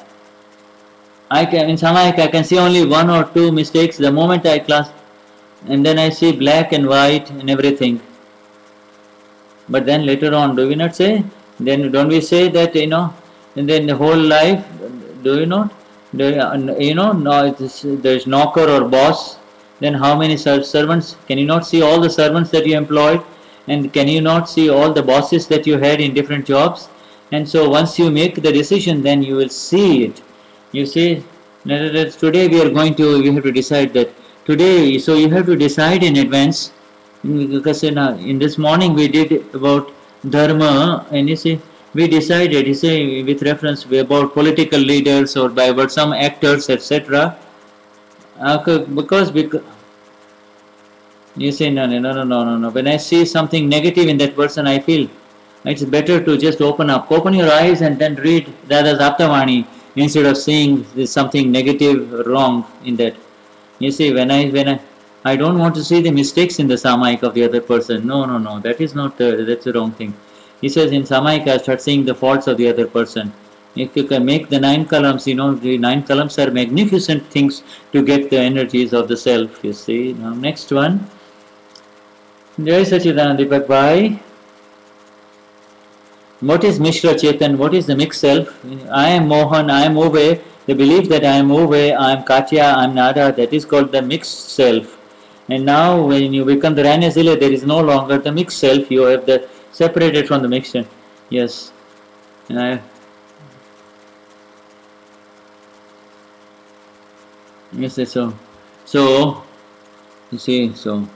I can in samayik I can see only one or two mistakes. The moment I class, and then I see black and white and everything. But then later on, do we not say? Then don't we say that you know? And then the whole life do you not? Do you, uh, you know, no, there's knocker or boss. Then how many servants? Can you not see all the servants that you employed? And can you not see all the bosses that you had in different jobs? And so once you make the decision, then you will see it. You see, today we are going to, we have to decide that today, so you have to decide in advance. Because in, uh, in this morning we did about dharma, and you see, we decided, you say, with reference about political leaders or by about some actors, etc. Uh, because, because you say, no, no, no, no, no, no. When I see something negative in that person, I feel it's better to just open up, open your eyes and then read Dada's Aptavani instead of seeing something negative, wrong in that. You see, when I, when I, I don't want to see the mistakes in the Samayik of the other person. No, no, no, that is not, the, that's the wrong thing. He says in Samayika, start seeing the faults of the other person. If you can make the nine columns, you know, the nine columns are magnificent things to get the energies of the self, you see. Now, next one. Jai Sachidanand Deepak Bhai. What is Mishra Chetan? What is the mixed self? I am Mohan, I am Uwe. The belief that I am Uwe, I am Katya, I am Nada, that is called the mixed self. And now when you become the Ranyasila, there is no longer the mixed self, you have the separated from the mixture. Yes. And I, yes, so, so, you see, so,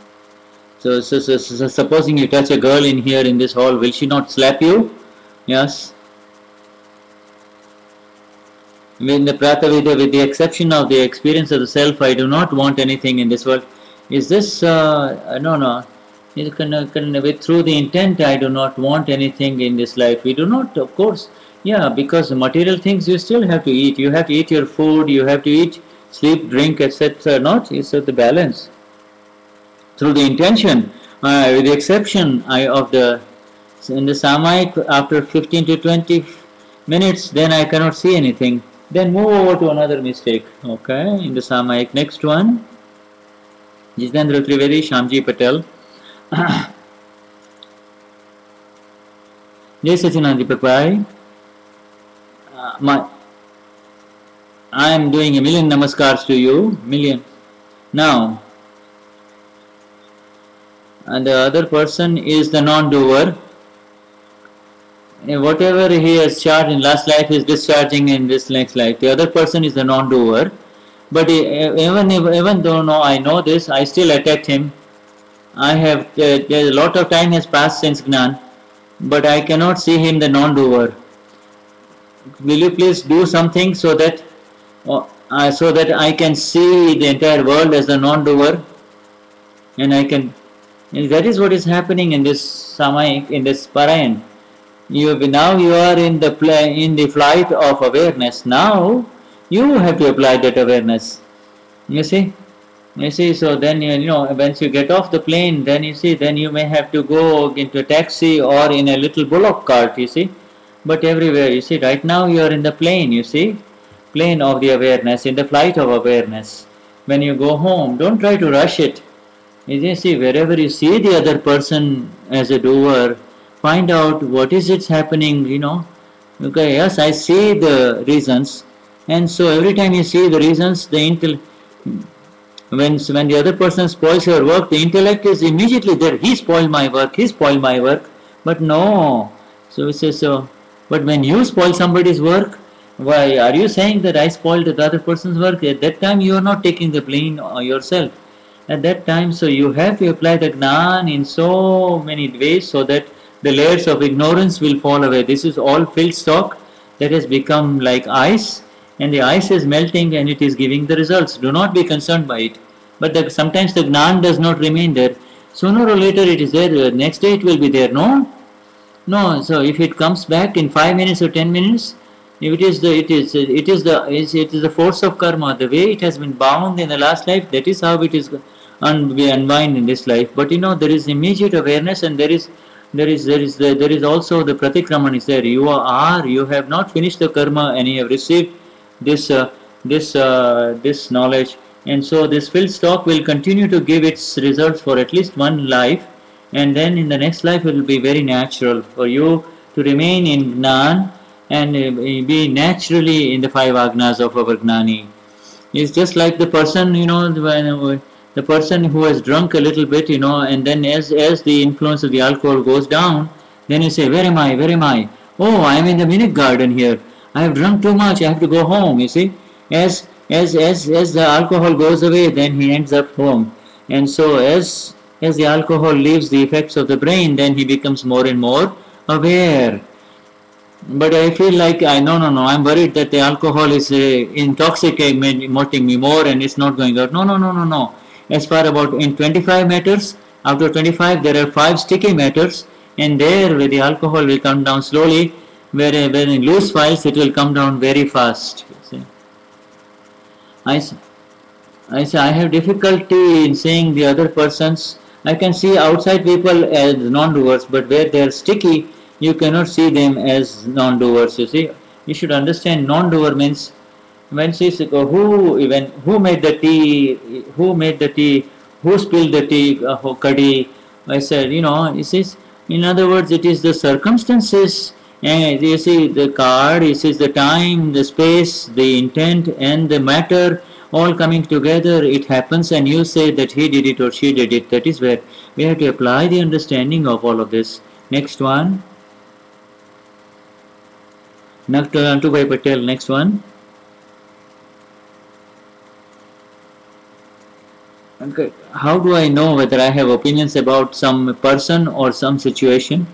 so, so, so, so, supposing you touch a girl in here in this hall, will she not slap you? Yes. In the Pratavida, with the exception of the experience of the self, I do not want anything in this world. Is this, uh, uh no, no, can, uh, can, uh, with, through the intent, I do not want anything in this life. We do not, of course, yeah, because material things you still have to eat. You have to eat your food, you have to eat, sleep, drink, etc. Not, it's the balance. Through the intention, uh, with the exception of the, in the Samayik, after 15 to 20 minutes, then I cannot see anything. Then move over to another mistake, okay, in the Samayik. Next one. Jitendra Trivedi, Shamji Patel. Jai Sachinand Deepak Bhai. Uh, my, I am doing a million namaskars to you, million. Now, and the other person is the non-doer. Whatever he has charged in last life he is discharging in this next life. The other person is the non-doer. But even if, even though no, I know this, I still attack him. I have uh, a lot of time has passed since Gnan, but I cannot see him the non-doer. Will you please do something so that uh, so that I can see the entire world as the non-doer, and I can. And that is what is happening in this samayik, in this parayan. You now you are in the play, in the flight of awareness. Now you have to apply that awareness. You see, you see. So then you, you know once you get off the plane, then you see, then you may have to go into a taxi or in a little bullock cart. You see, but everywhere you see. Right now you are in the plane. You see, plane of the awareness, in the flight of awareness. When you go home, don't try to rush it. You see, wherever you see the other person as a doer, find out what is it's happening, you know. Okay, yes, I see the reasons, and so every time you see the reasons, the intel, when when the other person spoils your work, the intellect is immediately there. He spoiled my work. He spoiled my work. But no, so it says so. But when you spoil somebody's work, why are you saying that I spoiled the other person's work? At that time, you are not taking the blame uh, yourself. At that time, so you have to apply the gnan in so many ways so that the layers of ignorance will fall away. This is all filled stock that has become like ice, and the ice is melting and it is giving the results. Do not be concerned by it. But the, sometimes the gnan does not remain there. Sooner or later, it is there. Uh, Next day, it will be there. No, no. So if it comes back in five minutes or ten minutes, if it is the it is it is the it is the force of karma. The way it has been bound in the last life, that is how it is un, be unwind in this life. But you know there is immediate awareness, and there is there is there is there is also the pratikraman is there. You are you have not finished the karma, and you have received this uh, this uh, this knowledge, and so this filled stock will continue to give its results for at least one life, and then in the next life it will be very natural for you to remain in gnan and uh, be naturally in the five agnas of our gnani. It's just like the person, you know, when uh, the person who has drunk a little bit, you know, and then as as the influence of the alcohol goes down, then you say, "Where am I? Where am I? Oh, I am in the mimic garden here. I have drunk too much. I have to go home." You see, as as as as the alcohol goes away, then he ends up home, and so as as the alcohol leaves the effects of the brain, then he becomes more and more aware. But I feel like I no no no. I'm worried that the alcohol is uh, intoxicating me more, and it's not going out. No no no no no. As far about in 25 meters, after 25 there are five sticky matters, and there where the alcohol will come down slowly. Where when in loose files it will come down very fast. I I say I have difficulty in seeing the other persons. I can see outside people as non-doers, but where they are sticky, you cannot see them as non-doers. You see, you should understand non-doer means when she says, "Oh, who even who made the tea, who made the tea, who spilled the tea, uh, kadhi. I said, you know, it says, in other words, it is the circumstances. And you see the card, says the time, the space, the intent, and the matter all coming together, it happens, and you say that he did it or she did it. That is where we have to apply the understanding of all of this. Next one. Nantubai Patel, next one. Okay. How do I know whether I have opinions about some person or some situation?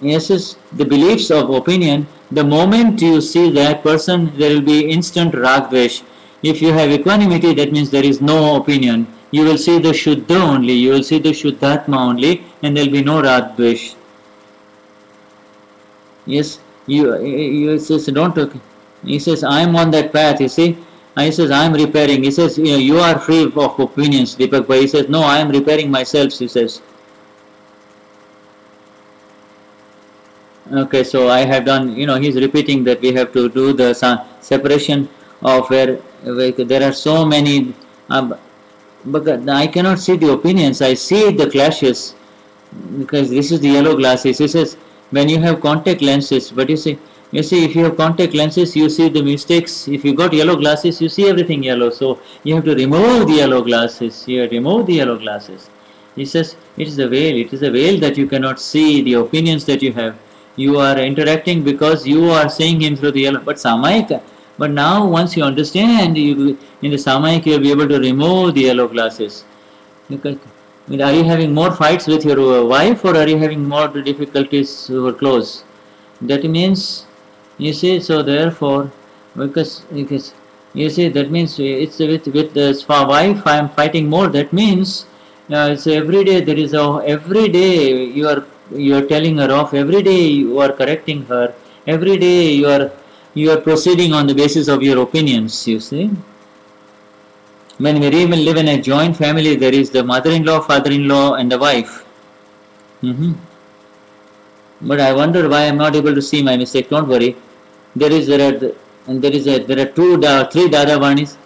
Yes, yes, the beliefs of opinion, the moment you see that person, there will be instant ragdvesh. If you have equanimity, that means there is no opinion. You will see the Shuddha only, you will see the Shuddhatma only, and there will be no ragdvesh. Yes, you, you says, don't, he says, I am on that path, you see. He says, I am repairing. He says, you are free of opinions, Deepak Bhai. He says, no, I am repairing myself, he says. Okay, so I have done, you know, he's repeating that we have to do the separation of where, where there are so many, um, but I cannot see the opinions, I see the clashes because this is the yellow glasses. He says, when you have contact lenses, but you see, you see, if you have contact lenses, you see the mistakes. If you got yellow glasses, you see everything yellow. So you have to remove the yellow glasses. You remove the yellow glasses. He says, it is a veil. It is a veil that you cannot see the opinions that you have you are interacting because you are seeing him through the yellow. But Samayika, but now once you understand, you in the Samayika you will be able to remove the yellow glasses. Because, are you having more fights with your wife or are you having more difficulties over clothes? That means, you see, so therefore, because, because you see, that means it's with, with the wife I am fighting more. That means uh, it's every day there is a, every day you are you are telling her off. Every day you are correcting her. Every day you are you are proceeding on the basis of your opinions you see. When we even live in a joint family there is the mother-in-law father-in-law and the wife. Mm-hmm. but i wonder why i'm not able to see my mistake. Don't worry there is there are and there is a there are two three dadavanis.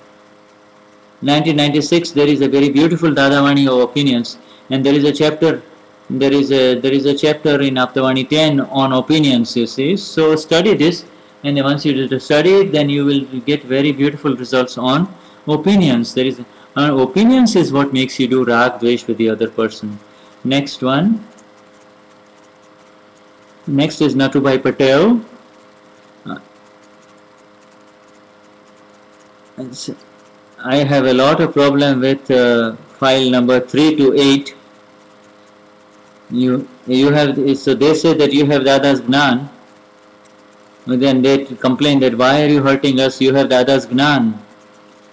1996 there is a very beautiful dadavani of opinions. And there is a chapter there is a there is a chapter in Aptavani 10 on opinions you see. So study this. And then once you study it then you will get very beautiful results on opinions. There is uh, opinions is what makes you do rag dvesh with the other person. Next one. Next is Natubai Patel I have a lot of problem with uh, file number 3 to 8 you you have so they say that you have Dada's Gnan. Then they complain that why are you hurting us? You have Dada's Gnan.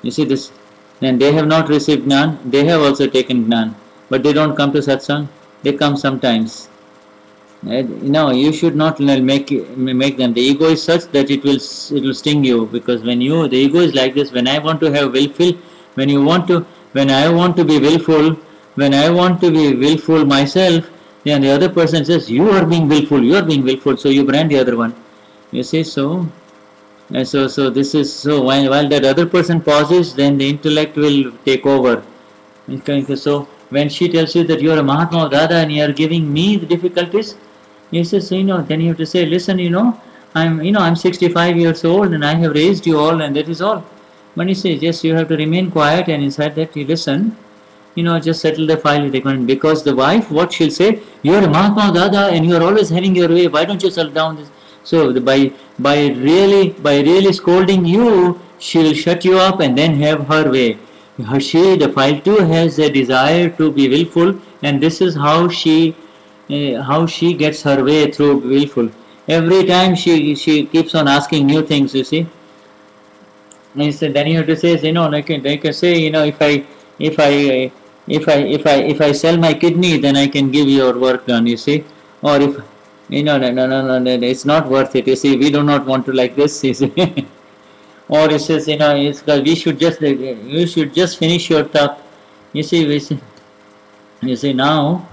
You see this? Then they have not received Gnan. They have also taken Gnan, but they don't come to satsang. They come sometimes. Uh, no, you should not make make them. The ego is such that it will it will sting you because when you the ego is like this. When I want to have willful, when you want to, when I want to be willful, when I want to be willful myself, and the other person says, You are being willful, you are being willful, so you brand the other one. You see, so and so so this is so while, while that other person pauses, then the intellect will take over. So when she tells you that you are a Mahatma Dada and you are giving me the difficulties, you says, you know, then you have to say, listen, you know, I'm you know I'm 65 years old and I have raised you all and that is all. But he says, yes, you have to remain quiet and inside that you listen you know, just settle the file with the Because the wife, what she'll say, you're a Mahatma Dada and you're always having your way, why don't you settle down this? So the, by by really by really scolding you, she'll shut you up and then have her way. She, the file two, has a desire to be willful, and this is how she uh, how she gets her way through willful. Every time she she keeps on asking new things. You see. And so then you have to say, you know, like they can say, you know, if I if I if I if I if I sell my kidney, then I can give your work done. You see, or if you know, no, no, no, no, no, it's not worth it. You see, we do not want to like this. You see, or it says, you know, it's we should just you should just finish your talk. You see, we see, you see now,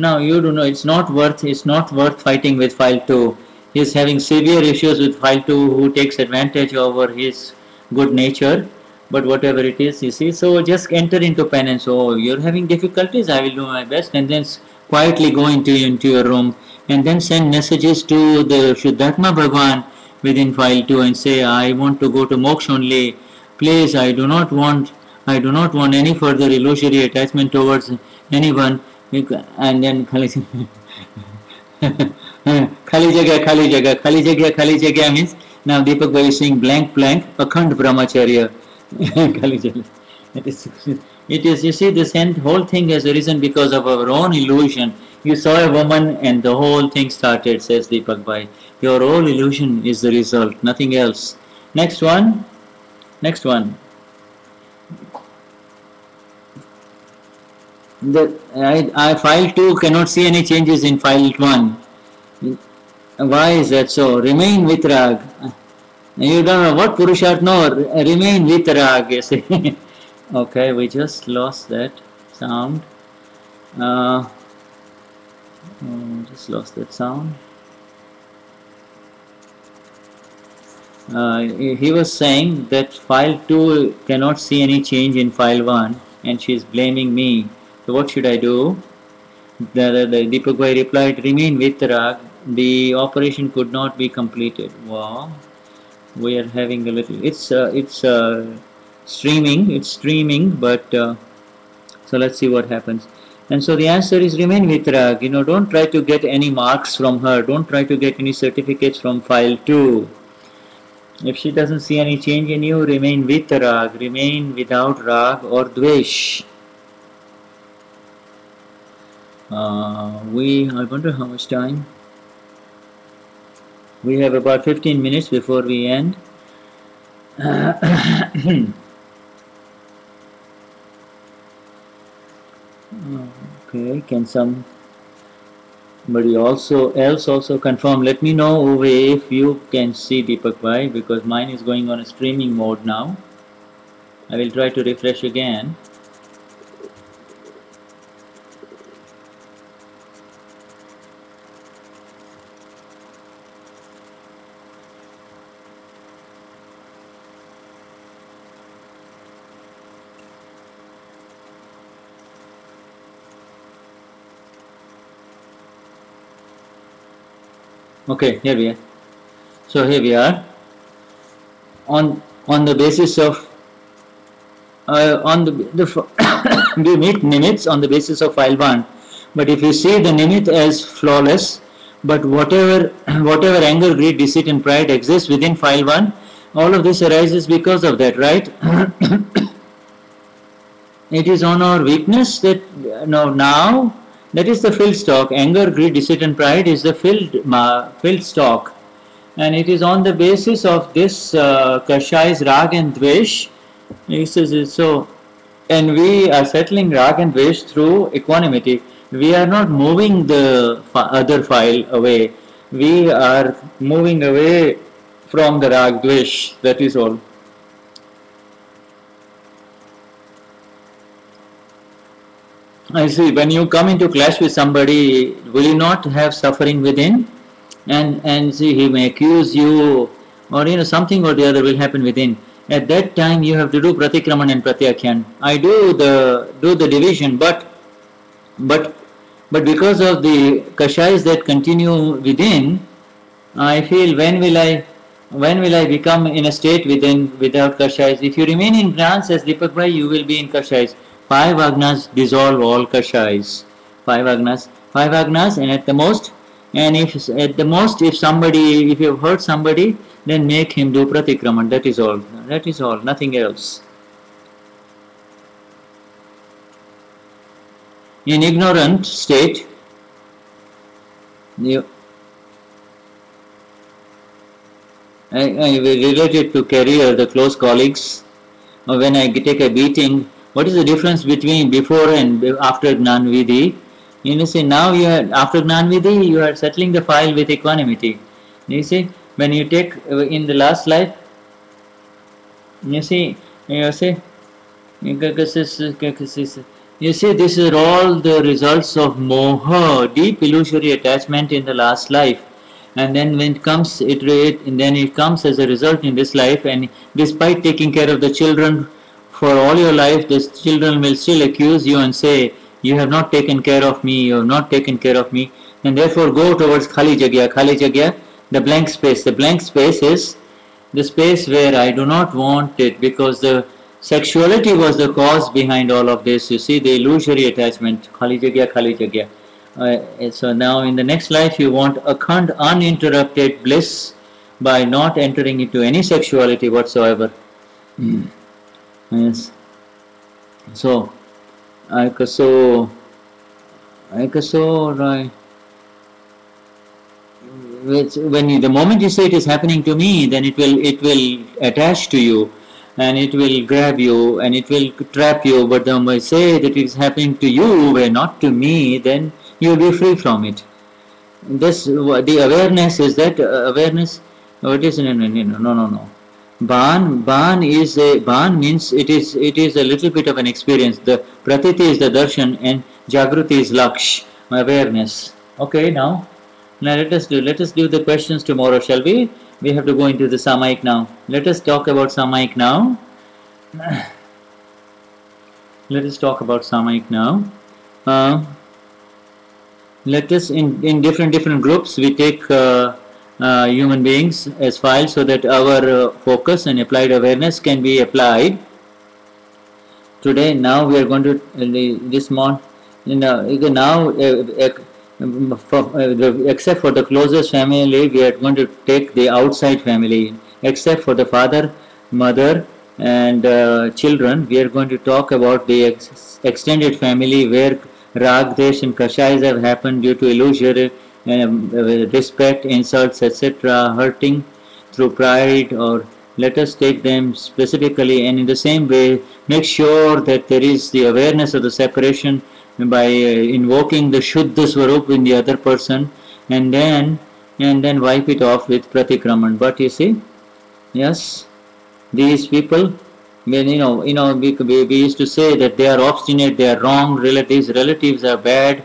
now you do know it's not worth it's not worth fighting with file two. He's having severe issues with file two, who takes advantage over his good nature but whatever it is you see so just enter into penance oh you're having difficulties i will do my best and then quietly go into into your room and then send messages to the Shuddhatma Bhagwan within file 2 and say I want to go to moksha only Please, I do not want, I do not want any further illusory attachment towards anyone. And then khali khali jagah, khali jagah, khali jagah, khali jagah means now Deepak Bhai is saying blank, blank, Pakhand Brahmacharya. It is, it is, you see, this whole thing has arisen because of our own illusion. You saw a woman and the whole thing started, says Deepak Bhai. Your whole illusion is the result, nothing else. Next one. Next one. The, I, I, file 2 cannot see any changes in file 1. Why is that so? Remain with rag. You don't know what Purusharth? No, remain with rag, you see. okay, we just lost that sound. Uh, oh, just lost that sound. Uh, he was saying that file 2 cannot see any change in file 1 and she is blaming me. So what should I do? The, the, the Deepak Bhai replied, remain with Rag. The operation could not be completed. Wow. We are having a little, it's, uh, it's uh, streaming, it's streaming, but uh, so let's see what happens. And so the answer is remain with Rag. You know, don't try to get any marks from her. Don't try to get any certificates from file 2. If she doesn't see any change in you, remain with rag, remain without rag or dvesh. Uh, we, I wonder how much time. We have about 15 minutes before we end. okay, can some somebody also else also confirm let me know Uwe if you can see Deepak Bhai because mine is going on a streaming mode now I will try to refresh again okay here we are. So here we are. On on the basis of uh, on the, the we meet nimits on the basis of file 1 but if you see the nimit as flawless but whatever whatever anger greed deceit and pride exists within file 1 all of this arises because of that right? It is on our weakness that no now that is the filled stock. Anger, greed, deceit, and pride is the filled uh, filled stock, and it is on the basis of this uh, kashayas rag and dvesh. He says so, and we are settling rag and dvesh through equanimity. We are not moving the other file away. We are moving away from the rag dvesh. That is all. I see. When you come into clash with somebody, will you not have suffering within? And and see, he may accuse you, or you know something or the other will happen within. At that time, you have to do pratikraman and pratyakhyan. I do the do the division, but but but because of the kashayas that continue within, I feel when will I when will I become in a state within without kashayas? If you remain in trance as Deepak Bhai, you will be in kashais. Five agnas dissolve all kashayas. Five agnas, five agnas, and at the most, and if at the most, if somebody, if you have hurt somebody, then make him do pratikraman. That is all. That is all. Nothing else. In ignorant state, you, I, I relate it to career, the close colleagues. When I take a beating, what is the difference between before and after Gnan Vidhi? You see, now you are, after Gnan Vidhi, you are settling the file with equanimity. You see, when you take uh, in the last life, you see, you see, you see, this is all the results of moha, deep illusory attachment in the last life. And then when it comes, it, it then it comes as a result in this life. And despite taking care of the children for all your life, the children will still accuse you and say, "You have not taken care of me. You have not taken care of me." And therefore, go towards khali jagya. Khali jagya, the blank space. The blank space is the space where I do not want it because the sexuality was the cause behind all of this. You see, the illusory attachment, khali jagya, khali jagya. Uh, so now in the next life you want akhand uninterrupted bliss by not entering into any sexuality whatsoever. Yes. So, I so, I so right. When you, the moment you say it is happening to me, then it will it will attach to you, and it will grab you, and it will trap you. But when I say that it is happening to you, where not to me, then you will be free from it. This the awareness is that uh, awareness. What is no no no no no no. Ban ban is a ban means it is it is a little bit of an experience. The pratiti is the darshan and jagruti is laksh awareness. Okay, now now let us do let us do the questions tomorrow, shall we? We have to go into the samayik now. Let us talk about samayik now. Let us talk about samayik now. Uh, let us in in different different groups we take. Uh, uh, human beings as files so that our uh, focus and applied awareness can be applied. Today, now we are going to uh, this month. You know, now, uh, for, except for the closest family, we are going to take the outside family. Except for the father, mother, and uh, children, we are going to talk about the ex extended family where rag, desh, and kashayas have happened due to illusory um, respect, insults, etc., hurting through pride, or let us take them specifically and in the same way make sure that there is the awareness of the separation by uh, invoking the Shuddha Swarup in the other person and then and then wipe it off with pratikraman. But you see, yes, these people when you know you know we, we used to say that they are obstinate, they are wrong, relatives relatives are bad,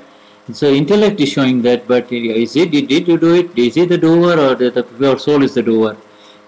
so intellect is showing that, but is it, did, you do it? Is it the doer or the, the pure soul is the doer?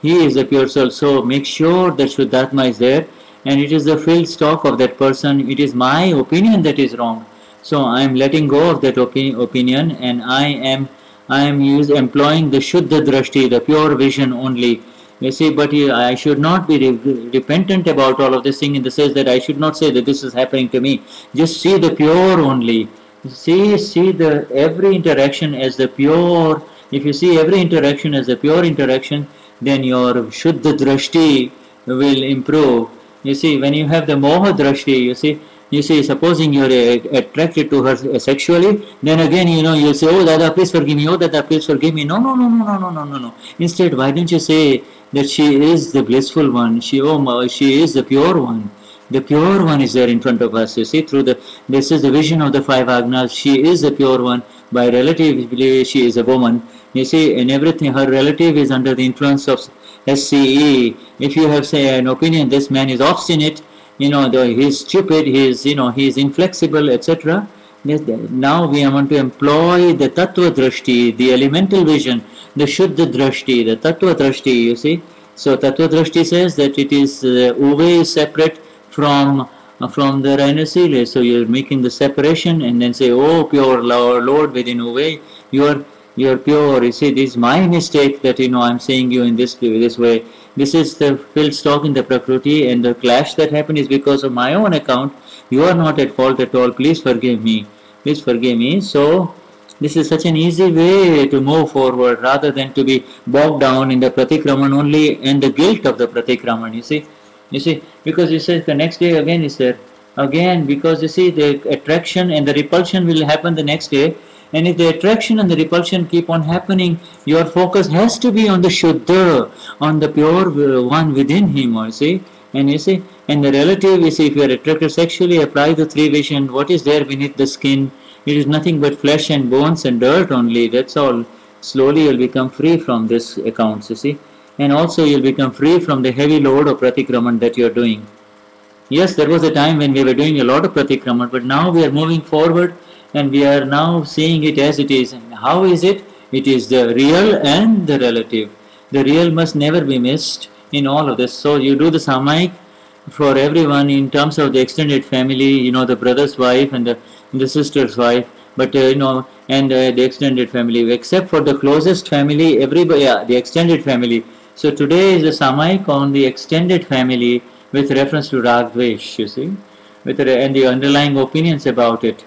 He is the pure soul. So make sure that Shuddhatma is there and it is the filled stock of that person. It is my opinion that is wrong. So I am letting go of that opi opinion and I am I am use, employing the Shuddha Drashti, the pure vision only. You see, but I should not be repentant about all of this thing in the sense that I should not say that this is happening to me. Just see the pure only see see the every interaction as the pure if you see every interaction as a pure interaction then your shuddha drashti will improve. You see when you have the moha drashti you see you see supposing you're attracted to her sexually then again you know you say oh dada please forgive me. Oh dada please forgive me. No no no no no no no no. No instead why don't you say that she is the blissful one? She oh she is the pure one the pure one is there in front of us. You see, through the this is the vision of the five agnas. She is the pure one. By relative, she is a woman. You see, in everything, her relative is under the influence of SCE. If you have say an opinion, this man is obstinate. You know, the, he's stupid. He's you know he's inflexible, etc. Now we want to employ the tattva drashti, the elemental vision, the shuddha drashti, the tattva drashti. You see. So tattva drashti says that it is uh, is separate from uh, from the Rhinocele. So you're making the separation and then say, Oh pure Lord, Lord within a way, you're you're pure. You see, this is my mistake that you know I'm saying you in this this way. This is the filled stock in the Prakriti and the clash that happened is because of my own account. You are not at fault at all. Please forgive me. Please forgive me. So this is such an easy way to move forward rather than to be bogged down in the pratikraman only and the guilt of the pratikraman. You see, you see, because you say the next day again is there. Again, because you see the attraction and the repulsion will happen the next day. And if the attraction and the repulsion keep on happening, your focus has to be on the Shuddha, on the pure one within him, you see. And you see, and the relative, you see, if you are attracted sexually, apply the three vision, what is there beneath the skin? It is nothing but flesh and bones and dirt only, that's all. Slowly you'll become free from this account, you see and also you'll become free from the heavy load of pratikraman that you're doing. Yes, there was a time when we were doing a lot of pratikraman, but now we are moving forward and we are now seeing it as it is. And how is it? It is the real and the relative. The real must never be missed in all of this. So you do the samayik for everyone in terms of the extended family, you know, the brother's wife and the, and the sister's wife, but uh, you know, and uh, the extended family, except for the closest family, everybody, yeah, the extended family, So today is the Samayik on the extended family with reference to Rag you see, with the, and the underlying opinions about it.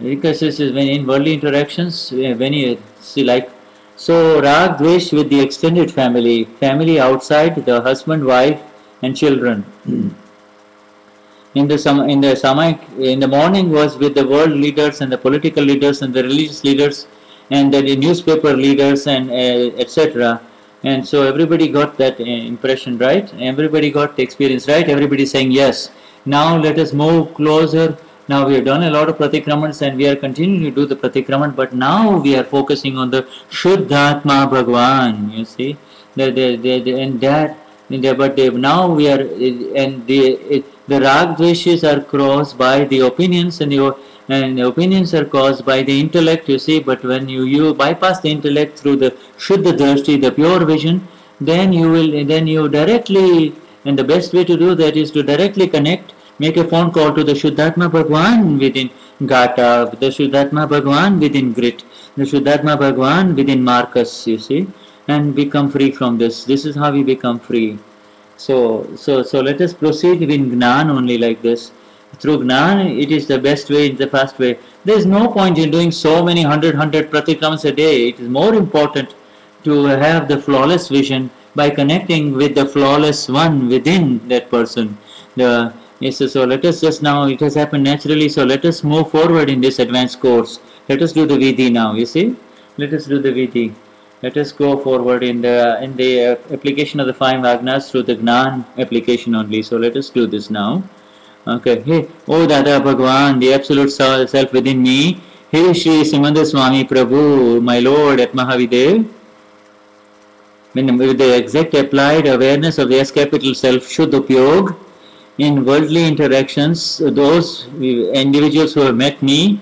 Because this is when in worldly interactions, uh, when you see like, so Rag with the extended family, family outside, the husband, wife, and children. In the Sam- in the Samayik, in the morning was with the world leaders and the political leaders and the religious leaders and the newspaper leaders and uh, etc. And so everybody got that uh, impression right. Everybody got the experience right. Everybody saying yes. Now let us move closer. Now we have done a lot of pratikramans and we are continuing to do the pratikraman, but now we are focusing on the Shuddhatma Bhagwan. You see, the, the, the, the, and that. But now we are, and the the rag are crossed by the opinions and the and opinions are caused by the intellect, you see, but when you, you bypass the intellect through the Shuddha Drashti, the pure vision, then you will, then you directly, and the best way to do that is to directly connect, make a phone call to the Shuddhatma Bhagwan within Gata, the Shuddhatma Bhagwan within Grit, the Shuddhatma Bhagwan within Marcus, you see, and become free from this. This is how we become free. So, so, so let us proceed with Gnan only like this. Through Gnan, it is the best way, it's the fast way. There is no point in doing so many hundred, hundred pratikrams a day. It is more important to have the flawless vision by connecting with the flawless one within that person. The, yes, so, let us just now, it has happened naturally, so let us move forward in this advanced course. Let us do the Vidhi now, you see? Let us do the Vidhi. Let us go forward in the in the uh, application of the five agnas through the Gnan application only. So let us do this now. Okay. Hey, oh Dada Bhagwan, the absolute self within me. Hey Shri Simandhar Swami Prabhu, my Lord at Mahavideh. When with the exact applied awareness of the S capital self, Shuddha Upyog, in worldly interactions, those individuals who have met me,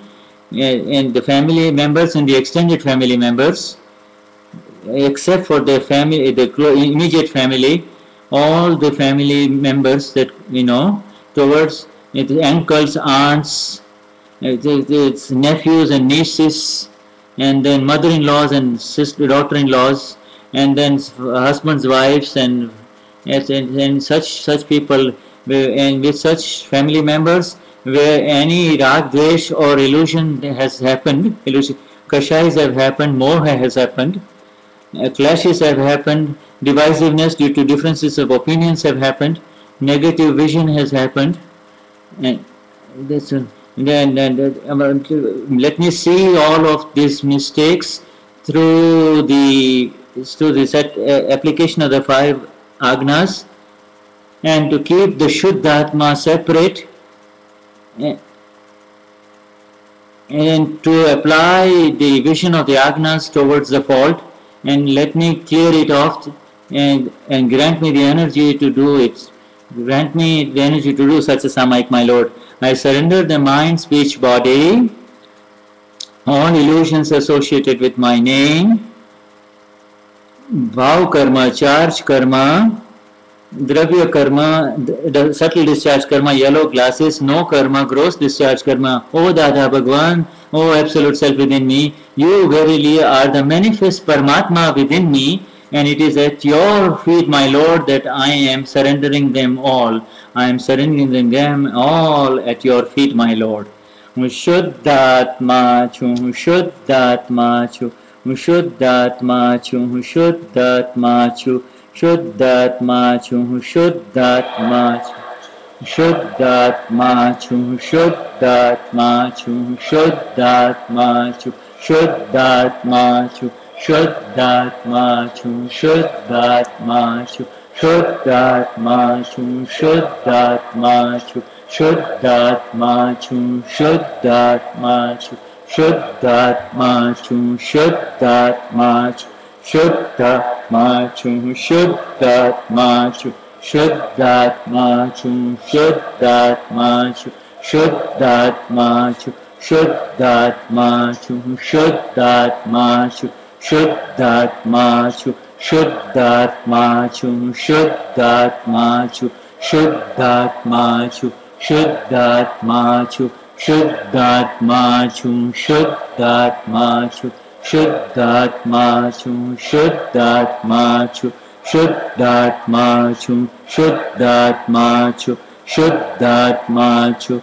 uh, and the family members and the extended family members, except for the family, the immediate family, all the family members that you know, towards its uncles, aunts, its, its nephews and nieces, and then mother-in-laws and sister, daughter-in-laws, and then husbands, wives, and and, and such such people, and with such family members, where any rag, dvesh, or illusion has happened, illusion, kashayas have happened, moha has happened, uh, clashes have happened, divisiveness due to differences of opinions have happened, negative vision has happened, and this, um, uh, let me see all of these mistakes through the through the set, uh, application of the five agnas, and to keep the Shuddhatma separate. uh, and to apply the vision of the agnas towards the fault and let me clear it off and, and grant me the energy to do it. Grant me energy to do such a samaik, my Lord. I surrender the mind, speech, body, all illusions associated with my name, भाव karma charge karma dravya karma subtle discharge karma yellow glasses no karma gross discharge karma oh Dada Bhagwan oh absolute self within me you verily are the manifest Paramatma within me and it is at your feet, my Lord, that I am surrendering them all. I am surrendering them all at your feet, my Lord. Shuddhatma chu, Shuddhatma chu, Shuddhatma chu, Shuddhatma chu, Shuddhatma chu, Shuddhatma chu. Shuddhatma chu, Shuddhatma chu, Shuddhatma chu, Shuddhatma chu, Shuddhatma chu, Shuddhatma chu, Shuddhatma chu, Shuddhatma chu, Shuddhatma chu, Shuddhatma chu, Shuddhatma chu, Shuddhatma chu, Shuddhatma chu, Shuddhatma chu, Shuddhatma chu, Shuddhatma chu, Shuddhatma chu,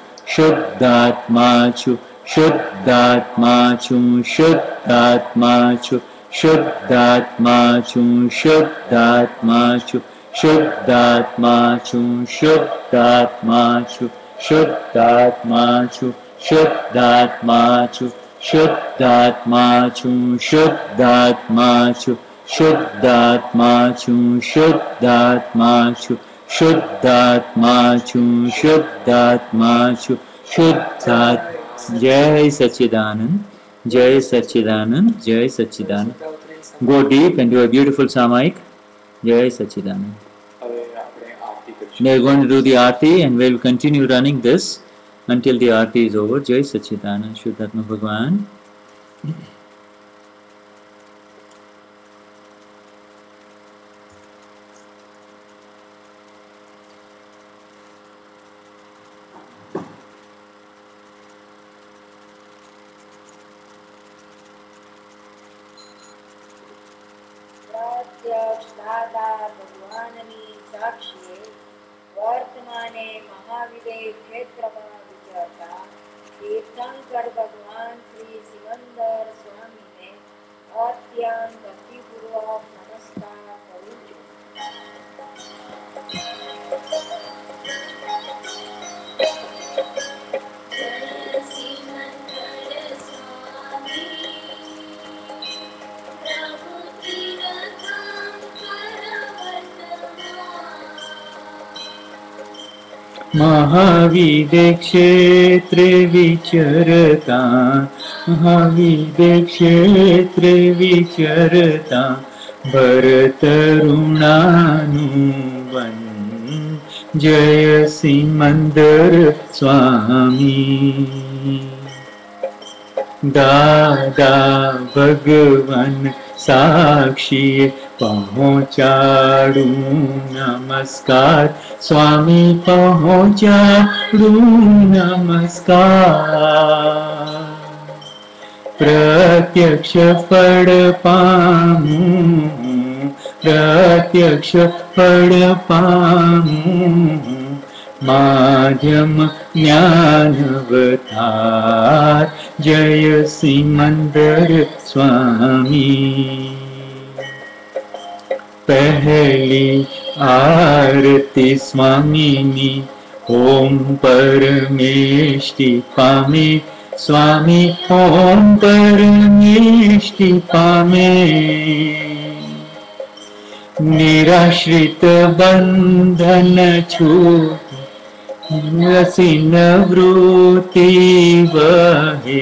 Shuddhatma chu, Shuddhatma chu, Shuddhatma chu, शुद्धात्मा छू शुद्धात्मा छू शुद्धात्मा छू शुद्धात्मा छू शुद्धात्मा छू शुद्धात्मा छू शुद्धात्मा छू शुद्धात्मा छू शुद्धात्मा छू शुद्धात्मा छू शुद्धात्मा छू शुद्धात्मा छू शुद्धात् जय सच्चिदानंद। Jai Sachidanand, Jai Sachidanand. Go deep and do a beautiful samaik. Jai Sachidanand. They are going to do the arti and we will continue running this until the arti is over. Jai Sachidanand, Shuddhatma Bhagwan. महाविदक्षेत्रे विचरता। महाविदक्षेत्रे विचरता। हविदे जय सिमन्दर स्वामी। दादा भगवन् साक्षी पहचारु नमस्कार। स्वामी पहुँचाडू नमस्कार। प्रत्यक्ष पहुचारमस्कार प्रत्यक्षण प्रत्यक्ष प्रत्यक्षण पू माध्यम ज्ञानवतार जय सिमन्दर स्वामी। पहली आरती स्वामिनी ॐ परमेष्टि पामे। स्वामी ॐ परमेष्टि पामे। निराश्रित बन्धन छु सि नवृतिव हे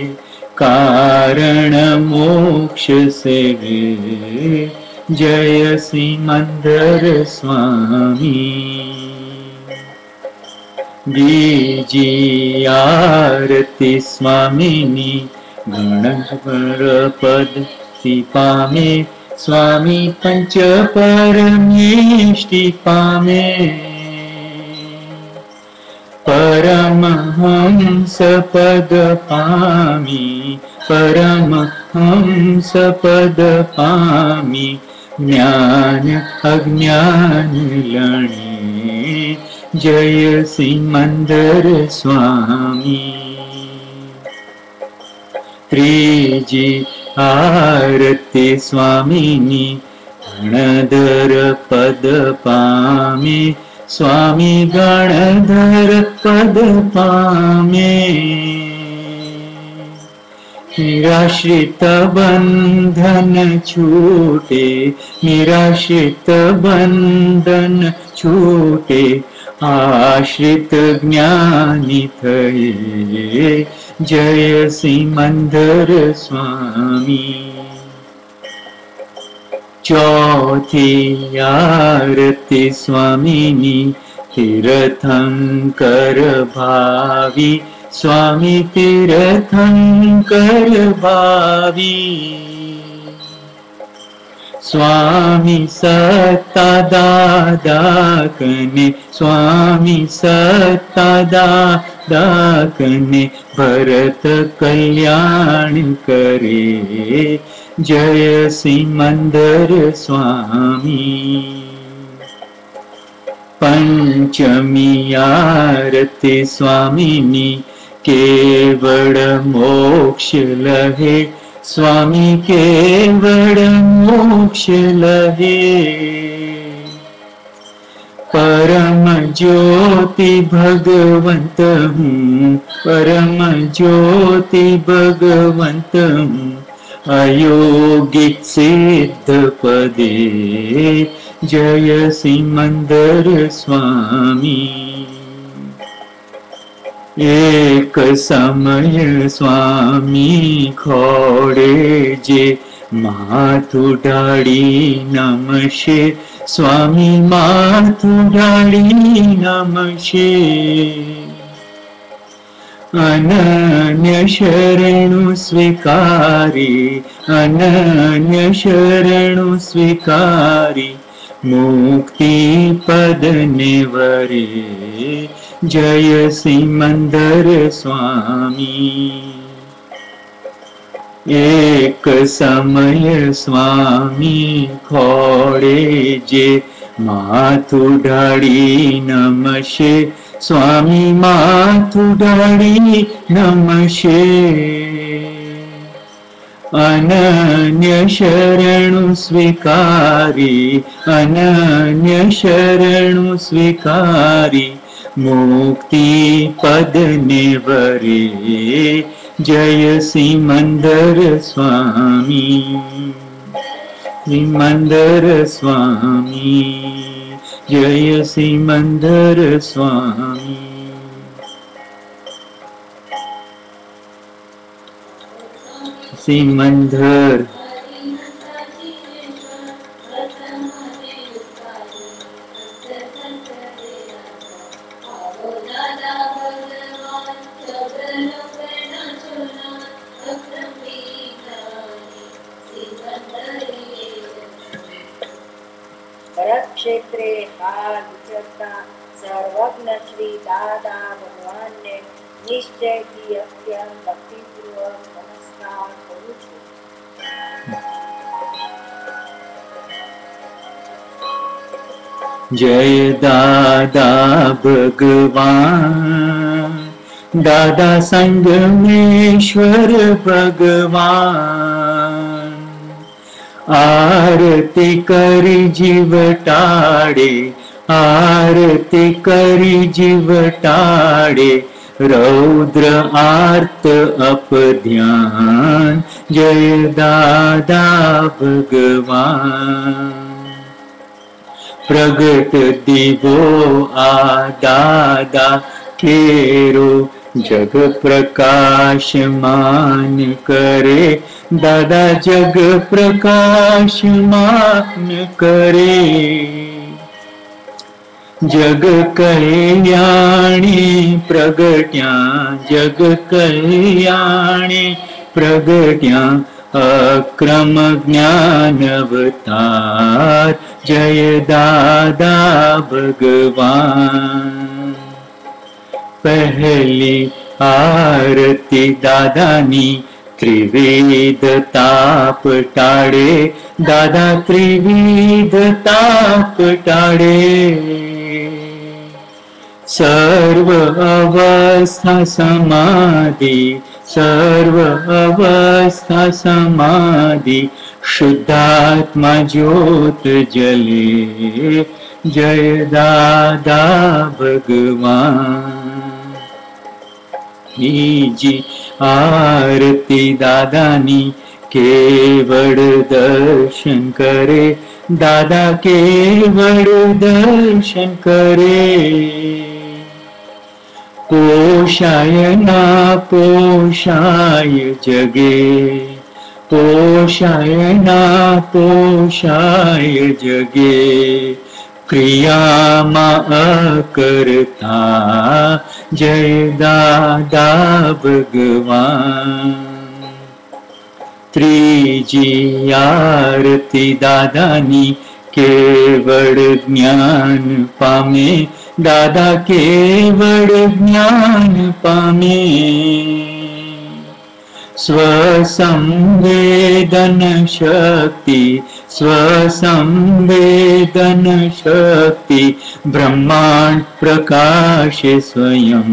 कारणमोक्षसे हे जय श्रीमन्दर स्वामिनिर्ति स्वामिनि गणपरपद् पामे स्वामी पञ्चपरमे पामे। परमहंसपदपामि परमहंसपदपामि ज्ञान अज्ञानलणे। जय सिमन्दर स्वामी। त्रिजी आरति स्वामिनि गणदर पद पामि स्वामी गणधर पद पामे। निराश्रित बन्धन छूटे निराश्रित बन्धन छूटे आश्रित ज्ञानी थये जय श्रीमन्धर स्वामी। ति स्वामी तीर्थि स्वामी तीर्थं कर् भावी स्वामी सता दा दाक स्वामी सता दा भरत कल्याण करे। जय सिमन्दर स्वामी। पञ्चमी आरति स्वामिनि वड मोक्ष लहे। स्वामी के मोक्ष लहे। परम ज्योति भगवन्त परम ज्योति भगवन्त अयोगित सिद्धपदे जय सिमन्दर स्वामी। एक समय स्वामी खोडे जे मातुी नमशे। स्वामी मातु डाळी नमषे शरण स्वीकारी पदने वरे जय सिमन्दर स्वामी। एक समय स्वामी खोडे जे माथु ढाडी नमशे स्वामी मातुगा नमशे. अनन्यशरणुस्वीकारी अनन्य शरणुस्वीकारी मुक्तिपद ने वरे जय सिमन्दर स्वामी सिमन्दरस्वामी जय सिमंदर स्वामी सिमंदर जय दादा भगवान्। दा भगवा दादाङ्गमेश्वर भगवा आती जीवी आरती करी जीवी रौद्र आर्त अप ध्यान। जय दादा भगवान्। प्रगत दिवो केरो जग प्रकाशमान करे दादा जग प्रकाशमान करे जग कल्याणि प्रगट्या जग कल्याणि प्रगट्या। अक्रम ज्ञानवतार जय दादा भगवा पहली आरती दादा त्रिविध ताप त्रिवेदतापटाडे सर्व अवस्था समाधि सर्व अवस्था समाधि शुद्धात्मा ज्योत जले जय दादा भगवान्। जी आरती दादानी केवड दर्शन करे। दादा केवड दर्शन करे। पोषाय ना पोषाय जगे। पोषाय ना पोषाय जगे क्रिया माता जय दादा भगवान्। त्रिजि आरती दादा ज्ञान पामे। दादा के ज्ञान पामे। स्वसंवेदनशक्ति स्वसंवेदनशक्ति ब्रह्माण्ड प्रकाश स्वयं।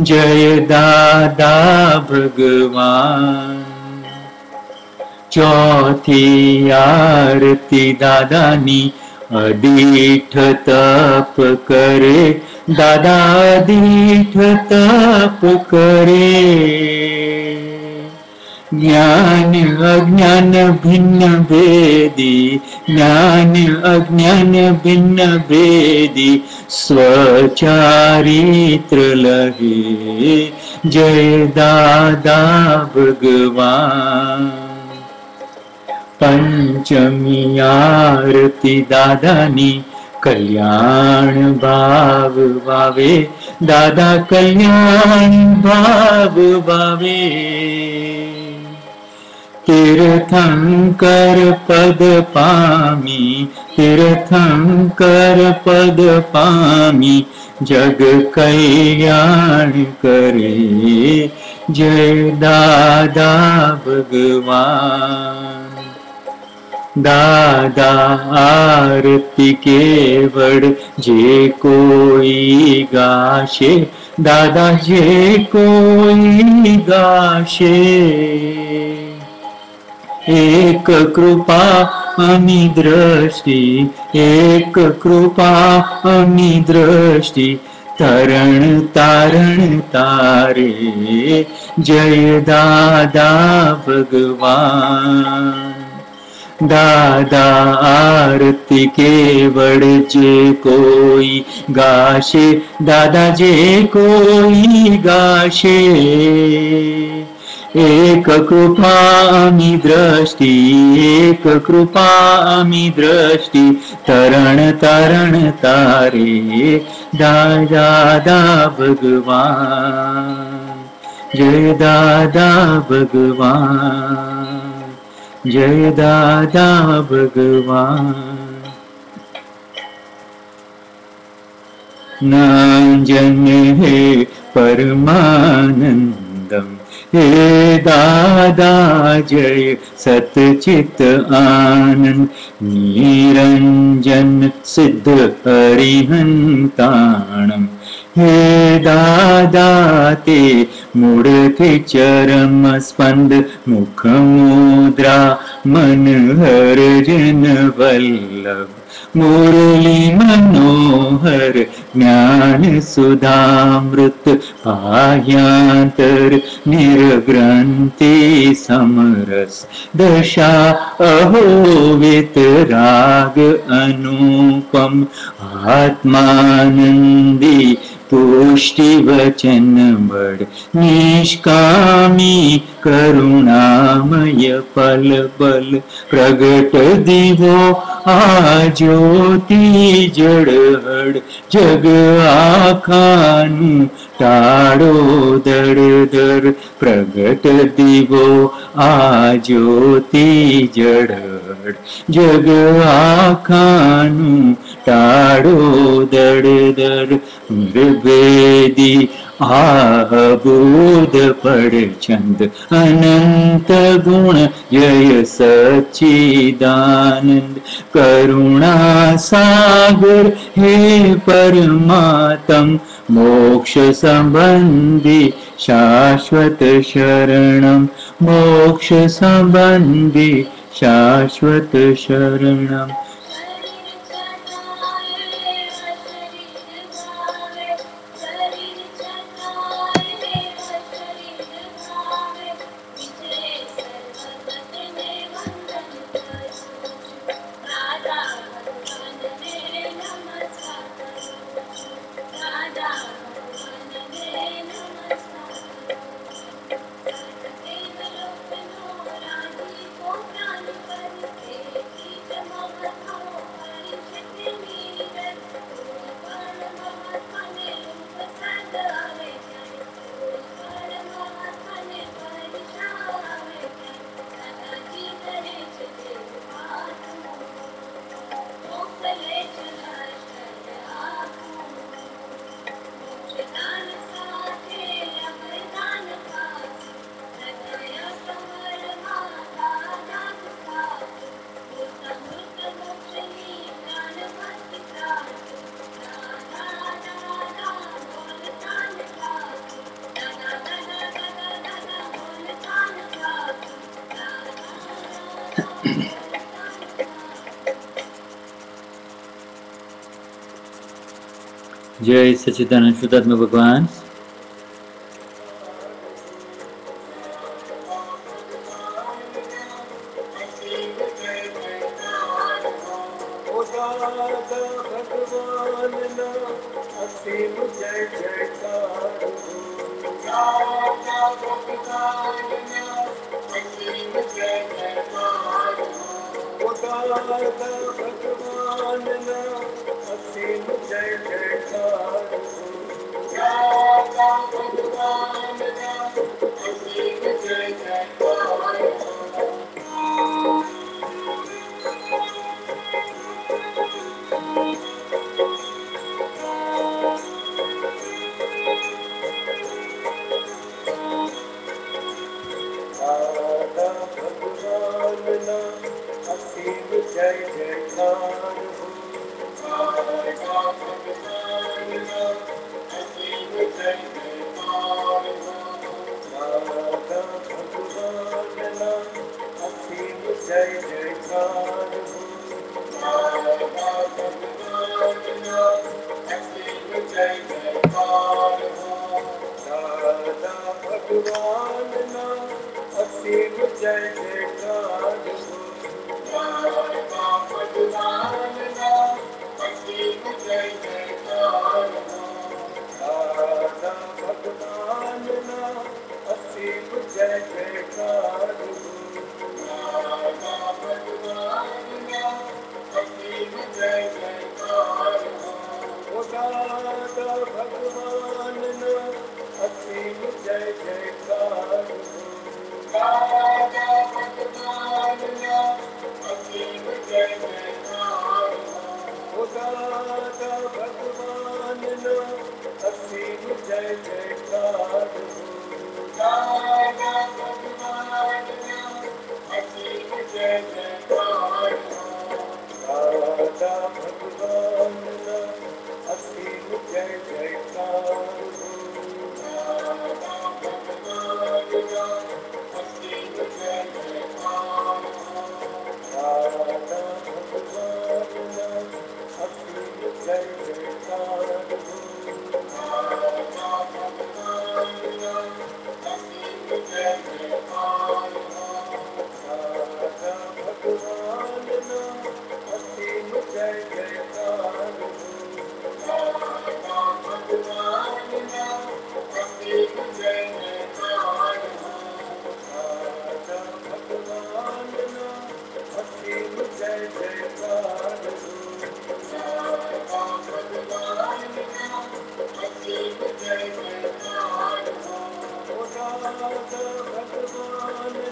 जय दादा भगवान्। चौथी आरती दादानी अदिठ तप करे। दादा दीठ तप करे। ज्ञान, अज्ञान भिन्न भेदी। ज्ञान, अज्ञान भिन्न भेदी। स्वचारित्र लगे जय दादा भगवान। पंचमी आरती दादानी, कल्याण भाव भावे। दादा कल्याण भाव भावे। तीर्थङ्कर पद पामि तीर्थङ्कर पद पामी, जग कल्याण करे। जय दादा भगवान। दादा आरती बड़ जे कोई गाशे। दादा, जे कोई गाशे। एक कृपा अमी दृष्टि, एक कृपा अमी दृष्टि, तरण तारण तारे, जय दादा भगवान। दादा आरती के बड़ जे कोई गाशे, दादा जे कोई गाशे। एककृपामि दृष्टि एककृपामि दृष्टि तरण तरण तारण तारे दा दादा भगवा जय दादा भगवान्। जय दादा भगवान्। नाञ्जन हे परमानन्द हे दादा जय सत्य चित्त निरञ्जन सिद्ध हरिहन्ताणम् हे दादा ते मूर्ति चरम स्पन्द मुखमुद्रा मनहरजन वल्लभ। मुरली मनोहर ज्ञान सुदामृत आयान्तर निर्ग्रन्थि समरस दशा अहो वितराग अनुपम आत्मानन्दी पुष्टिवचन बड निष्कामी करुणामय पल बल प्रगट दिवो કરુણામય પલ પલ પ્રગટ દીવો આ જ્યોતિ જળહડ જગ આખાનું ટાળો દડ દર પ્રગટ દીવો આ જ્યોતિ જળહડ જગ આખાનું ટાળો દડ દર आबूद पड़े पढचन्द अनंत गुण यय सचिदानन्द करुणा सागर हे परमातम मोक्ष संबंधी शाश्वत शरणम् मोक्ष संबंधी शाश्वत शरणम् जय सचिदानंद शुद्धात्मा भगवान।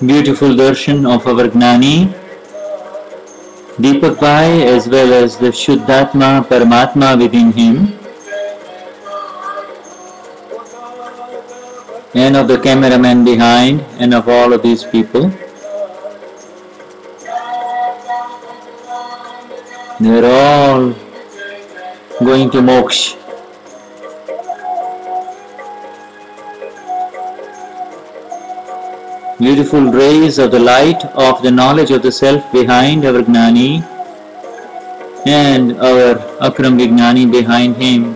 Beautiful darshan of our Gnani, Deepak Bhai, as well as the Shuddhatma Paramatma within him, and of the cameraman behind, and of all of these people. They are all going to moksha. Beautiful rays of the light of the knowledge of the self behind our Gnani and our Akram Vignani behind him,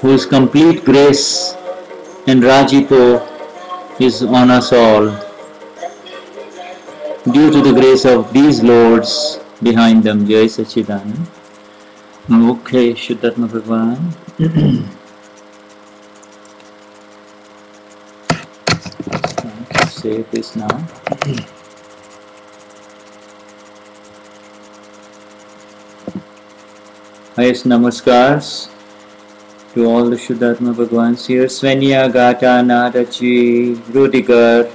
whose complete grace and Rajipo is on us all. Due to the grace of these lords behind them, Jai Sachidanand. Okay, Shuddhatma Bhagwan. This now. Highest namaskars to all the Shuddhatma Bhagwans here. Svenya, Gata, Nadaji, Rudiger,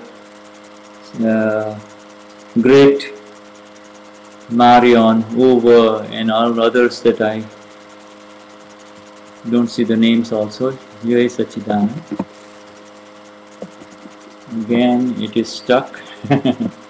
uh, Great, Marion, Uwe, and all others that I don't see the names also. Jai Sachidanand. Again, it is stuck.